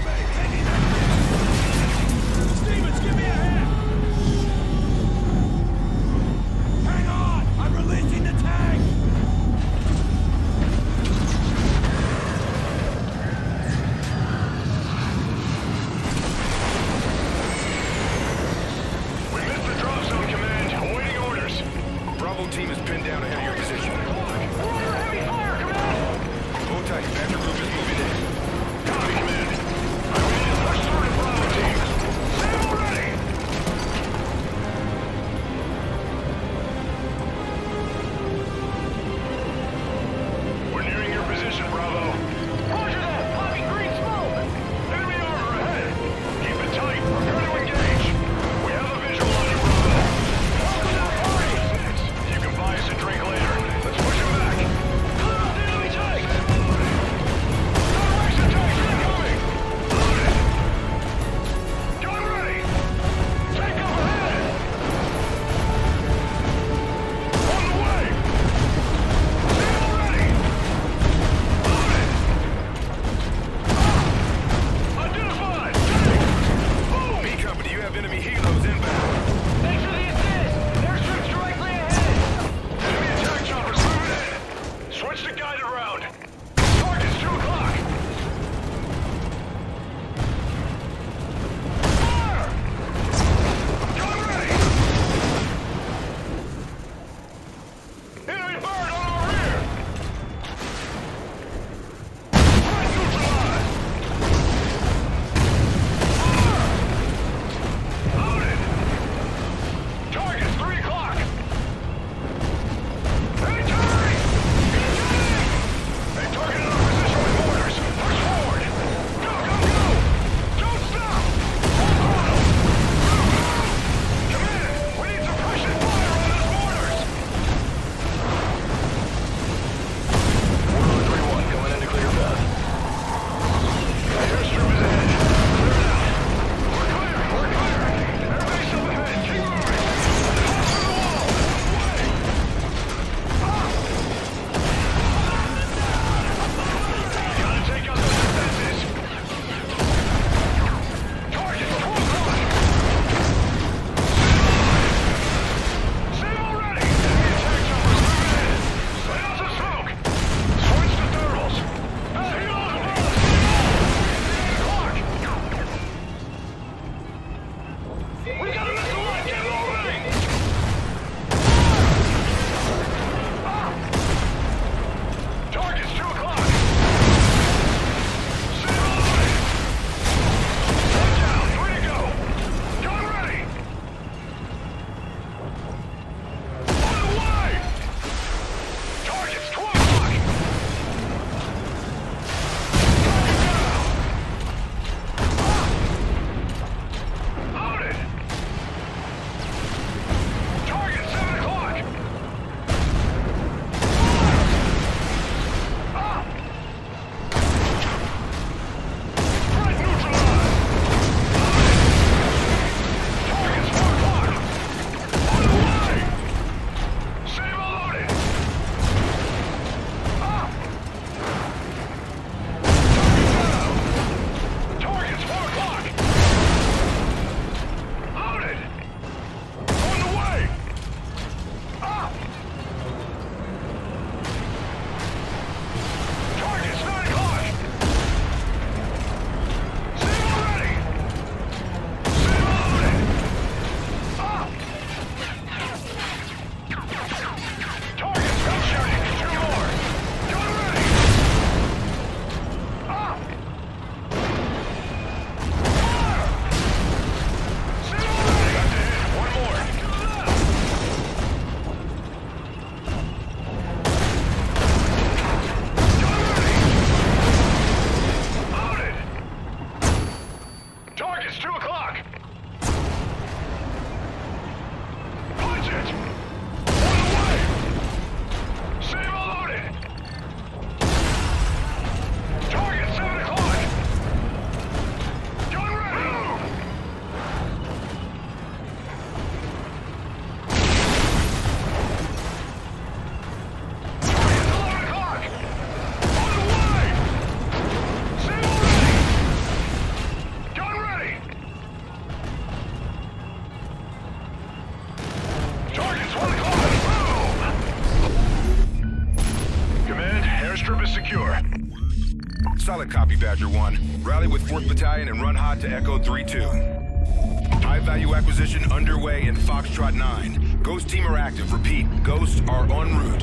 Badger 1. Rally with 4th Battalion and run hot to Echo 3-2. High-value acquisition underway in Foxtrot 9. Ghost team are active. Repeat, ghosts are en route.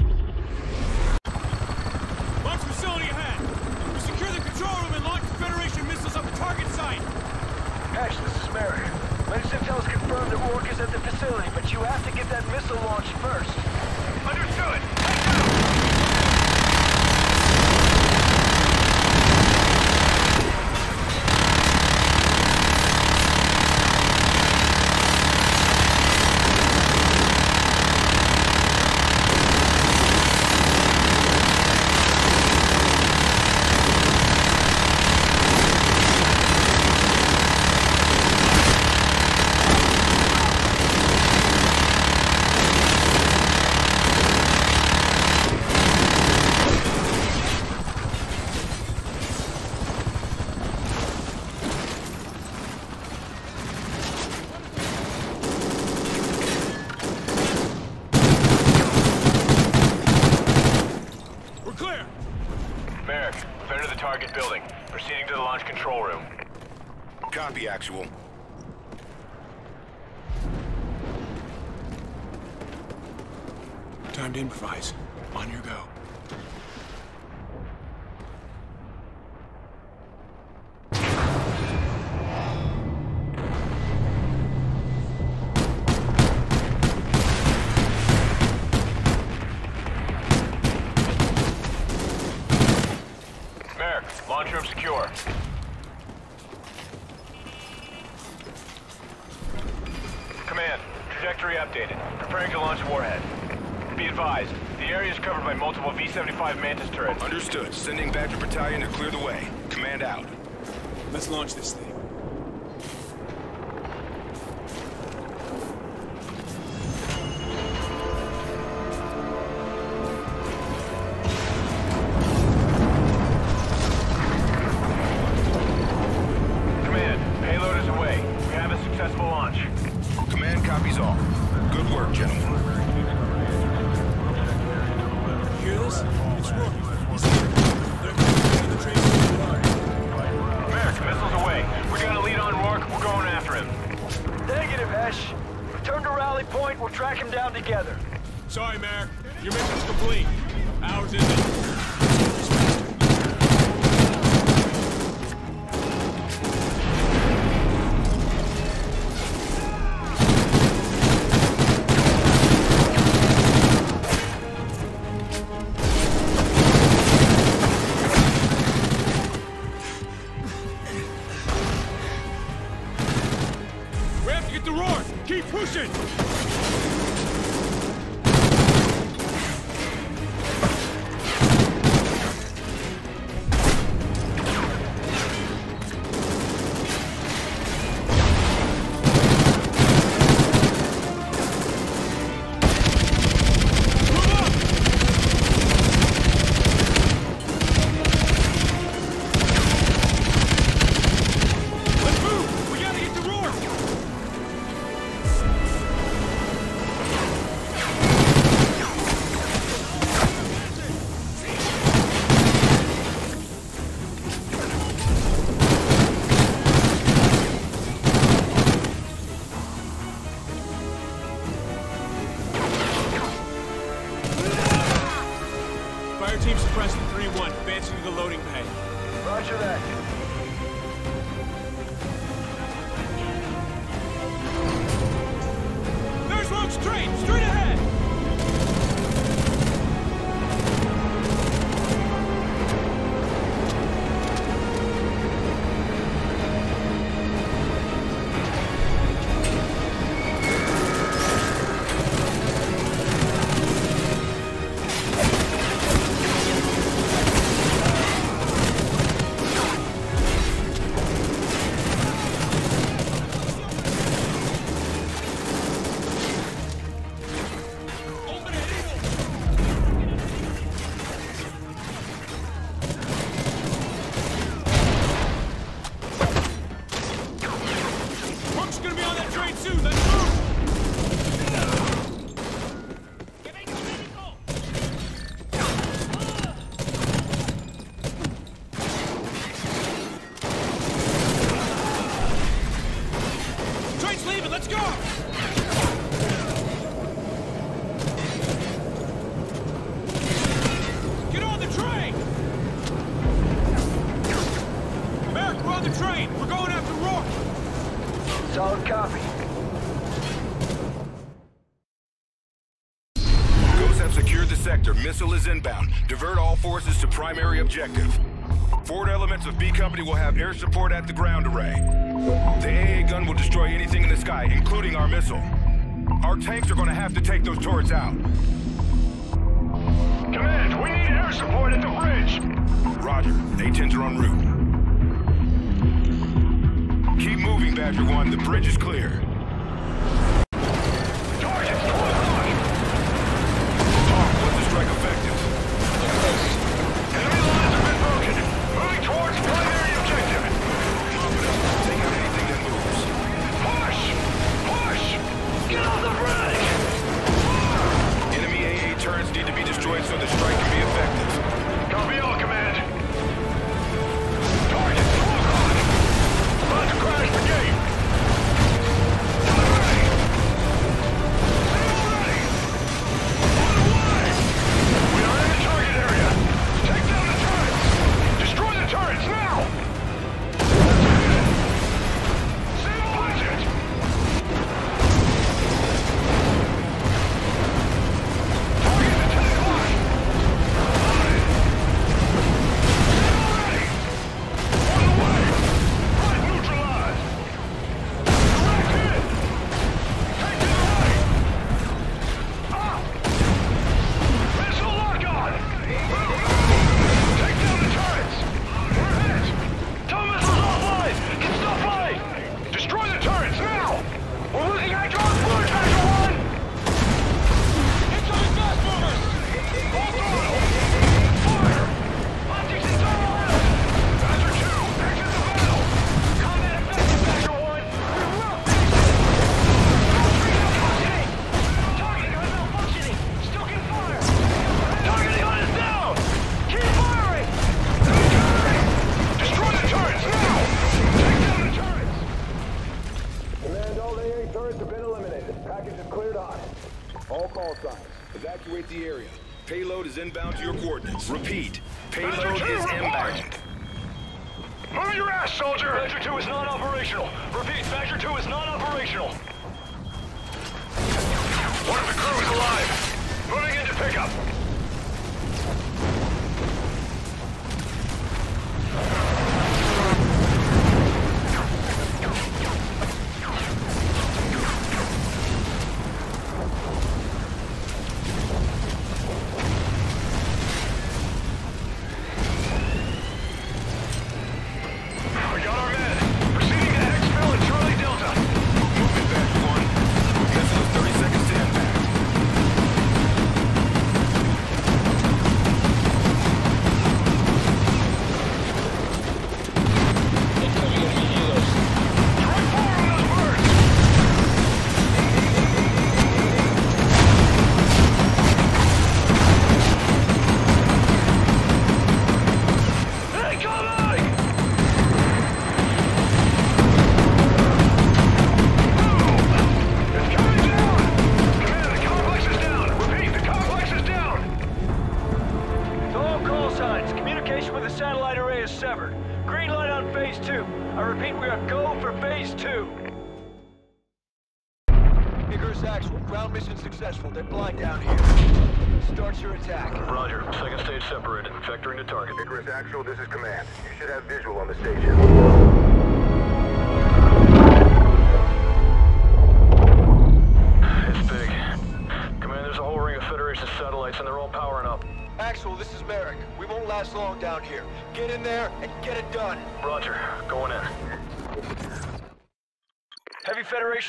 Objective. Forward elements of B Company will have air support at the ground array. The AA gun will destroy anything in the sky, including our missile. Our tanks are gonna have to take those turrets out. Command, we need air support at the bridge! Roger. A-10s are en route. Keep moving, Badger 1. The bridge is clear.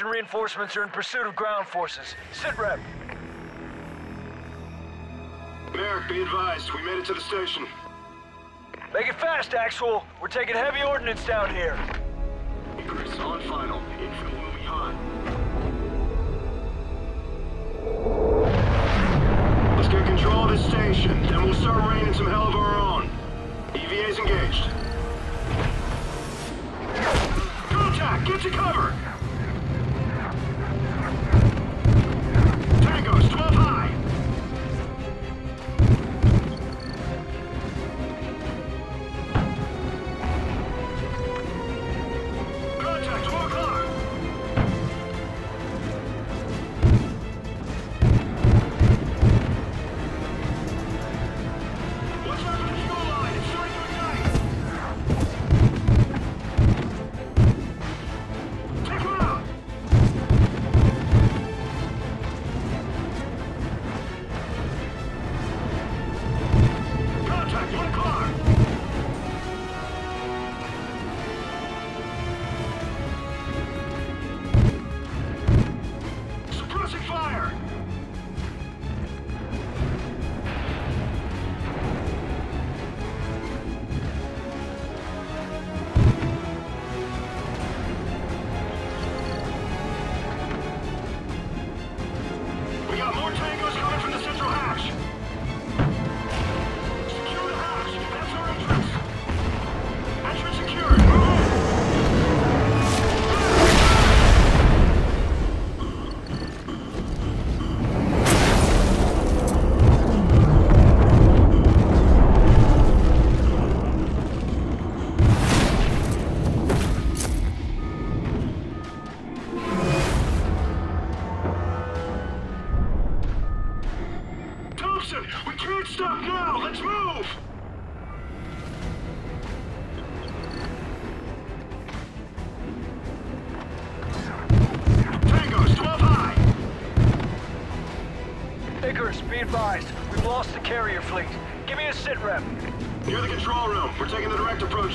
Reinforcements are in pursuit of ground forces. Sit rep. Merrick, be advised. We made it to the station. Make it fast, Actual. We're taking heavy ordnance down here.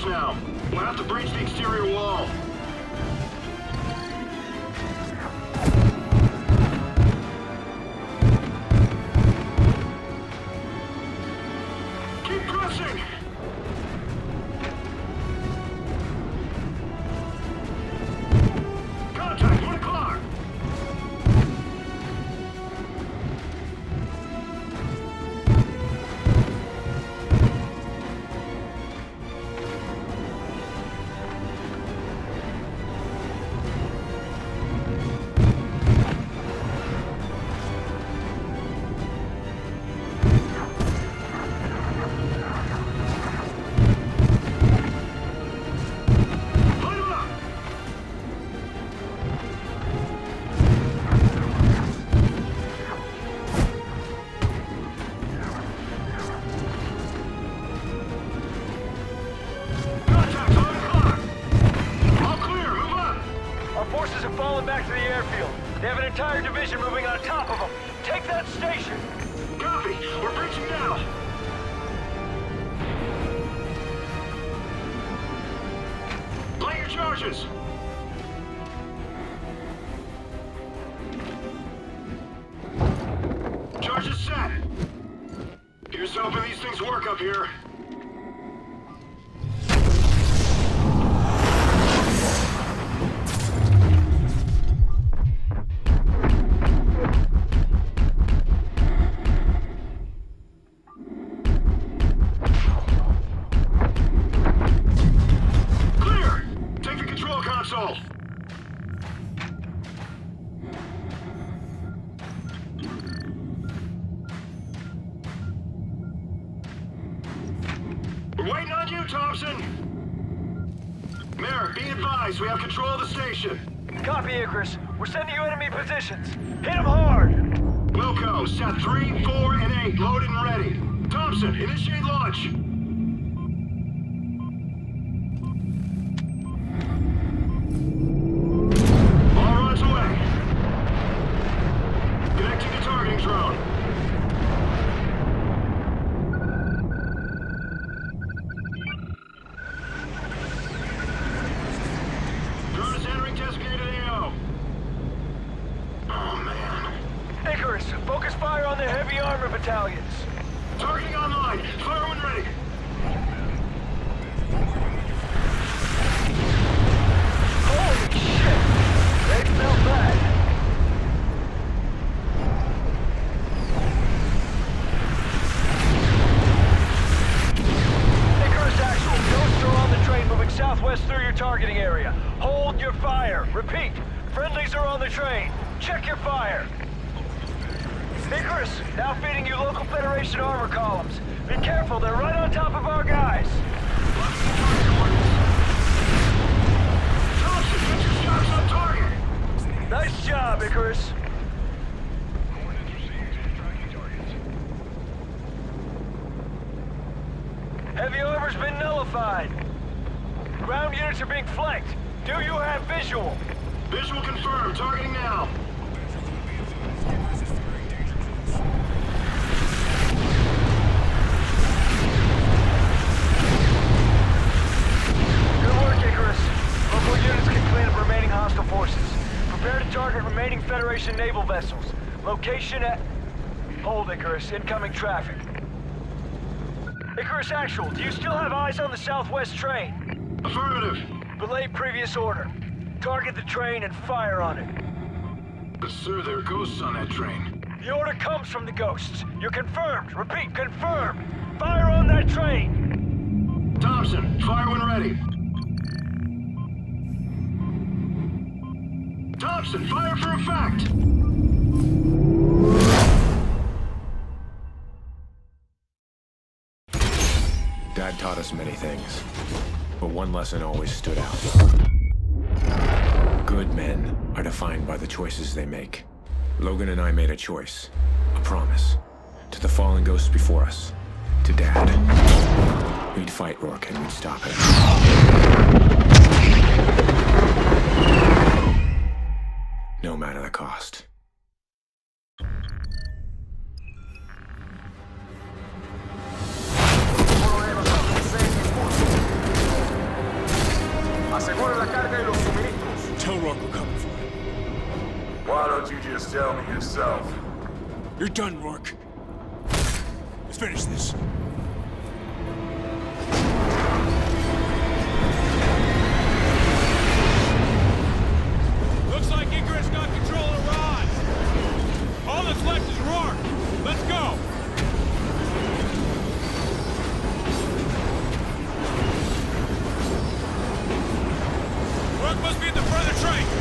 now. Location at... Hold, Icarus. Incoming traffic. Icarus Actual, do you still have eyes on the southwest train? Affirmative. Belay previous order. Target the train and fire on it. But sir, there are ghosts on that train. The order comes from the ghosts. You're confirmed. Repeat, confirmed. Fire on that train! Thompson, fire when ready. Thompson, fire for effect! One lesson always stood out. Good men are defined by the choices they make. Logan and I made a choice, a promise, to the fallen ghosts before us, to Dad. We'd fight Rorke and we'd stop him. No matter the cost. Asegure la carga y los suministros. Tell Rorke we're coming for him. Why don't you just tell me yourself? You're done, Rorke. Let's finish this. Looks like Icarus got control of Rod. All that's left is Rorke. Let's go. Must be at the the train.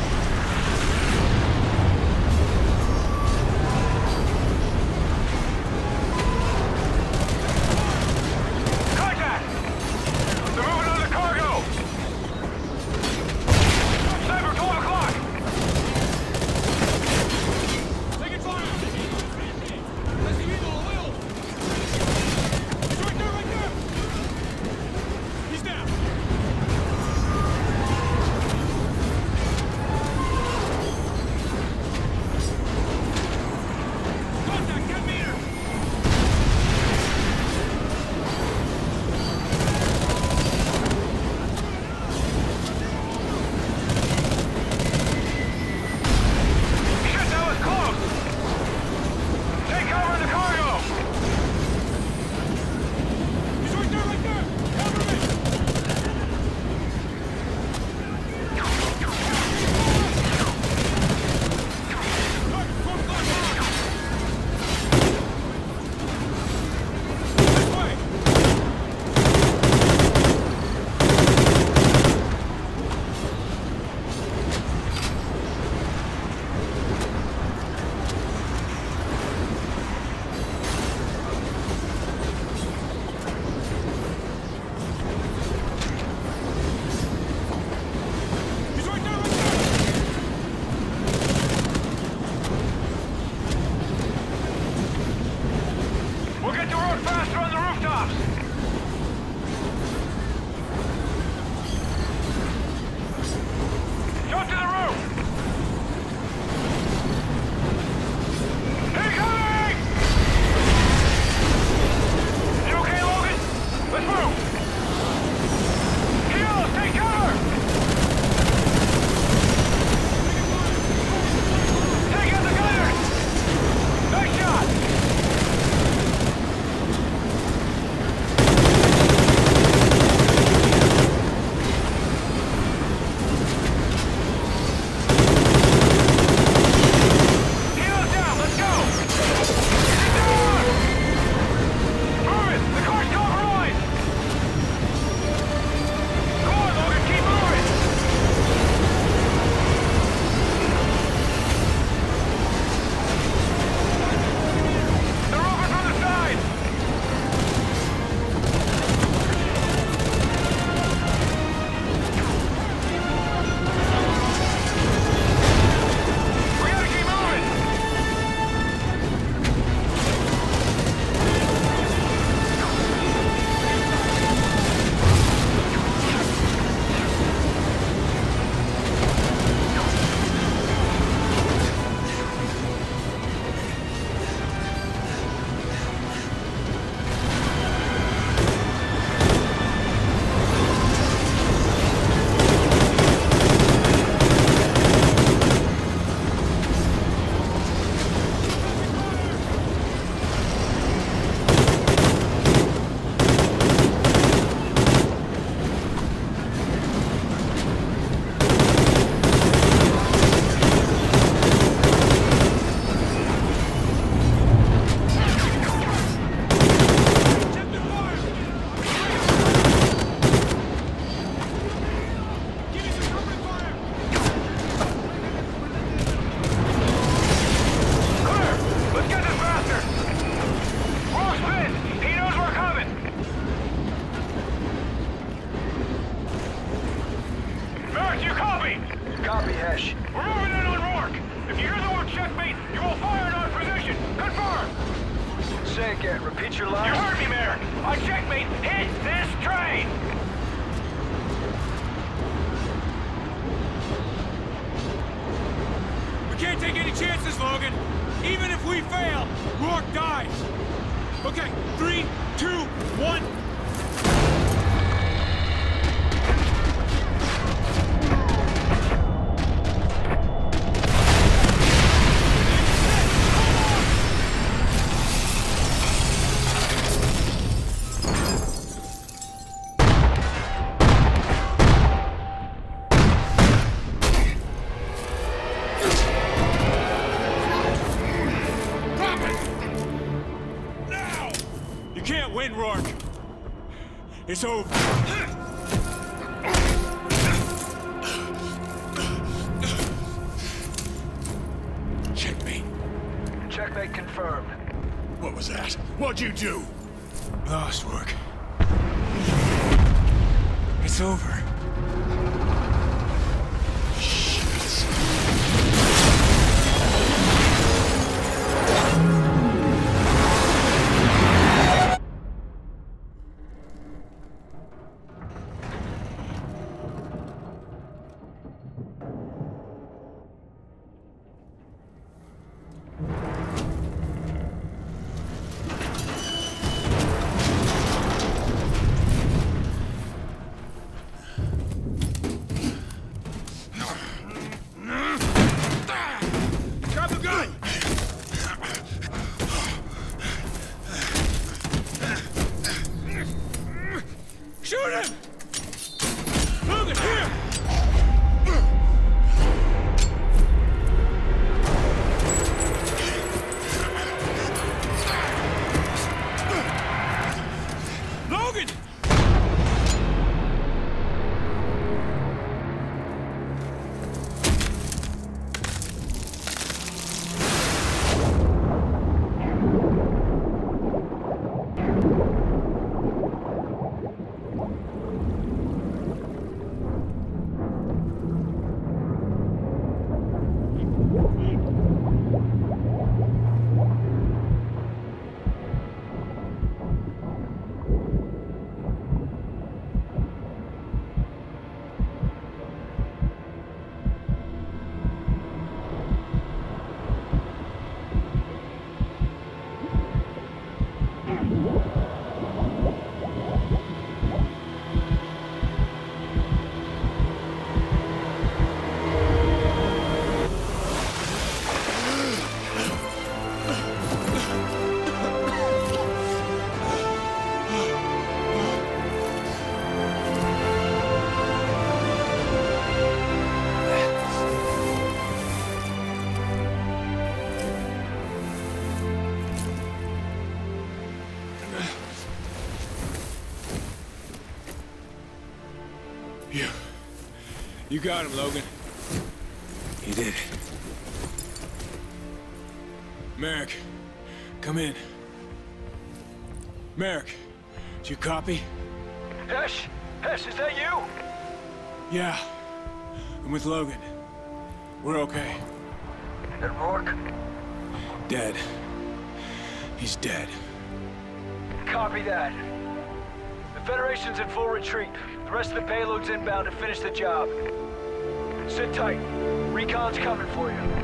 It's over. Checkmate. Checkmate confirmed. What was that? What'd you do? Lost work. It's over. You got him, Logan. You did. Merrick, come in. Merrick, do you copy? Hesh! Hesh, is that you? Yeah. I'm with Logan. We're okay. And Rorke? Dead. He's dead. Copy that. The Federation's in full retreat. The rest of the payload's inbound to finish the job. Sit tight. Recon's coming for you.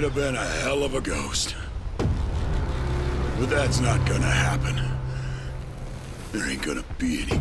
You'd have been a hell of a ghost. But that's not gonna happen. There ain't gonna be any